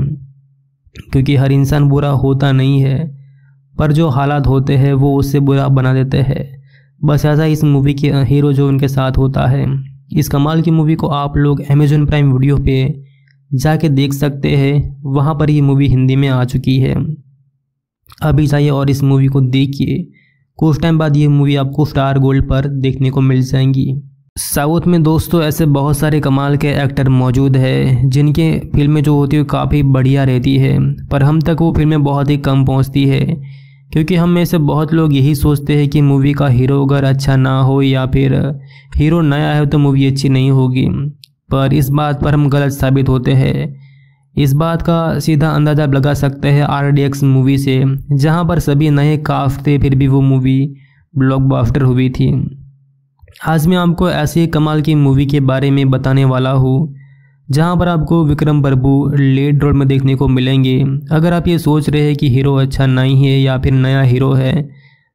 क्योंकि हर इंसान बुरा होता नहीं है, पर जो हालात होते हैं, वो उससे बुरा बना देते हैं। बस ऐसा इस मूवी के हीरो जो उनके साथ होता है। इस कमाल की मूवी को आप लोग अमेजोन प्राइम वीडियो पे जाके देख सकते हैं। वहाँ पर ये मूवी हिंदी में आ चुकी है। अभी जाइए और इस मूवी को देखिए। कुछ टाइम बाद ये मूवी आपको स्टार गोल्ड पर देखने को मिल जाएँगी। साउथ में दोस्तों ऐसे बहुत सारे कमाल के एक्टर मौजूद है, जिनके फ़िल्में जो होती है काफ़ी बढ़िया रहती है। पर हम तक वो फ़िल्में बहुत ही कम पहुँचती है। क्योंकि हम में से बहुत लोग यही सोचते हैं कि मूवी का हीरो अगर अच्छा ना हो या फिर हीरो नया है तो मूवी अच्छी नहीं होगी। पर इस बात पर हम गलत साबित होते हैं। इस बात का सीधा अंदाज़ा लगा सकते हैं आर डी एक्स मूवी से, जहाँ पर सभी नए काफ थे, फिर भी वो मूवी ब्लॉकबस्टर हुई थी। आज मैं आपको ऐसी कमाल की मूवी के बारे में बताने वाला हूँ जहाँ पर आपको विक्रम प्रभु लीड रोल में देखने को मिलेंगे। अगर आप ये सोच रहे हैं कि हीरो अच्छा नहीं है या फिर नया हीरो है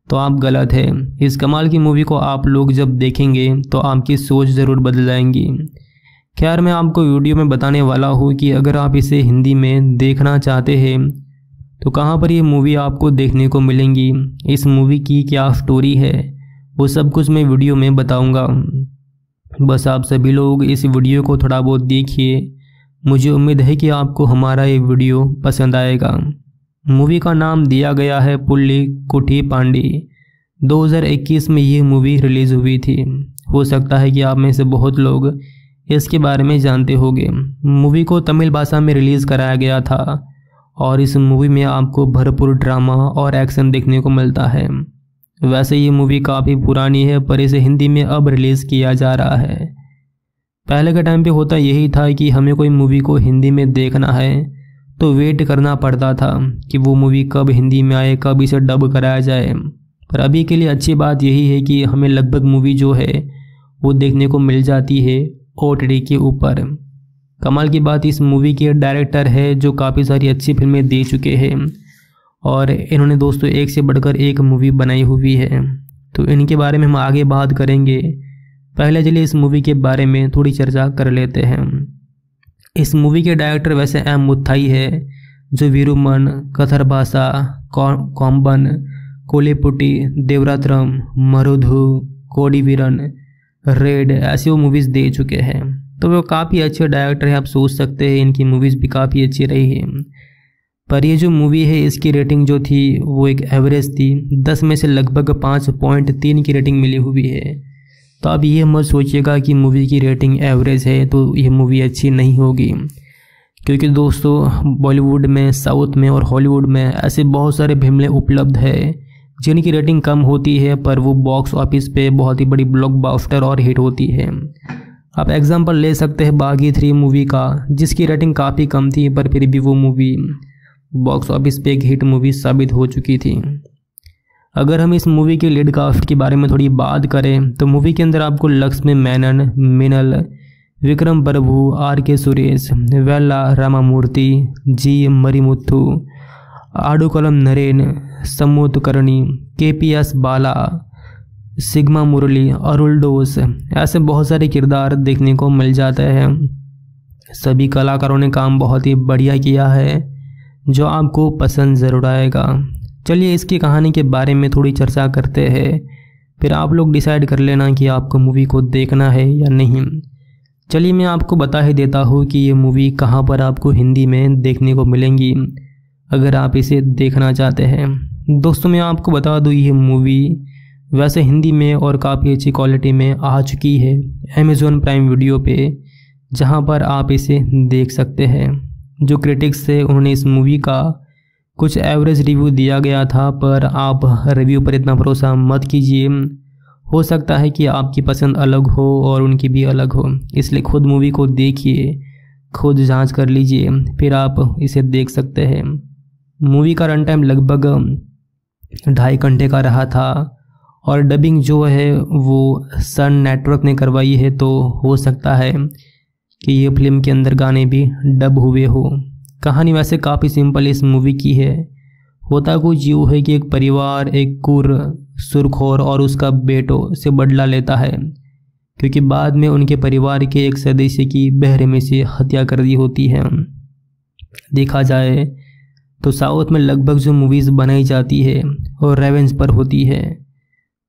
तो आप गलत है। इस कमाल की मूवी को आप लोग जब देखेंगे तो आपकी सोच ज़रूर बदल जाएँगी खैर, मैं आपको वीडियो में बताने वाला हूँ कि अगर आप इसे हिंदी में देखना चाहते हैं तो कहाँ पर ये मूवी आपको देखने को मिलेंगी? इस मूवी की क्या स्टोरी है? वो सब कुछ मैं वीडियो में बताऊँगा। बस आप सभी लोग इस वीडियो को थोड़ा बहुत देखिए। मुझे उम्मीद है कि आपको हमारा ये वीडियो पसंद आएगा। मूवी का नाम दिया गया है पुल्ली कुठी पांडी। 2021 में ये मूवी रिलीज़ हुई थी। हो सकता है कि आप में से बहुत लोग इसके बारे में जानते होंगे। मूवी को तमिल भाषा में रिलीज़ कराया गया था और इस मूवी में आपको भरपूर ड्रामा और एक्शन देखने को मिलता है। वैसे ये मूवी काफ़ी पुरानी है, पर इसे हिंदी में अब रिलीज़ किया जा रहा है। पहले के टाइम पे होता यही था कि हमें कोई मूवी को हिंदी में देखना है तो वेट करना पड़ता था कि वो मूवी कब हिंदी में आए, कब इसे डब कराया जाए। पर अभी के लिए अच्छी बात यही है कि हमें लगभग मूवी जो है, वो देखने को मिल जाती है ओ के ऊपर। कमाल की बात, इस मूवी के डायरेक्टर है जो काफ़ी सारी अच्छी फ़िल्में दे चुके हैं। और इन्होंने दोस्तों एक से बढ़कर एक मूवी बनाई हुई है। तो इनके बारे में हम आगे बात करेंगे। पहले चलिए इस मूवी के बारे में थोड़ी चर्चा कर लेते हैं। इस मूवी के डायरेक्टर वैसे एम मुथाई है, जो वीरुमन कथर भाषा कॉम्बन कोलेपुटी, देवरात्रम, मरुधु, कोडीवीरन, रेड, ऐसी वो मूवीज़ दे चुके हैं। तो वो काफ़ी अच्छे डायरेक्टर हैं, आप सोच सकते हैं, इनकी मूवीज़ भी काफ़ी अच्छी रही है। पर ये जो मूवी है, इसकी रेटिंग जो थी, वो एक एवरेज थी। दस में से लगभग पाँच पॉइंट तीन की रेटिंग मिली हुई है। तो अब ये मत सोचिएगा कि मूवी की रेटिंग एवरेज है तो ये मूवी अच्छी नहीं होगी। क्योंकि दोस्तों बॉलीवुड में साउथ में और हॉलीवुड में ऐसे बहुत सारे फ़िल्में उपलब्ध है, जिनकी रेटिंग कम होती है, पर वो बॉक्स ऑफ़िस पे बहुत ही बड़ी ब्लॉकबस्टर और हिट होती है। आप एग्जांपल ले सकते हैं बागी थ्री मूवी का, जिसकी रेटिंग काफ़ी कम थी, पर फिर भी वो मूवी बॉक्स ऑफ़िस पे एक हिट मूवी साबित हो चुकी थी। अगर हम इस मूवी के लीड कास्ट के बारे में थोड़ी बात करें तो मूवी के अंदर आपको लक्ष्मी मैनन, मिनल, विक्रम प्रभु, आर के सुरेश वेल्ला रामामूर्ति, जी Marimuthu Aadukalam Naren Samuthirakani K P S Bala, Sigma Murali, Arul Doss, ऐसे बहुत सारे किरदार देखने को मिल जाते हैं। सभी कलाकारों ने काम बहुत ही बढ़िया किया है। जो आपको पसंद ज़रूर आएगा। चलिए इसकी कहानी के बारे में थोड़ी चर्चा करते हैं। फिर आप लोग डिसाइड कर लेना कि आपको मूवी को देखना है या नहीं। चलिए मैं आपको बता ही देता हूँ कि ये मूवी कहाँ पर आपको हिंदी में देखने को मिलेंगी, अगर आप इसे देखना चाहते हैं। दोस्तों, मैं आपको बता दूँ, ये मूवी वैसे हिंदी में और काफ़ी अच्छी क्वालिटी में आ चुकी है अमेज़ोन प्राइम वीडियो पे, जहाँ पर आप इसे देख सकते हैं। जो क्रिटिक्स थे, उन्होंने इस मूवी का कुछ एवरेज रिव्यू दिया गया था, पर आप रिव्यू पर इतना भरोसा मत कीजिए। हो सकता है कि आपकी पसंद अलग हो और उनकी भी अलग हो। इसलिए खुद मूवी को देखिए, खुद जाँच कर लीजिए, फिर आप इसे देख सकते हैं। मूवी का रन टाइम लगभग ढाई घंटे का रहा था, और डबिंग जो है, वो सन नेटवर्क ने करवाई है तो हो सकता है कि ये फ़िल्म के अंदर गाने भी डब हुए हो। कहानी वैसे काफ़ी सिंपल इस मूवी की है। होता कुछ यू है कि एक परिवार, एक कुर, सुरखोर और उसका बेटो से बदला लेता है, क्योंकि बाद में उनके परिवार के एक सदस्य की बहरे में से हत्या कर दी होती है। देखा जाए तो साउथ में लगभग जो मूवीज़ बनाई जाती है, वो रेवेंस पर होती है।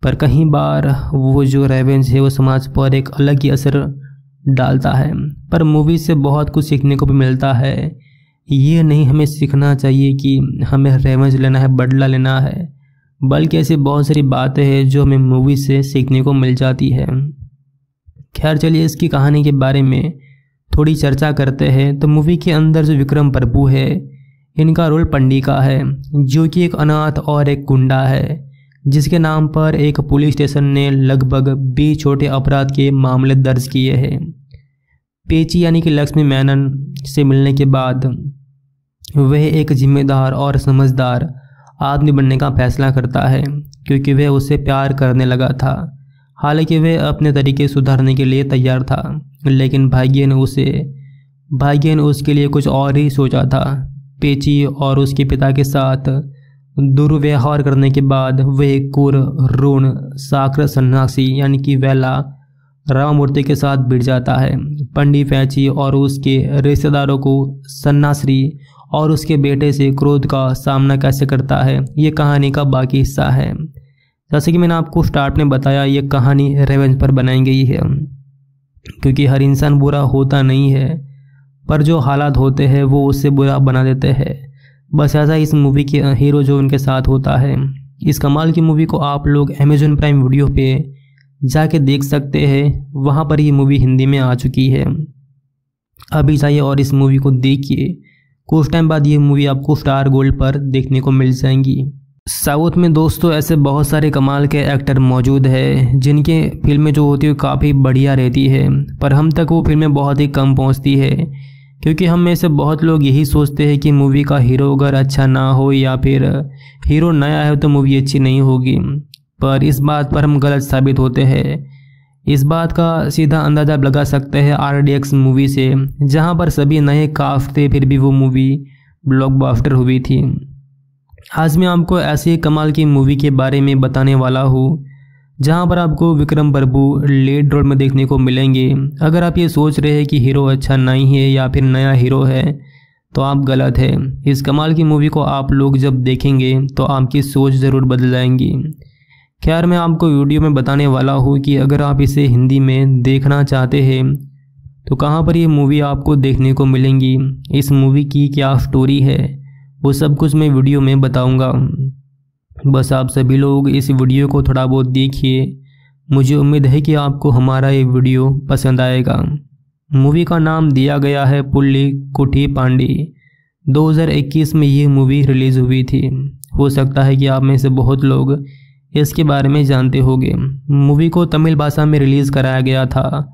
पर कहीं बार वो जो रेवेंस है, वो समाज पर एक अलग ही असर डालता है। पर मूवी से बहुत कुछ सीखने को भी मिलता है। ये नहीं हमें सीखना चाहिए कि हमें रेवेंस लेना है, बदला लेना है। बल्कि ऐसी बहुत सारी बातें हैं जो हमें मूवी से सीखने को मिल जाती है। खैर, चलिए इसकी कहानी के बारे में थोड़ी चर्चा करते हैं। तो मूवी के अंदर जो विक्रम प्रभु है, इनका रोल पंडिका है, जो कि एक अनाथ और एक गुंडा है। जिसके नाम पर एक पुलिस स्टेशन ने लगभग बीस छोटे अपराध के मामले दर्ज किए हैं। पेची यानी कि लक्ष्मी मैनन से मिलने के बाद वह एक जिम्मेदार और समझदार आदमी बनने का फैसला करता है, क्योंकि वह उसे प्यार करने लगा था। हालाँकि वह अपने तरीके सुधारने के लिए तैयार था, लेकिन भाग्य ने उसे, भाग्य ने उसके लिए कुछ और ही सोचा था। पेची और उसके पिता के साथ दुर्व्यवहार करने के बाद वह कुर, ऋण, साकर, सन्यासी, यानी कि वेला, राममूर्ति के साथ भिड़ जाता है। पंडित फैची और उसके रिश्तेदारों को सन्नाश्री और उसके बेटे से क्रोध का सामना कैसे करता है, ये कहानी का बाकी हिस्सा है। जैसे कि मैंने आपको स्टार्ट में बताया, ये कहानी रेवेंज पर बनाई गई है। क्योंकि हर इंसान बुरा होता नहीं है, पर जो हालात होते हैं, वो उससे बुरा बना देते हैं। बस ऐसा इस मूवी के हीरो जो उनके साथ होता है। इस कमाल की मूवी को आप लोग अमेजोन प्राइम वीडियो पे जाके देख सकते हैं। वहाँ पर ये मूवी हिंदी में आ चुकी है। अभी जाइए और इस मूवी को देखिए। कुछ टाइम बाद ये मूवी आपको स्टार गोल्ड पर देखने को मिल जाएँगी। साउथ में दोस्तों ऐसे बहुत सारे कमाल के एक्टर मौजूद है, जिनके फ़िल्में जो होती है काफ़ी बढ़िया रहती है। पर हम तक वो फ़िल्में बहुत ही कम पहुँचती है। क्योंकि हम में से बहुत लोग यही सोचते हैं कि मूवी का हीरो अगर अच्छा ना हो या फिर हीरो नया है तो मूवी अच्छी नहीं होगी। पर इस बात पर हम गलत साबित होते हैं। इस बात का सीधा अंदाज़ा लगा सकते हैं आर डी एक्स मूवी से, जहाँ पर सभी नए काफ थे, फिर भी वो मूवी ब्लॉकबस्टर हुई थी। आज मैं आपको ऐसी कमाल की मूवी के बारे में बताने वाला हूँ जहाँ पर आपको विक्रम प्रभु लीड रोल में देखने को मिलेंगे। अगर आप ये सोच रहे हैं कि हीरो अच्छा नहीं है या फिर नया हीरो है तो आप गलत है। इस कमाल की मूवी को आप लोग जब देखेंगे तो आपकी सोच ज़रूर बदल जाएँगी। खैर, मैं आपको वीडियो में बताने वाला हूँ कि अगर आप इसे हिंदी में देखना चाहते हैं तो कहाँ पर ये मूवी आपको देखने को मिलेंगी? इस मूवी की क्या स्टोरी है? वो सब कुछ मैं वीडियो में बताऊँगा। बस आप सभी लोग इस वीडियो को थोड़ा बहुत देखिए। मुझे उम्मीद है कि आपको हमारा ये वीडियो पसंद आएगा। मूवी का नाम दिया गया है पुल्ली कुठी पांडी। 2021 में ये मूवी रिलीज़ हुई थी। हो सकता है कि आप में से बहुत लोग इसके बारे में जानते होंगे। मूवी को तमिल भाषा में रिलीज़ कराया गया था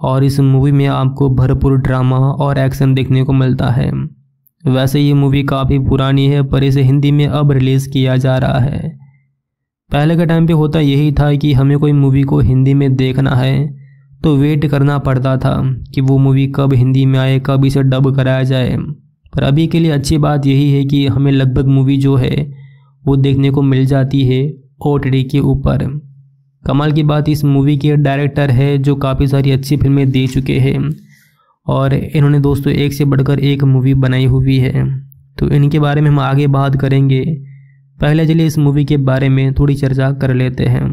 और इस मूवी में आपको भरपूर ड्रामा और एक्शन देखने को मिलता है। वैसे ये मूवी काफ़ी पुरानी है, पर इसे हिंदी में अब रिलीज़ किया जा रहा है। पहले के टाइम पे होता यही था कि हमें कोई मूवी को हिंदी में देखना है तो वेट करना पड़ता था कि वो मूवी कब हिंदी में आए, कब इसे डब कराया जाए। पर अभी के लिए अच्छी बात यही है कि हमें लगभग मूवी जो है, वो देखने को मिल जाती है ओ के ऊपर। कमाल की बात, इस मूवी के डायरेक्टर है जो काफ़ी सारी अच्छी फ़िल्में दे चुके हैं। और इन्होंने दोस्तों एक से बढ़कर एक मूवी बनाई हुई है। तो इनके बारे में हम आगे बात करेंगे। पहले चलिए इस मूवी के बारे में थोड़ी चर्चा कर लेते हैं।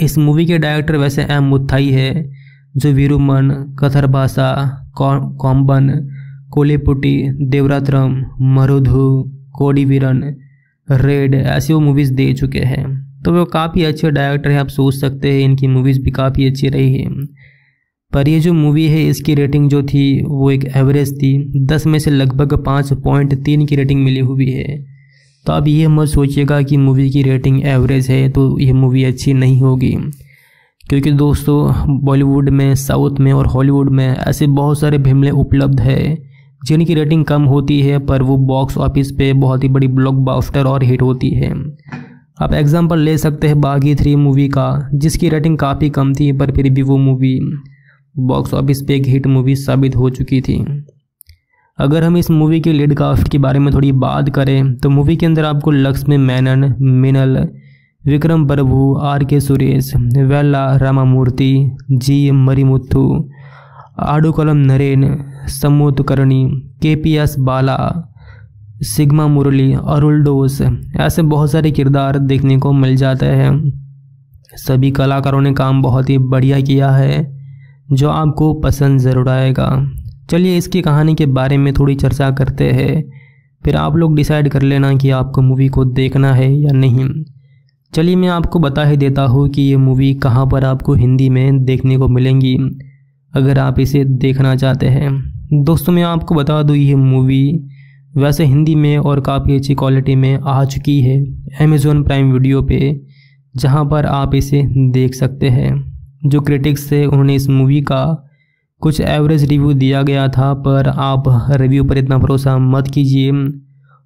इस मूवी के डायरेक्टर वैसे एम मुथाई है, जो वीरुमन, कथरबासा कॉम्बन कोलेपुटी, देवरात्रम, मरुधु, कोडीवीरन, रेड, ऐसी वो मूवीज़ दे चुके हैं। तो वो काफ़ी अच्छे डायरेक्टर हैं, आप सोच सकते हैं, इनकी मूवीज़ भी काफ़ी अच्छी रही है। पर ये जो मूवी है, इसकी रेटिंग जो थी, वो एक एवरेज थी। दस में से लगभग पाँच पॉइंट तीन की रेटिंग मिली हुई है। तो आप ये मत सोचिएगा कि मूवी की रेटिंग एवरेज है तो ये मूवी अच्छी नहीं होगी। क्योंकि दोस्तों बॉलीवुड में साउथ में और हॉलीवुड में ऐसे बहुत सारे भिमले उपलब्ध है, जिनकी रेटिंग कम होती है, पर वो बॉक्स ऑफ़िस पे बहुत ही बड़ी ब्लॉकबस्टर और हिट होती है। आप एग्जांपल ले सकते हैं बागी थ्री मूवी का, जिसकी रेटिंग काफ़ी कम थी, पर फिर भी वो मूवी बॉक्स ऑफ़िस पे एक हिट मूवी साबित हो चुकी थी। अगर हम इस मूवी के लीड कास्ट के बारे में थोड़ी बात करें तो मूवी के अंदर आपको लक्ष्मी मैनन, मिनल, विक्रम प्रभु, आर के सुरेश, वेल्ला, रामामूर्ति, जी Marimuthu Aadukalam Naren Samuthirakani K P S Bala, Sigma Murali Aruldoss ऐसे बहुत सारे किरदार देखने को मिल जाते हैं। सभी कलाकारों ने काम बहुत ही बढ़िया किया है। जो आपको पसंद ज़रूर आएगा। चलिए इसकी कहानी के बारे में थोड़ी चर्चा करते हैं। फिर आप लोग डिसाइड कर लेना कि आपको मूवी को देखना है या नहीं। चलिए मैं आपको बता ही देता हूँ कि ये मूवी कहाँ पर आपको हिंदी में देखने को मिलेंगी, अगर आप इसे देखना चाहते हैं। दोस्तों, मैं आपको बता दूँ, ये मूवी वैसे हिंदी में और काफ़ी अच्छी क्वालिटी में आ चुकी है अमेज़ोन प्राइम वीडियो पे, जहाँ पर आप इसे देख सकते हैं। जो क्रिटिक्स थे, उन्होंने इस मूवी का कुछ एवरेज रिव्यू दिया गया था, पर आप रिव्यू पर इतना भरोसा मत कीजिए।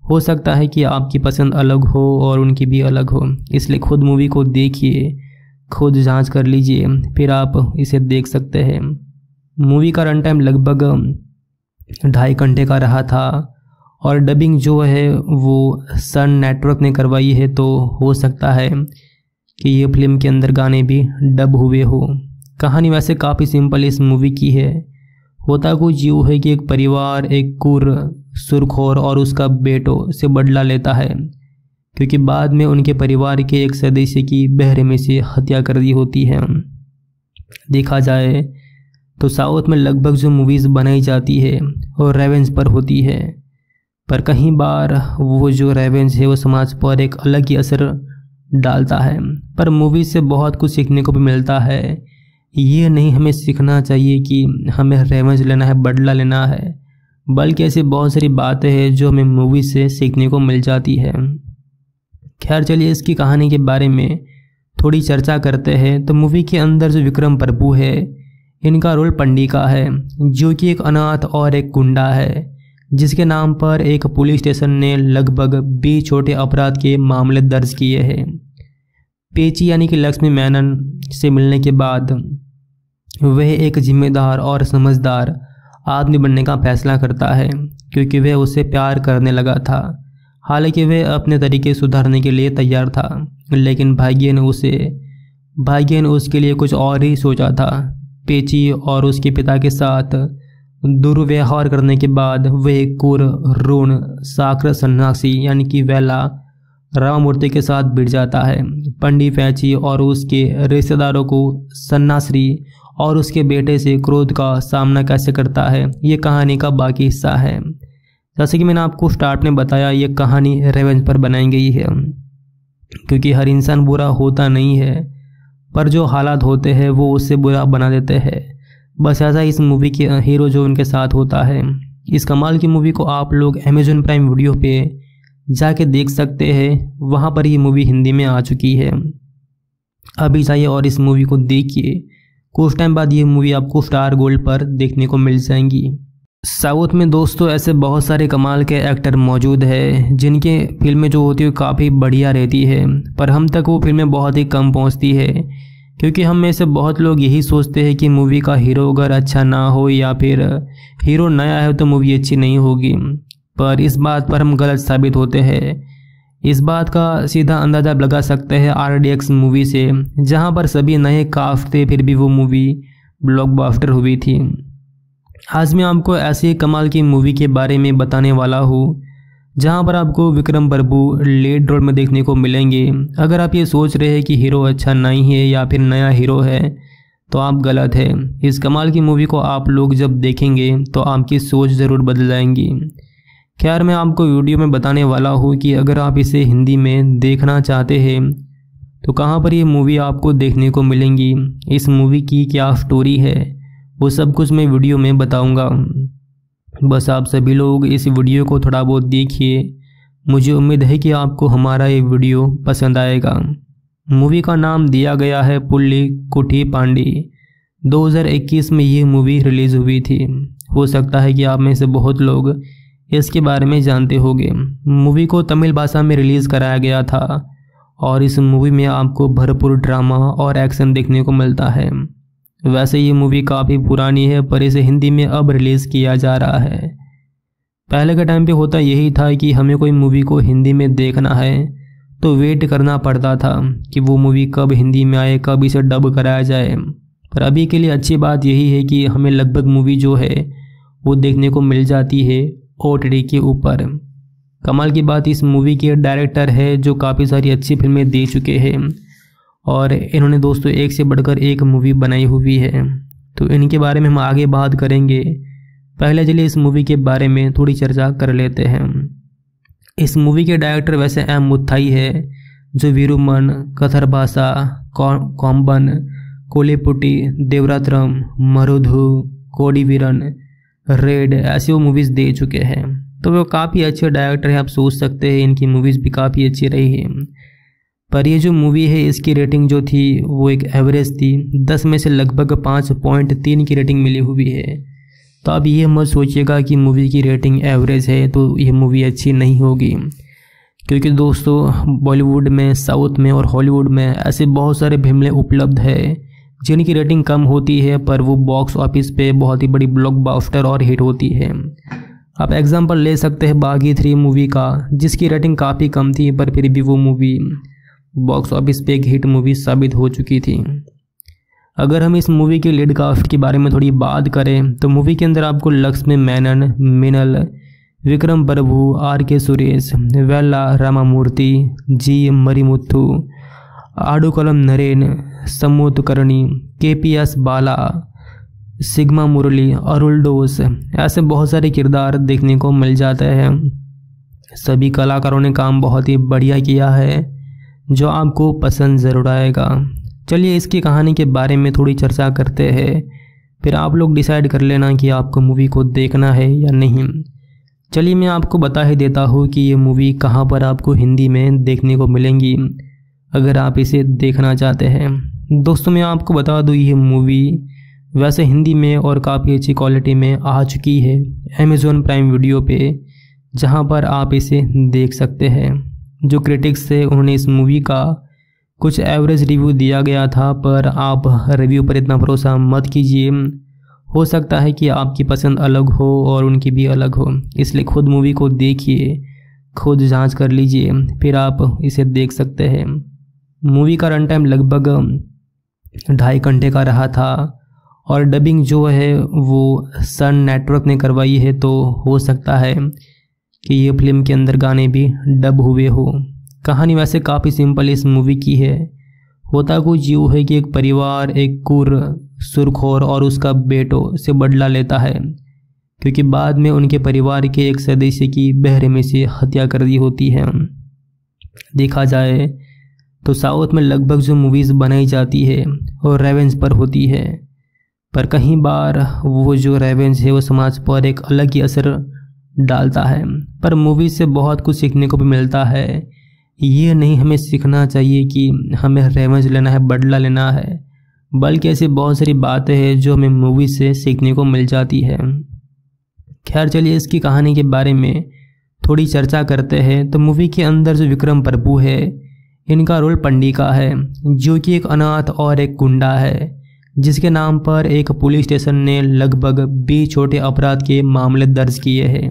हो सकता है कि आपकी पसंद अलग हो और उनकी भी अलग हो, इसलिए खुद मूवी को देखिए, खुद जाँच कर लीजिए, फिर आप इसे देख सकते हैं। मूवी का रन टाइम लगभग ढाई घंटे का रहा था, और डबिंग जो है, वो सन नेटवर्क ने करवाई है तो हो सकता है कि ये फ़िल्म के अंदर गाने भी डब हुए हो। कहानी वैसे काफ़ी सिंपल इस मूवी की है। होता कुछ यूँ है कि एक परिवार, एक कुर, सुरखोर और उसका बेटो से बदला लेता है, क्योंकि बाद में उनके परिवार के एक सदस्य की बहरे में से हत्या कर दी होती है। देखा जाए तो साउथ में लगभग जो मूवीज़ बनाई जाती है, वो रेवेंज पर होती है। पर कहीं बार वो जो रेवेंज है, वो समाज पर एक अलग ही असर डालता है। पर मूवी से बहुत कुछ सीखने को भी मिलता है। ये नहीं हमें सीखना चाहिए कि हमें रेवेंस लेना है, बदला लेना है। बल्कि ऐसी बहुत सारी बातें हैं जो हमें मूवी से सीखने को मिल जाती है। खैर, चलिए इसकी कहानी के बारे में थोड़ी चर्चा करते हैं। तो मूवी के अंदर जो विक्रम प्रभु है, इनका रोल पंडी का है, जो कि एक अनाथ और एक गुंडा है। जिसके नाम पर एक पुलिस स्टेशन ने लगभग बीस छोटे अपराध के मामले दर्ज किए हैं। पेची यानी कि लक्ष्मी मैनन से मिलने के बाद वह एक जिम्मेदार और समझदार आदमी बनने का फैसला करता है, क्योंकि वह उससे प्यार करने लगा था। हालाँकि वह अपने तरीके सुधारने के लिए तैयार था, लेकिन भाग्य ने उसे भाग्य ने उसके लिए कुछ और ही सोचा था। पेची और उसके पिता के साथ दुर्व्यवहार करने के बाद वे कुर, ऋण साकर सन्यासी, यानी कि वेला, राममूर्ति के साथ भिड़ जाता है। पंडित फैची और उसके रिश्तेदारों को सन्नाश्री और उसके बेटे से क्रोध का सामना कैसे करता है, ये कहानी का बाकी हिस्सा है। जैसे कि मैंने आपको स्टार्ट में बताया, ये कहानी रेवेंज पर बनाई गई है। क्योंकि हर इंसान बुरा होता नहीं है, पर जो हालात होते हैं, वो उससे बुरा बना देते हैं। बस ऐसा इस मूवी के हीरो जो उनके साथ होता है। इस कमाल की मूवी को आप लोग अमेजोन प्राइम वीडियो पे जाके देख सकते हैं। वहाँ पर ये मूवी हिंदी में आ चुकी है। अभी जाइए और इस मूवी को देखिए। कुछ टाइम बाद ये मूवी आपको स्टार गोल्ड पर देखने को मिल जाएँगी। साउथ में दोस्तों ऐसे बहुत सारे कमाल के एक्टर मौजूद है, जिनके फ़िल्में जो होती है काफ़ी बढ़िया रहती है। पर हम तक वो फ़िल्में बहुत ही कम पहुँचती है। क्योंकि हम में से बहुत लोग यही सोचते हैं कि मूवी का हीरो अगर अच्छा ना हो या फिर हीरो नया है तो मूवी अच्छी नहीं होगी। पर इस बात पर हम गलत साबित होते हैं। इस बात का सीधा अंदाज़ा लगा सकते हैं आर डी एक्स मूवी से, जहाँ पर सभी नए काफ थे, फिर भी वो मूवी ब्लॉकबस्टर हुई थी। आज मैं आपको ऐसी कमाल की मूवी के बारे में बताने वाला हूँ जहाँ पर आपको विक्रम प्रभु लीड रोल में देखने को मिलेंगे। अगर आप ये सोच रहे हैं कि हीरो अच्छा नहीं है या फिर नया हीरो है तो आप गलत है। इस कमाल की मूवी को आप लोग जब देखेंगे तो आपकी सोच ज़रूर बदल जाएँगी खैर, मैं आपको वीडियो में बताने वाला हूँ कि अगर आप इसे हिंदी में देखना चाहते हैं तो कहाँ पर ये मूवी आपको देखने को मिलेंगी? इस मूवी की क्या स्टोरी है? वो सब कुछ मैं वीडियो में बताऊँगा। बस आप सभी लोग इस वीडियो को थोड़ा बहुत देखिए। मुझे उम्मीद है कि आपको हमारा ये वीडियो पसंद आएगा। मूवी का नाम दिया गया है पुल्ली कुठी पांडी। 2021 में ये मूवी रिलीज़ हुई थी। हो सकता है कि आप में से बहुत लोग इसके बारे में जानते होंगे। मूवी को तमिल भाषा में रिलीज़ कराया गया था और इस मूवी में आपको भरपूर ड्रामा और एक्शन देखने को मिलता है। वैसे ये मूवी काफ़ी पुरानी है, पर इसे हिंदी में अब रिलीज़ किया जा रहा है। पहले के टाइम पे होता यही था कि हमें कोई मूवी को हिंदी में देखना है तो वेट करना पड़ता था कि वो मूवी कब हिंदी में आए, कब इसे डब कराया जाए। पर अभी के लिए अच्छी बात यही है कि हमें लगभग मूवी जो है, वो देखने को मिल जाती है ओ के ऊपर। कमाल की बात, इस मूवी के डायरेक्टर है जो काफ़ी सारी अच्छी फ़िल्में दे चुके हैं। और इन्होंने दोस्तों एक से बढ़कर एक मूवी बनाई हुई है। तो इनके बारे में हम आगे बात करेंगे। पहले चलिए इस मूवी के बारे में थोड़ी चर्चा कर लेते हैं। इस मूवी के डायरेक्टर वैसे एम मुथाई है, जो वीरुमन कथर भाषा कॉम्बन कोलेपुटी, देवरात्रम, मरुधु, कोडीवीरन, रेड, ऐसी वो मूवीज़ दे चुके हैं। तो वो काफ़ी अच्छे डायरेक्टर हैं, आप सोच सकते हैं, इनकी मूवीज़ भी काफ़ी अच्छी रही है। पर ये जो मूवी है, इसकी रेटिंग जो थी, वो एक एवरेज थी। दस में से लगभग पाँच पॉइंट तीन की रेटिंग मिली हुई है। तो अब ये मत सोचिएगा कि मूवी की रेटिंग एवरेज है तो ये मूवी अच्छी नहीं होगी। क्योंकि दोस्तों बॉलीवुड में साउथ में और हॉलीवुड में ऐसे बहुत सारे फ़िल्में उपलब्ध है, जिनकी रेटिंग कम होती है, पर वो बॉक्स ऑफ़िस पे बहुत ही बड़ी ब्लॉकबस्टर और हिट होती है। आप एग्जांपल ले सकते हैं बागी थ्री मूवी का, जिसकी रेटिंग काफ़ी कम थी, पर फिर भी वो मूवी बॉक्स ऑफ़िस पे एक हिट मूवी साबित हो चुकी थी। अगर हम इस मूवी के लीड कास्ट के बारे में थोड़ी बात करें तो मूवी के अंदर आपको लक्ष्मी मेनन, मिनल, विक्रम प्रभु, आर के सुरेश, वेल्ला, रामामूर्ति, जी Marimuthu आडुकलम Naren Samuthirakani K P S Bala, Sigma Murali, Arul Doss, ऐसे बहुत सारे किरदार देखने को मिल जाते हैं। सभी कलाकारों ने काम बहुत ही बढ़िया किया है। जो आपको पसंद ज़रूर आएगा। चलिए इसकी कहानी के बारे में थोड़ी चर्चा करते हैं। फिर आप लोग डिसाइड कर लेना कि आपको मूवी को देखना है या नहीं। चलिए मैं आपको बता ही देता हूँ कि ये मूवी कहाँ पर आपको हिंदी में देखने को मिलेंगी, अगर आप इसे देखना चाहते हैं। दोस्तों, मैं आपको बता दूँ, ये मूवी वैसे हिंदी में और काफ़ी अच्छी क्वालिटी में आ चुकी है अमेज़ोन प्राइम वीडियो पे, जहाँ पर आप इसे देख सकते हैं। जो क्रिटिक्स थे, उन्होंने इस मूवी का कुछ एवरेज रिव्यू दिया गया था, पर आप रिव्यू पर इतना भरोसा मत कीजिए। हो सकता है कि आपकी पसंद अलग हो और उनकी भी अलग हो। इसलिए खुद मूवी को देखिए, खुद जाँच कर लीजिए, फिर आप इसे देख सकते हैं। मूवी का रन टाइम लगभग ढाई घंटे का रहा था, और डबिंग जो है, वो सन नेटवर्क ने करवाई है तो हो सकता है कि ये फ़िल्म के अंदर गाने भी डब हुए हो। कहानी वैसे काफ़ी सिंपल इस मूवी की है। होता कुछ यूँ है कि एक परिवार, एक कुर, सुरखोर और उसका बेटो से बदला लेता है, क्योंकि बाद में उनके परिवार के एक सदस्य की बहरे में से हत्या कर दी होती है। देखा जाए तो साउथ में लगभग जो मूवीज़ बनाई जाती है, वो रेवेंस पर होती है। पर कहीं बार वो जो रेवेंस है, वो समाज पर एक अलग ही असर डालता है। पर मूवी से बहुत कुछ सीखने को भी मिलता है। ये नहीं हमें सीखना चाहिए कि हमें रेवेंज लेना है, बदला लेना है। बल्कि ऐसी बहुत सारी बातें हैं जो हमें मूवी से सीखने को मिल जाती है। खैर, चलिए इसकी कहानी के बारे में थोड़ी चर्चा करते हैं। तो मूवी के अंदर जो विक्रम प्रभु है, इनका रोल पंडिका है, जो कि एक अनाथ और एक गुंडा है। जिसके नाम पर एक पुलिस स्टेशन ने लगभग बीस छोटे अपराध के मामले दर्ज किए हैं।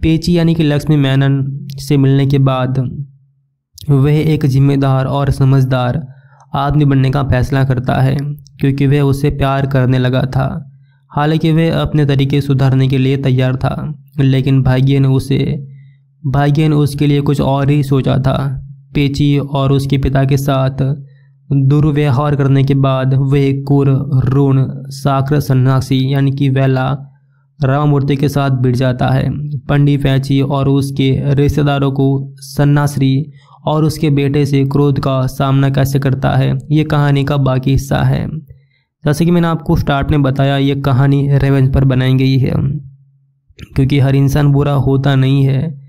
पेची यानी कि लक्ष्मी मैनन से मिलने के बाद वह एक जिम्मेदार और समझदार आदमी बनने का फैसला करता है, क्योंकि वह उसे प्यार करने लगा था। हालाँकि वह अपने तरीके सुधारने के लिए तैयार था, लेकिन भाग्य ने उसे, भाग्य ने उसके लिए कुछ और ही सोचा था। पेची और उसके पिता के साथ दुर्व्यवहार करने के बाद वह कुर, ऋण, साक्र, सन्यासी, यानी कि वेला, राममूर्ति के साथ भिड़ जाता है। पंडित पैची और उसके रिश्तेदारों को सन्नाश्री और उसके बेटे से क्रोध का सामना कैसे करता है, ये कहानी का बाकी हिस्सा है। जैसे कि मैंने आपको स्टार्ट में बताया, ये कहानी रेवेंज पर बनाई गई है। क्योंकि हर इंसान बुरा होता नहीं है,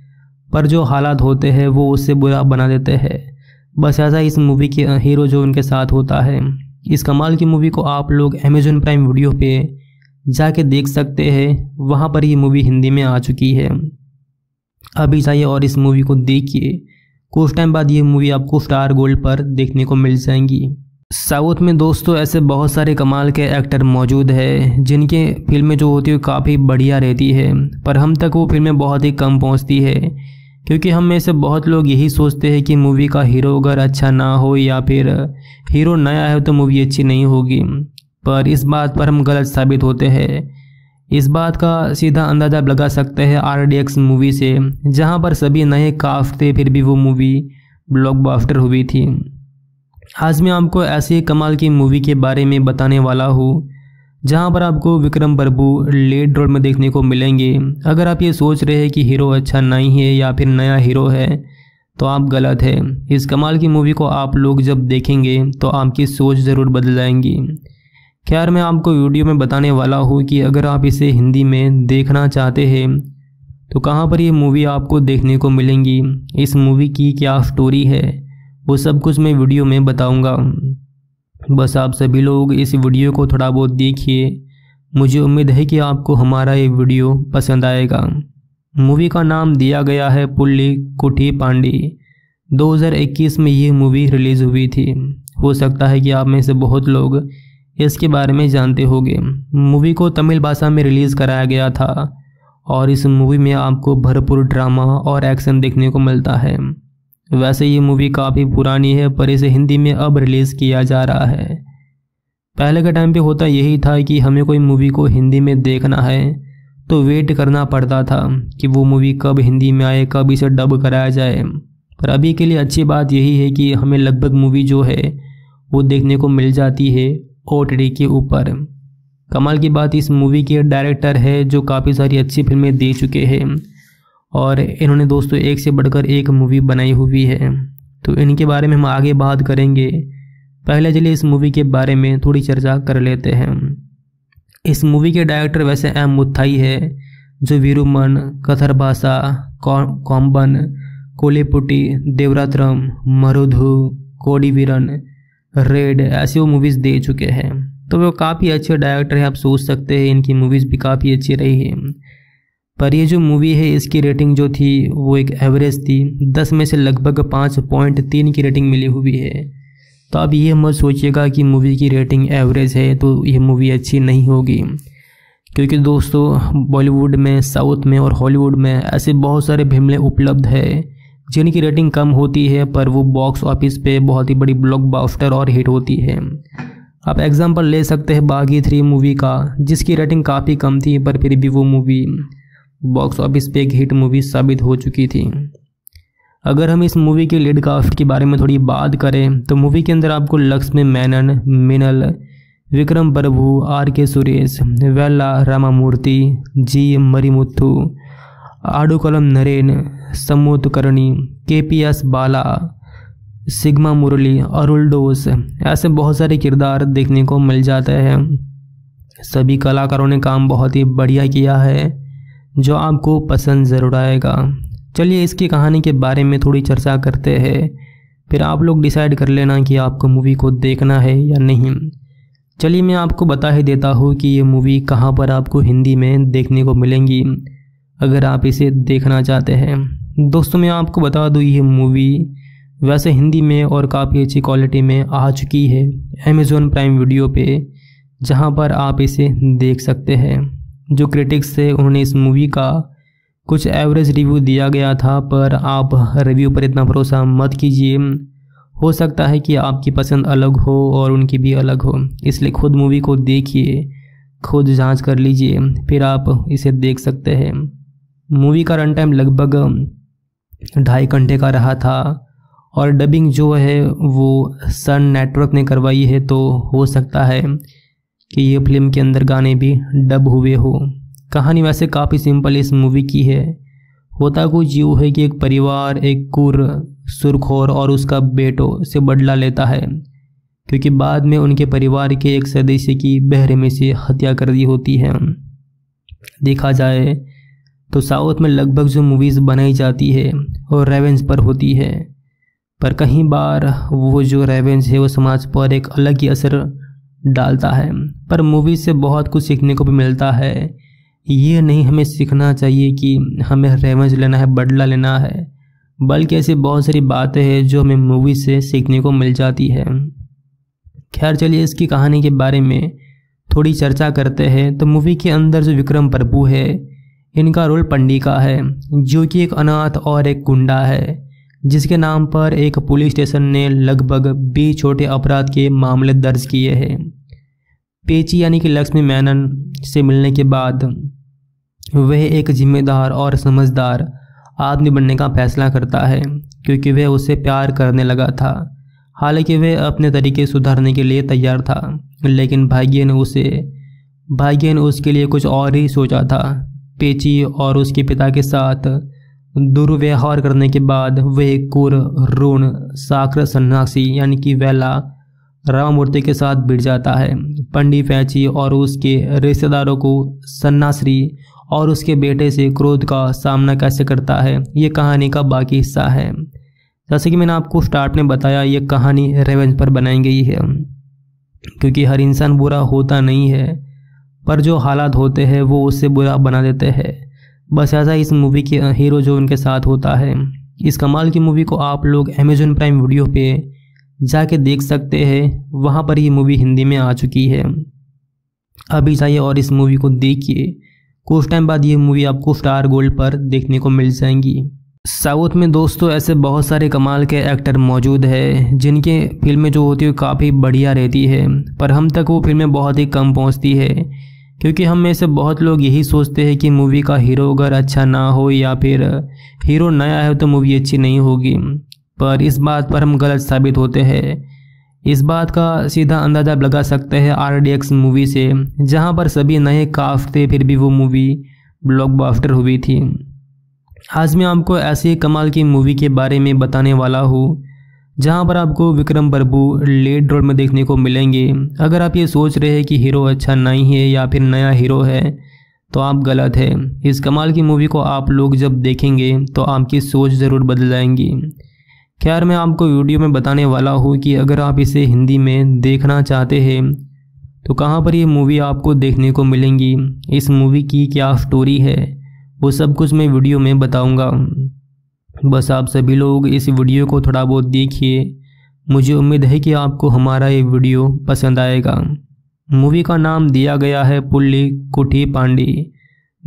पर जो हालात होते हैं, वो उससे बुरा बना देते हैं। बस ऐसा इस मूवी के हीरो जो उनके साथ होता है। इस कमाल की मूवी को आप लोग अमेजोन प्राइम वीडियो पे जाके देख सकते हैं। वहाँ पर ये मूवी हिंदी में आ चुकी है। अभी जाइए और इस मूवी को देखिए। कुछ टाइम बाद ये मूवी आपको स्टार गोल्ड पर देखने को मिल जाएँगी। साउथ में दोस्तों ऐसे बहुत सारे कमाल के एक्टर मौजूद है, जिनके फ़िल्में जो होती है काफ़ी बढ़िया रहती है। पर हम तक वो फ़िल्में बहुत ही कम पहुँचती है। क्योंकि हम में से बहुत लोग यही सोचते हैं कि मूवी का हीरो अगर अच्छा ना हो या फिर हीरो नया है तो मूवी अच्छी नहीं होगी। पर इस बात पर हम गलत साबित होते हैं। इस बात का सीधा अंदाज़ा लगा सकते हैं आर डी एक्स मूवी से, जहाँ पर सभी नए कास्ट थे, फिर भी वो मूवी ब्लॉकबस्टर हुई थी। आज मैं आपको ऐसी कमाल की मूवी के बारे में बताने वाला हूँ जहाँ पर आपको विक्रम प्रभु लीड रोल में देखने को मिलेंगे। अगर आप ये सोच रहे हैं कि हीरो अच्छा नहीं है या फिर नया हीरो है तो आप गलत है। इस कमाल की मूवी को आप लोग जब देखेंगे तो आपकी सोच ज़रूर बदल जाएँगी। खैर, मैं आपको वीडियो में बताने वाला हूँ कि अगर आप इसे हिंदी में देखना चाहते हैं तो कहाँ पर ये मूवी आपको देखने को मिलेंगी? इस मूवी की क्या स्टोरी है? वो सब कुछ मैं वीडियो में बताऊँगा। बस आप सभी लोग इस वीडियो को थोड़ा बहुत देखिए। मुझे उम्मीद है कि आपको हमारा ये वीडियो पसंद आएगा। मूवी का नाम दिया गया है पुल्ली कुठी पांडी। 2021 में ये मूवी रिलीज़ हुई थी। हो सकता है कि आप में से बहुत लोग इसके बारे में जानते होंगे। मूवी को तमिल भाषा में रिलीज़ कराया गया था और इस मूवी में आपको भरपूर ड्रामा और एक्शन देखने को मिलता है। वैसे ये मूवी काफ़ी पुरानी है, पर इसे हिंदी में अब रिलीज़ किया जा रहा है। पहले के टाइम पे होता यही था कि हमें कोई मूवी को हिंदी में देखना है तो वेट करना पड़ता था कि वो मूवी कब हिंदी में आए, कब इसे डब कराया जाए। पर अभी के लिए अच्छी बात यही है कि हमें लगभग मूवी जो है, वो देखने को मिल जाती है ओ के ऊपर। कमाल की बात, इस मूवी के डायरेक्टर है जो काफ़ी सारी अच्छी फ़िल्में दे चुके हैं। और इन्होंने दोस्तों एक से बढ़कर एक मूवी बनाई हुई है। तो इनके बारे में हम आगे बात करेंगे। पहले चलिए इस मूवी के बारे में थोड़ी चर्चा कर लेते हैं। इस मूवी के डायरेक्टर वैसे एम मुथाई है, जो वीरुमन कथर भाषा कॉम्बन कोलेपुटी, देवरात्रम, मरुधु, कोडीवीरन, रेड, ऐसी वो मूवीज़ दे चुके हैं। तो वो काफ़ी अच्छे डायरेक्टर हैं, आप सोच सकते हैं, इनकी मूवीज़ भी काफ़ी अच्छी रही है। पर ये जो मूवी है, इसकी रेटिंग जो थी, वो एक एवरेज थी। दस में से लगभग पाँच पॉइंट तीन की रेटिंग मिली हुई है। तो आप ये मत सोचिएगा कि मूवी की रेटिंग एवरेज है तो ये मूवी अच्छी नहीं होगी। क्योंकि दोस्तों बॉलीवुड में साउथ में और हॉलीवुड में ऐसे बहुत सारे फ़िल्में उपलब्ध है, जिनकी रेटिंग कम होती है, पर वो बॉक्स ऑफ़िस पे बहुत ही बड़ी ब्लॉकबस्टर और हिट होती है। आप एग्जांपल ले सकते हैं बागी थ्री मूवी का, जिसकी रेटिंग काफ़ी कम थी, पर फिर भी वो मूवी बॉक्स ऑफ़िस पे एक हिट मूवी साबित हो चुकी थी। अगर हम इस मूवी के लीड कास्ट के बारे में थोड़ी बात करें तो मूवी के अंदर आपको लक्ष्मी मैनन, मिनल, विक्रम प्रभु, आर के सुरेश वेल्ला रामामूर्ति, जी Marimuthu आडुकलम Naren Samuthirakani, K P S Bala, Sigma Murali, Arul Doss, ऐसे बहुत सारे किरदार देखने को मिल जाते हैं। सभी कलाकारों ने काम बहुत ही बढ़िया किया है। जो आपको पसंद ज़रूर आएगा। चलिए इसकी कहानी के बारे में थोड़ी चर्चा करते हैं। फिर आप लोग डिसाइड कर लेना कि आपको मूवी को देखना है या नहीं। चलिए मैं आपको बता ही देता हूँ कि ये मूवी कहाँ पर आपको हिंदी में देखने को मिलेंगी, अगर आप इसे देखना चाहते हैं। दोस्तों, मैं आपको बता दूँ, ये मूवी वैसे हिंदी में और काफ़ी अच्छी क्वालिटी में आ चुकी है अमेज़ोन प्राइम वीडियो पे, जहाँ पर आप इसे देख सकते हैं। जो क्रिटिक्स थे, उन्होंने इस मूवी का कुछ एवरेज रिव्यू दिया गया था, पर आप रिव्यू पर इतना भरोसा मत कीजिए। हो सकता है कि आपकी पसंद अलग हो और उनकी भी अलग हो, इसलिए खुद मूवी को देखिए, खुद जाँच कर लीजिए, फिर आप इसे देख सकते हैं। मूवी का रन टाइम लगभग ढाई घंटे का रहा था, और डबिंग जो है, वो सन नेटवर्क ने करवाई है तो हो सकता है कि ये फ़िल्म के अंदर गाने भी डब हुए हो। कहानी वैसे काफ़ी सिंपल इस मूवी की है। होता कुछ यूँ है कि एक परिवार, एक कुर, सुरखोर और उसका बेटो से बदला लेता है। क्योंकि बाद में उनके परिवार के एक सदस्य की बहरे में से हत्या कर दी होती है। देखा जाए तो साउथ में लगभग जो मूवीज़ बनाई जाती है, वो रेवेंज पर होती है। पर कहीं बार वो जो रेवेंज है, वो समाज पर एक अलग ही असर डालता है। पर मूवी से बहुत कुछ सीखने को भी मिलता है। ये नहीं हमें सीखना चाहिए कि हमें रेवेंस लेना है, बदला लेना है। बल्कि ऐसी बहुत सारी बातें हैं जो हमें मूवी से सीखने को मिल जाती है। खैर, चलिए इसकी कहानी के बारे में थोड़ी चर्चा करते हैं। तो मूवी के अंदर जो विक्रम प्रभु है, इनका रोल पंडिका है, जो कि एक अनाथ और एक गुंडा है। जिसके नाम पर एक पुलिस स्टेशन ने लगभग बीस छोटे अपराध के मामले दर्ज किए हैं। पेची यानी कि लक्ष्मी मैनन से मिलने के बाद वह एक जिम्मेदार और समझदार आदमी बनने का फैसला करता है, क्योंकि वह उससे प्यार करने लगा था। हालाँकि वह अपने तरीके सुधारने के लिए तैयार था, लेकिन भाग्य ने उसे, भाग्य ने उसके लिए कुछ और ही सोचा था। पेची और उसके पिता के साथ दुर्व्यवहार करने के बाद वह कुर ऋण साकर, सन्यासी, यानी कि वेला, राममूर्ति के साथ भिड़ जाता है। पंडित फैची और उसके रिश्तेदारों को सन्नाश्री और उसके बेटे से क्रोध का सामना कैसे करता है, ये कहानी का बाकी हिस्सा है। जैसे कि मैंने आपको स्टार्ट में बताया, ये कहानी रेवेंज पर बनाई गई है, क्योंकि हर इंसान बुरा होता नहीं है, पर जो हालात होते हैं, वो उससे बुरा बना देते हैं। बस ऐसा इस मूवी के हीरो जो उनके साथ होता है। इस कमाल की मूवी को आप लोग अमेजोन प्राइम वीडियो पे जाके देख सकते हैं। वहाँ पर ये मूवी हिंदी में आ चुकी है। अभी जाइए और इस मूवी को देखिए। कुछ टाइम बाद ये मूवी आपको स्टार गोल्ड पर देखने को मिल जाएँगी। साउथ में दोस्तों ऐसे बहुत सारे कमाल के एक्टर मौजूद है, जिनके फ़िल्में जो होती है काफ़ी बढ़िया रहती है। पर हम तक वो फ़िल्में बहुत ही कम पहुँचती है। क्योंकि हम में से बहुत लोग यही सोचते हैं कि मूवी का हीरो अगर अच्छा ना हो या फिर हीरो नया है तो मूवी अच्छी नहीं होगी। पर इस बात पर हम गलत साबित होते हैं। इस बात का सीधा अंदाज़ा लगा सकते हैं आर डी एक्स मूवी से, जहाँ पर सभी नए काफ थे, फिर भी वो मूवी ब्लॉकबस्टर हुई थी। आज मैं आपको ऐसी कमाल की मूवी के बारे में बताने वाला हूँ जहाँ पर आपको विक्रम प्रभु लीड रोल में देखने को मिलेंगे। अगर आप ये सोच रहे हैं कि हीरो अच्छा नहीं है या फिर नया हीरो है तो आप गलत है। इस कमाल की मूवी को आप लोग जब देखेंगे तो आपकी सोच ज़रूर बदल जाएँगी। खैर, मैं आपको वीडियो में बताने वाला हूँ कि अगर आप इसे हिंदी में देखना चाहते हैं तो कहाँ पर ये मूवी आपको देखने को मिलेंगी? इस मूवी की क्या स्टोरी है? वो सब कुछ मैं वीडियो में बताऊँगा। बस आप सभी लोग इस वीडियो को थोड़ा बहुत देखिए। मुझे उम्मीद है कि आपको हमारा ये वीडियो पसंद आएगा। मूवी का नाम दिया गया है पुल्ली कुठी पांडी।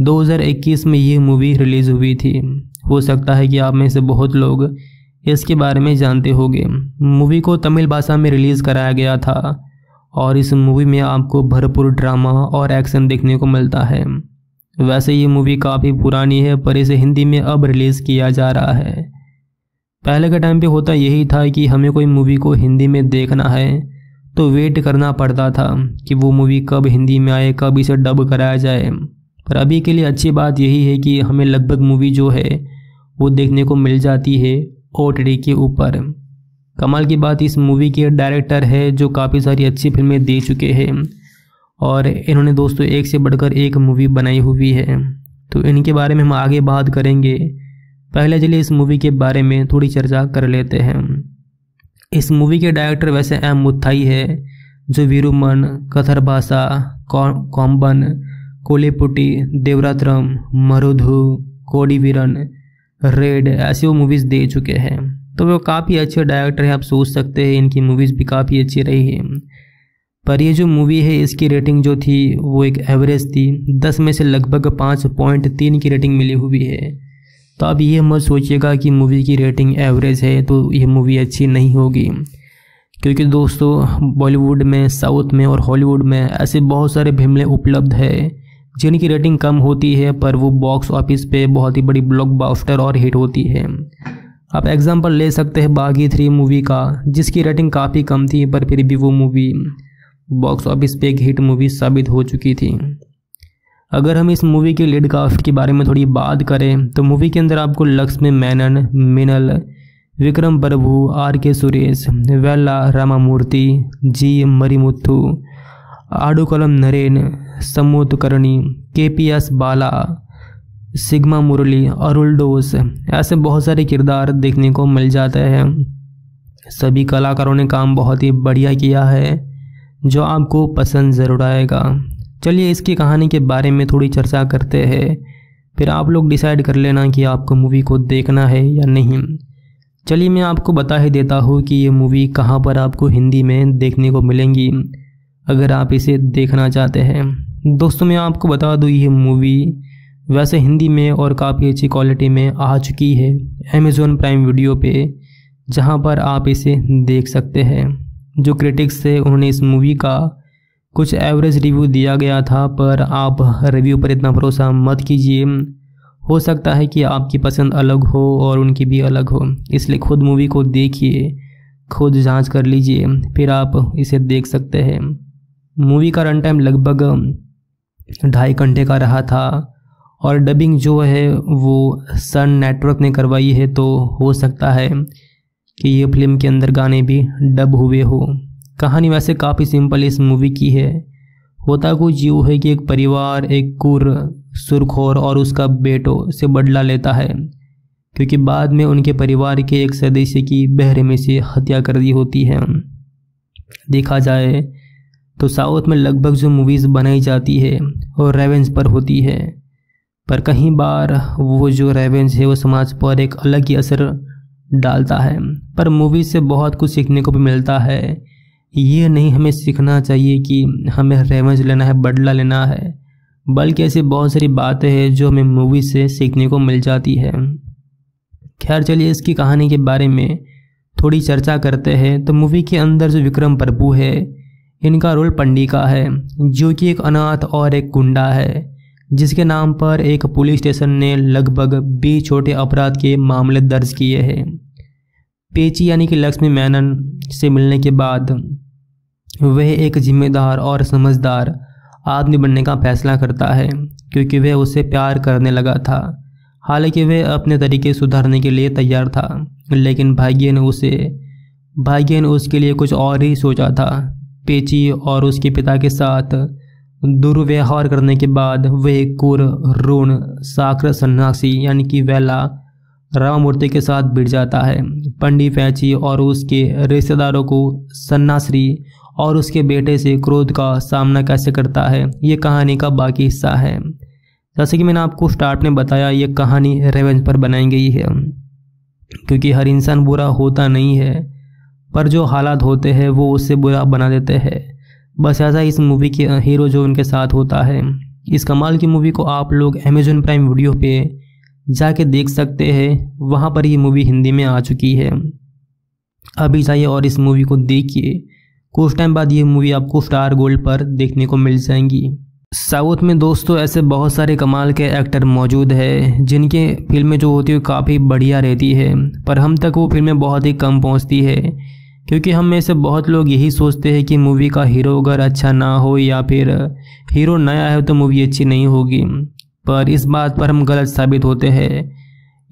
2021 में ये मूवी रिलीज़ हुई थी। हो सकता है कि आप में से बहुत लोग इसके बारे में जानते होंगे। मूवी को तमिल भाषा में रिलीज़ कराया गया था और इस मूवी में आपको भरपूर ड्रामा और एक्शन देखने को मिलता है। वैसे ये मूवी काफ़ी पुरानी है, पर इसे हिंदी में अब रिलीज़ किया जा रहा है। पहले के टाइम पे होता यही था कि हमें कोई मूवी को हिंदी में देखना है तो वेट करना पड़ता था कि वो मूवी कब हिंदी में आए, कब इसे डब कराया जाए। पर अभी के लिए अच्छी बात यही है कि हमें लगभग मूवी जो है, वो देखने को मिल जाती है ओ के ऊपर। कमाल की बात, इस मूवी के डायरेक्टर है जो काफ़ी सारी अच्छी फ़िल्में दे चुके हैं। और इन्होंने दोस्तों एक से बढ़कर एक मूवी बनाई हुई है। तो इनके बारे में हम आगे बात करेंगे। पहले चलिए इस मूवी के बारे में थोड़ी चर्चा कर लेते हैं। इस मूवी के डायरेक्टर वैसे एम मुथाई है, जो वीरुमन कथर भाषा कॉम्बन कोलेपुटी, देवरात्रम, मरुधु, कोडीवीरन, रेड, ऐसी वो मूवीज़ दे चुके हैं। तो वो काफ़ी अच्छे डायरेक्टर हैं, आप सोच सकते हैं, इनकी मूवीज़ भी काफ़ी अच्छी रही है। पर ये जो मूवी है, इसकी रेटिंग जो थी, वो एक एवरेज थी। दस में से लगभग पाँच पॉइंट तीन की रेटिंग मिली हुई है। तो अब ये मत सोचिएगा कि मूवी की रेटिंग एवरेज है तो ये मूवी अच्छी नहीं होगी। क्योंकि दोस्तों बॉलीवुड में साउथ में और हॉलीवुड में ऐसे बहुत सारे फ़िल्में उपलब्ध है, जिनकी रेटिंग कम होती है, पर वो बॉक्स ऑफ़िस पे बहुत ही बड़ी ब्लॉकबस्टर और हिट होती है। आप एग्जांपल ले सकते हैं बागी थ्री मूवी का, जिसकी रेटिंग काफ़ी कम थी, पर फिर भी वो मूवी बॉक्स ऑफ़िस पे एक हिट मूवी साबित हो चुकी थी। अगर हम इस मूवी के लीड कास्ट के बारे में थोड़ी बात करें तो मूवी के अंदर आपको लक्ष्मी मेनन, मिनल, विक्रम प्रभु, आर के सुरेश, वेल्ला, रामामूर्ति, जी Marimuthu आडुकलम Naren Samuthirakani K P S Bala, Sigma Murali, Arul Doss, ऐसे बहुत सारे किरदार देखने को मिल जाते हैं। सभी कलाकारों ने काम बहुत ही बढ़िया किया है। जो आपको पसंद ज़रूर आएगा। चलिए इसकी कहानी के बारे में थोड़ी चर्चा करते हैं। फिर आप लोग डिसाइड कर लेना कि आपको मूवी को देखना है या नहीं। चलिए मैं आपको बता ही देता हूँ कि ये मूवी कहाँ पर आपको हिंदी में देखने को मिलेंगी, अगर आप इसे देखना चाहते हैं। दोस्तों, मैं आपको बता दूँ, ये मूवी वैसे हिंदी में और काफ़ी अच्छी क्वालिटी में आ चुकी है अमेज़ोन प्राइम वीडियो पे, जहाँ पर आप इसे देख सकते हैं। जो क्रिटिक्स थे, उन्होंने इस मूवी का कुछ एवरेज रिव्यू दिया गया था, पर आप रिव्यू पर इतना भरोसा मत कीजिए। हो सकता है कि आपकी पसंद अलग हो और उनकी भी अलग हो। इसलिए खुद मूवी को देखिए, खुद जाँच कर लीजिए, फिर आप इसे देख सकते हैं। मूवी का रन टाइम लगभग ढाई घंटे का रहा था, और डबिंग जो है, वो सन नेटवर्क ने करवाई है तो हो सकता है कि ये फ़िल्म के अंदर गाने भी डब हुए हो। कहानी वैसे काफ़ी सिंपल इस मूवी की है। होता कुछ यूँ है कि एक परिवार, एक कुर, सुरखोर और उसका बेटो से बदला लेता है, क्योंकि बाद में उनके परिवार के एक सदस्य की बहरे में से हत्या कर दी होती है। देखा जाए तो साउथ में लगभग जो मूवीज़ बनाई जाती है, वो रेवेंज पर होती है। पर कहीं बार वो जो रेवेंज है, वो समाज पर एक अलग ही असर डालता है। पर मूवी से बहुत कुछ सीखने को भी मिलता है। ये नहीं हमें सीखना चाहिए कि हमें रेवेंस लेना है, बदला लेना है। बल्कि ऐसी बहुत सारी बातें हैं जो हमें मूवी से सीखने को मिल जाती है। खैर, चलिए इसकी कहानी के बारे में थोड़ी चर्चा करते हैं। तो मूवी के अंदर जो विक्रम प्रभु है, इनका रोल पंडिका है, जो कि एक अनाथ और एक गुंडा है। जिसके नाम पर एक पुलिस स्टेशन ने लगभग बीस छोटे अपराध के मामले दर्ज किए हैं। पेची यानी कि लक्ष्मी मैनन से मिलने के बाद वह एक जिम्मेदार और समझदार आदमी बनने का फैसला करता है, क्योंकि वह उसे प्यार करने लगा था। हालाँकि वह अपने तरीके सुधारने के लिए तैयार था, लेकिन भाग्य ने उसे, भाग्य ने उसके लिए कुछ और ही सोचा था। पेची और उसके पिता के साथ दुर्व्यवहार करने के बाद वह कुर ऋण साकर, सन्यासी, यानी कि वेला, राममूर्ति के साथ भिड़ जाता है। पंडी पैची और उसके रिश्तेदारों को सन्नाश्री और उसके बेटे से क्रोध का सामना कैसे करता है, ये कहानी का बाकी हिस्सा है। जैसे कि मैंने आपको स्टार्ट में बताया, ये कहानी रेवेंज पर बनाई गई है। क्योंकि हर इंसान बुरा होता नहीं है, पर जो हालात होते हैं, वो उससे बुरा बना देते हैं। बस ऐसा इस मूवी के हीरो जो उनके साथ होता है। इस कमाल की मूवी को आप लोग अमेजोन प्राइम वीडियो पे जाके देख सकते हैं। वहाँ पर ये मूवी हिंदी में आ चुकी है। अभी जाइए और इस मूवी को देखिए। कुछ टाइम बाद ये मूवी आपको स्टार गोल्ड पर देखने को मिल जाएँगी। साउथ में दोस्तों ऐसे बहुत सारे कमाल के एक्टर मौजूद है, जिनके फ़िल्में जो होती है काफ़ी बढ़िया रहती है। पर हम तक वो फ़िल्में बहुत ही कम पहुँचती है। क्योंकि हम में से बहुत लोग यही सोचते हैं कि मूवी का हीरो अगर अच्छा ना हो या फिर हीरो नया है तो मूवी अच्छी नहीं होगी। पर इस बात पर हम गलत साबित होते हैं।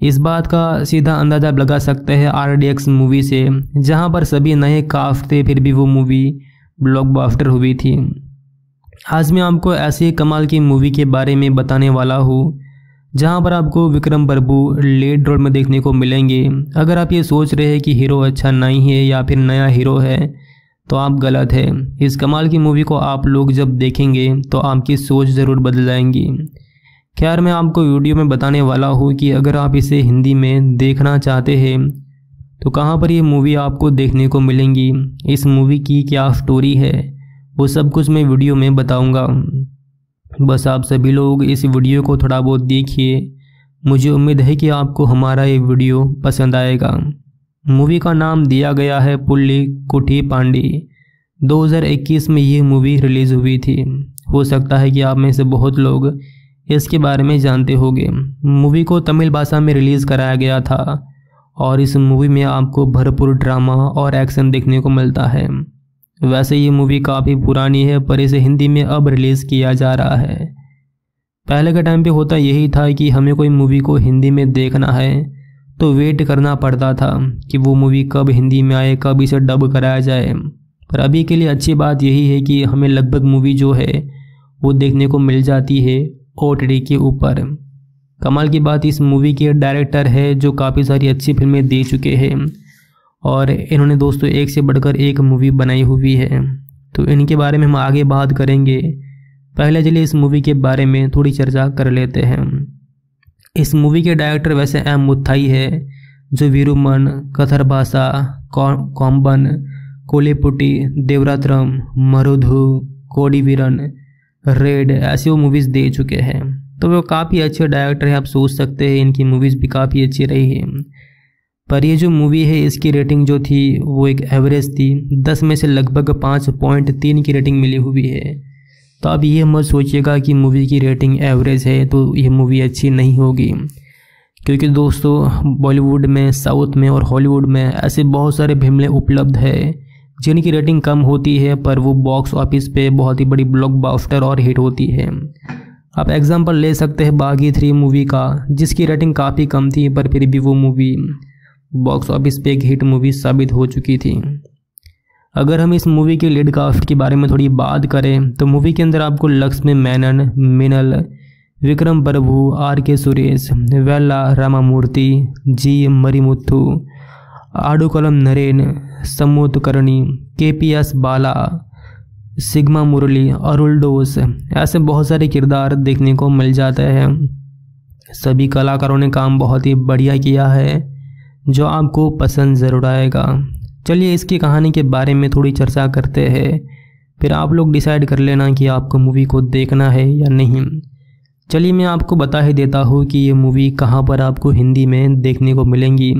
इस बात का सीधा अंदाज़ा लगा सकते हैं आर डी एक्स मूवी से, जहाँ पर सभी नए काफ थे, फिर भी वो मूवी ब्लॉकबस्टर हुई थी। आज मैं आपको ऐसी कमाल की मूवी के बारे में बताने वाला हूँ जहाँ पर आपको विक्रम प्रभु लीड रोल में देखने को मिलेंगे। अगर आप ये सोच रहे हैं कि हीरो अच्छा नहीं है या फिर नया हीरो है तो आप गलत है। इस कमाल की मूवी को आप लोग जब देखेंगे तो आपकी सोच ज़रूर बदल जाएँगी। खैर, मैं आपको वीडियो में बताने वाला हूँ कि अगर आप इसे हिंदी में देखना चाहते हैं तो कहाँ पर ये मूवी आपको देखने को मिलेंगी? इस मूवी की क्या स्टोरी है? वो सब कुछ मैं वीडियो में बताऊँगा। बस आप सभी लोग इस वीडियो को थोड़ा बहुत देखिए। मुझे उम्मीद है कि आपको हमारा ये वीडियो पसंद आएगा। मूवी का नाम दिया गया है पुल्ली कुठी पांडी। 2021 में ये मूवी रिलीज़ हुई थी। हो सकता है कि आप में से बहुत लोग इसके बारे में जानते होंगे। मूवी को तमिल भाषा में रिलीज़ कराया गया था और इस मूवी में आपको भरपूर ड्रामा और एक्शन देखने को मिलता है। वैसे ये मूवी काफ़ी पुरानी है, पर इसे हिंदी में अब रिलीज़ किया जा रहा है। पहले के टाइम पे होता यही था कि हमें कोई मूवी को हिंदी में देखना है तो वेट करना पड़ता था कि वो मूवी कब हिंदी में आए, कब इसे डब कराया जाए। पर अभी के लिए अच्छी बात यही है कि हमें लगभग मूवी जो है, वो देखने को मिल जाती है ओ के ऊपर। कमाल की बात इस मूवी के डायरेक्टर है, जो काफ़ी सारी अच्छी फ़िल्में दे चुके हैं। और इन्होंने दोस्तों एक से बढ़कर एक मूवी बनाई हुई है। तो इनके बारे में हम आगे बात करेंगे। पहले चलिए इस मूवी के बारे में थोड़ी चर्चा कर लेते हैं। इस मूवी के डायरेक्टर वैसे एम मुथाई है, जो वीरुमन, कथर भाषा कॉम्बन कोलेपुटी, देवरात्रम, मरुधु, कोडीवीरन, रेड, ऐसी वो मूवीज़ दे चुके हैं। तो वो काफ़ी अच्छे डायरेक्टर हैं, आप सोच सकते हैं, इनकी मूवीज़ भी काफ़ी अच्छी रही है। पर ये जो मूवी है, इसकी रेटिंग जो थी, वो एक एवरेज थी। दस में से लगभग पाँच पॉइंट तीन की रेटिंग मिली हुई है। तो अब ये मत सोचिएगा कि मूवी की रेटिंग एवरेज है तो ये मूवी अच्छी नहीं होगी। क्योंकि दोस्तों बॉलीवुड में साउथ में और हॉलीवुड में ऐसे बहुत सारे फ़िल्में उपलब्ध है, जिनकी रेटिंग कम होती है, पर वो बॉक्स ऑफ़िस पे बहुत ही बड़ी ब्लॉकबस्टर और हिट होती है। आप एग्जांपल ले सकते हैं बागी थ्री मूवी का, जिसकी रेटिंग काफ़ी कम थी, पर फिर भी वो मूवी बॉक्स ऑफ़िस पे एक हिट मूवी साबित हो चुकी थी। अगर हम इस मूवी के लीड कास्ट के बारे में थोड़ी बात करें तो मूवी के अंदर आपको लक्ष्मी मैनन, मिनल, विक्रम प्रभु, आर के सुरेश, वेल्ला, रामामूर्ति, जी Marimuthu आडुकलम Naren Samuthirakani K P S Bala, Sigma Murali, Arul Doss, ऐसे बहुत सारे किरदार देखने को मिल जाते हैं। सभी कलाकारों ने काम बहुत ही बढ़िया किया है। जो आपको पसंद ज़रूर आएगा। चलिए इसकी कहानी के बारे में थोड़ी चर्चा करते हैं। फिर आप लोग डिसाइड कर लेना कि आपको मूवी को देखना है या नहीं। चलिए मैं आपको बता ही देता हूँ कि ये मूवी कहाँ पर आपको हिंदी में देखने को मिलेंगी,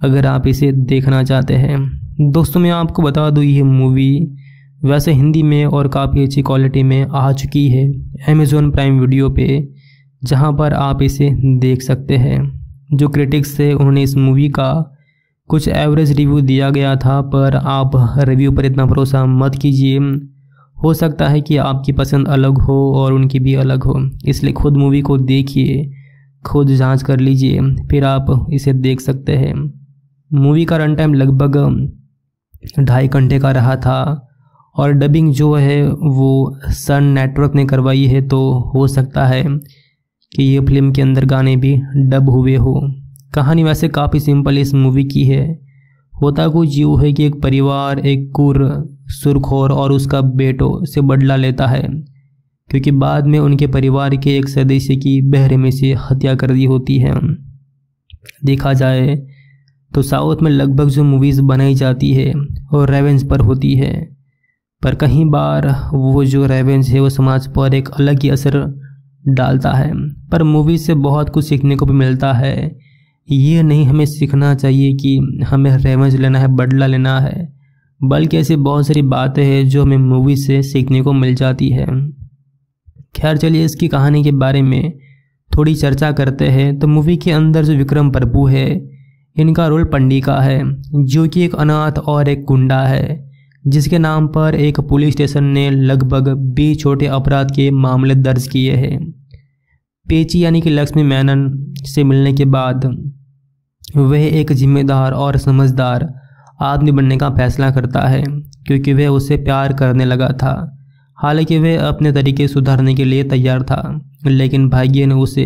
अगर आप इसे देखना चाहते हैं। दोस्तों, मैं आपको बता दूँ, ये मूवी वैसे हिंदी में और काफ़ी अच्छी क्वालिटी में आ चुकी है अमेज़ोन प्राइम वीडियो पे, जहाँ पर आप इसे देख सकते हैं। जो क्रिटिक्स थे, उन्होंने इस मूवी का कुछ एवरेज रिव्यू दिया गया था, पर आप रिव्यू पर इतना भरोसा मत कीजिए। हो सकता है कि आपकी पसंद अलग हो और उनकी भी अलग हो, इसलिए खुद मूवी को देखिए, खुद जाँच कर लीजिए, फिर आप इसे देख सकते हैं। मूवी का रन टाइम लगभग ढाई घंटे का रहा था, और डबिंग जो है, वो सन नेटवर्क ने करवाई है तो हो सकता है कि ये फ़िल्म के अंदर गाने भी डब हुए हो। कहानी वैसे काफ़ी सिंपल इस मूवी की है। होता कुछ यूँ है कि एक परिवार, एक कुर, सुरखोर और उसका बेटो से बदला लेता है, क्योंकि बाद में उनके परिवार के एक सदस्य की बहरे में से हत्या कर दी होती है। देखा जाए तो साउथ में लगभग जो मूवीज़ बनाई जाती है, वो रेवेंज पर होती है। पर कहीं बार वो जो रेवेंज है, वो समाज पर एक अलग ही असर डालता है। पर मूवी से बहुत कुछ सीखने को भी मिलता है। ये नहीं हमें सीखना चाहिए कि हमें रेवेंज लेना है, बदला लेना है, बल्कि ऐसी बहुत सारी बातें हैं जो हमें मूवी से सीखने को मिल जाती है। खैर, चलिए इसकी कहानी के बारे में थोड़ी चर्चा करते हैं। तो मूवी के अंदर जो विक्रम प्रभु है, इनका रोल पंडिका है, जो कि एक अनाथ और एक गुंडा है, जिसके नाम पर एक पुलिस स्टेशन ने लगभग बीस छोटे अपराध के मामले दर्ज किए हैं। पेची यानी कि लक्ष्मी मैनन से मिलने के बाद वह एक जिम्मेदार और समझदार आदमी बनने का फैसला करता है, क्योंकि वह उससे प्यार करने लगा था। हालाँकि वह अपने तरीके सुधारने के लिए तैयार था, लेकिन भाग्य ने उसे,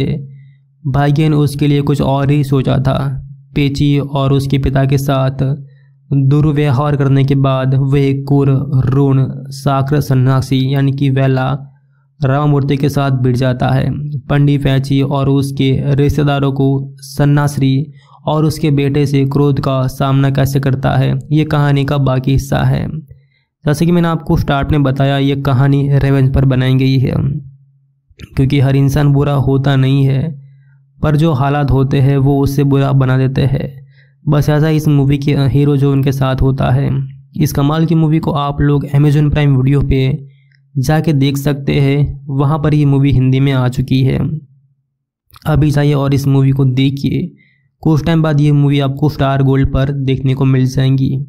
भाग्य ने उसके लिए कुछ और ही सोचा था। पेची और उसके पिता के साथ दुर्व्यवहार करने के बाद वह कुर, ऋण साकर सन्यासी यानी कि वेला राममूर्ति के साथ भिड़ जाता है। पंडित फैची और उसके रिश्तेदारों को सन्नाश्री और उसके बेटे से क्रोध का सामना कैसे करता है, ये कहानी का बाकी हिस्सा है। जैसे कि मैंने आपको स्टार्ट में बताया, ये कहानी रेवेंज पर बनाई गई है। क्योंकि हर इंसान बुरा होता नहीं है, पर जो हालात होते हैं, वो उससे बुरा बना देते हैं। बस ऐसा इस मूवी के हीरो जो उनके साथ होता है। इस कमाल की मूवी को आप लोग अमेजोन प्राइम वीडियो पे जाके देख सकते हैं। वहाँ पर ये मूवी हिंदी में आ चुकी है। अभी जाइए और इस मूवी को देखिए। कुछ टाइम बाद ये मूवी आपको स्टार गोल्ड पर देखने को मिल जाएँगी।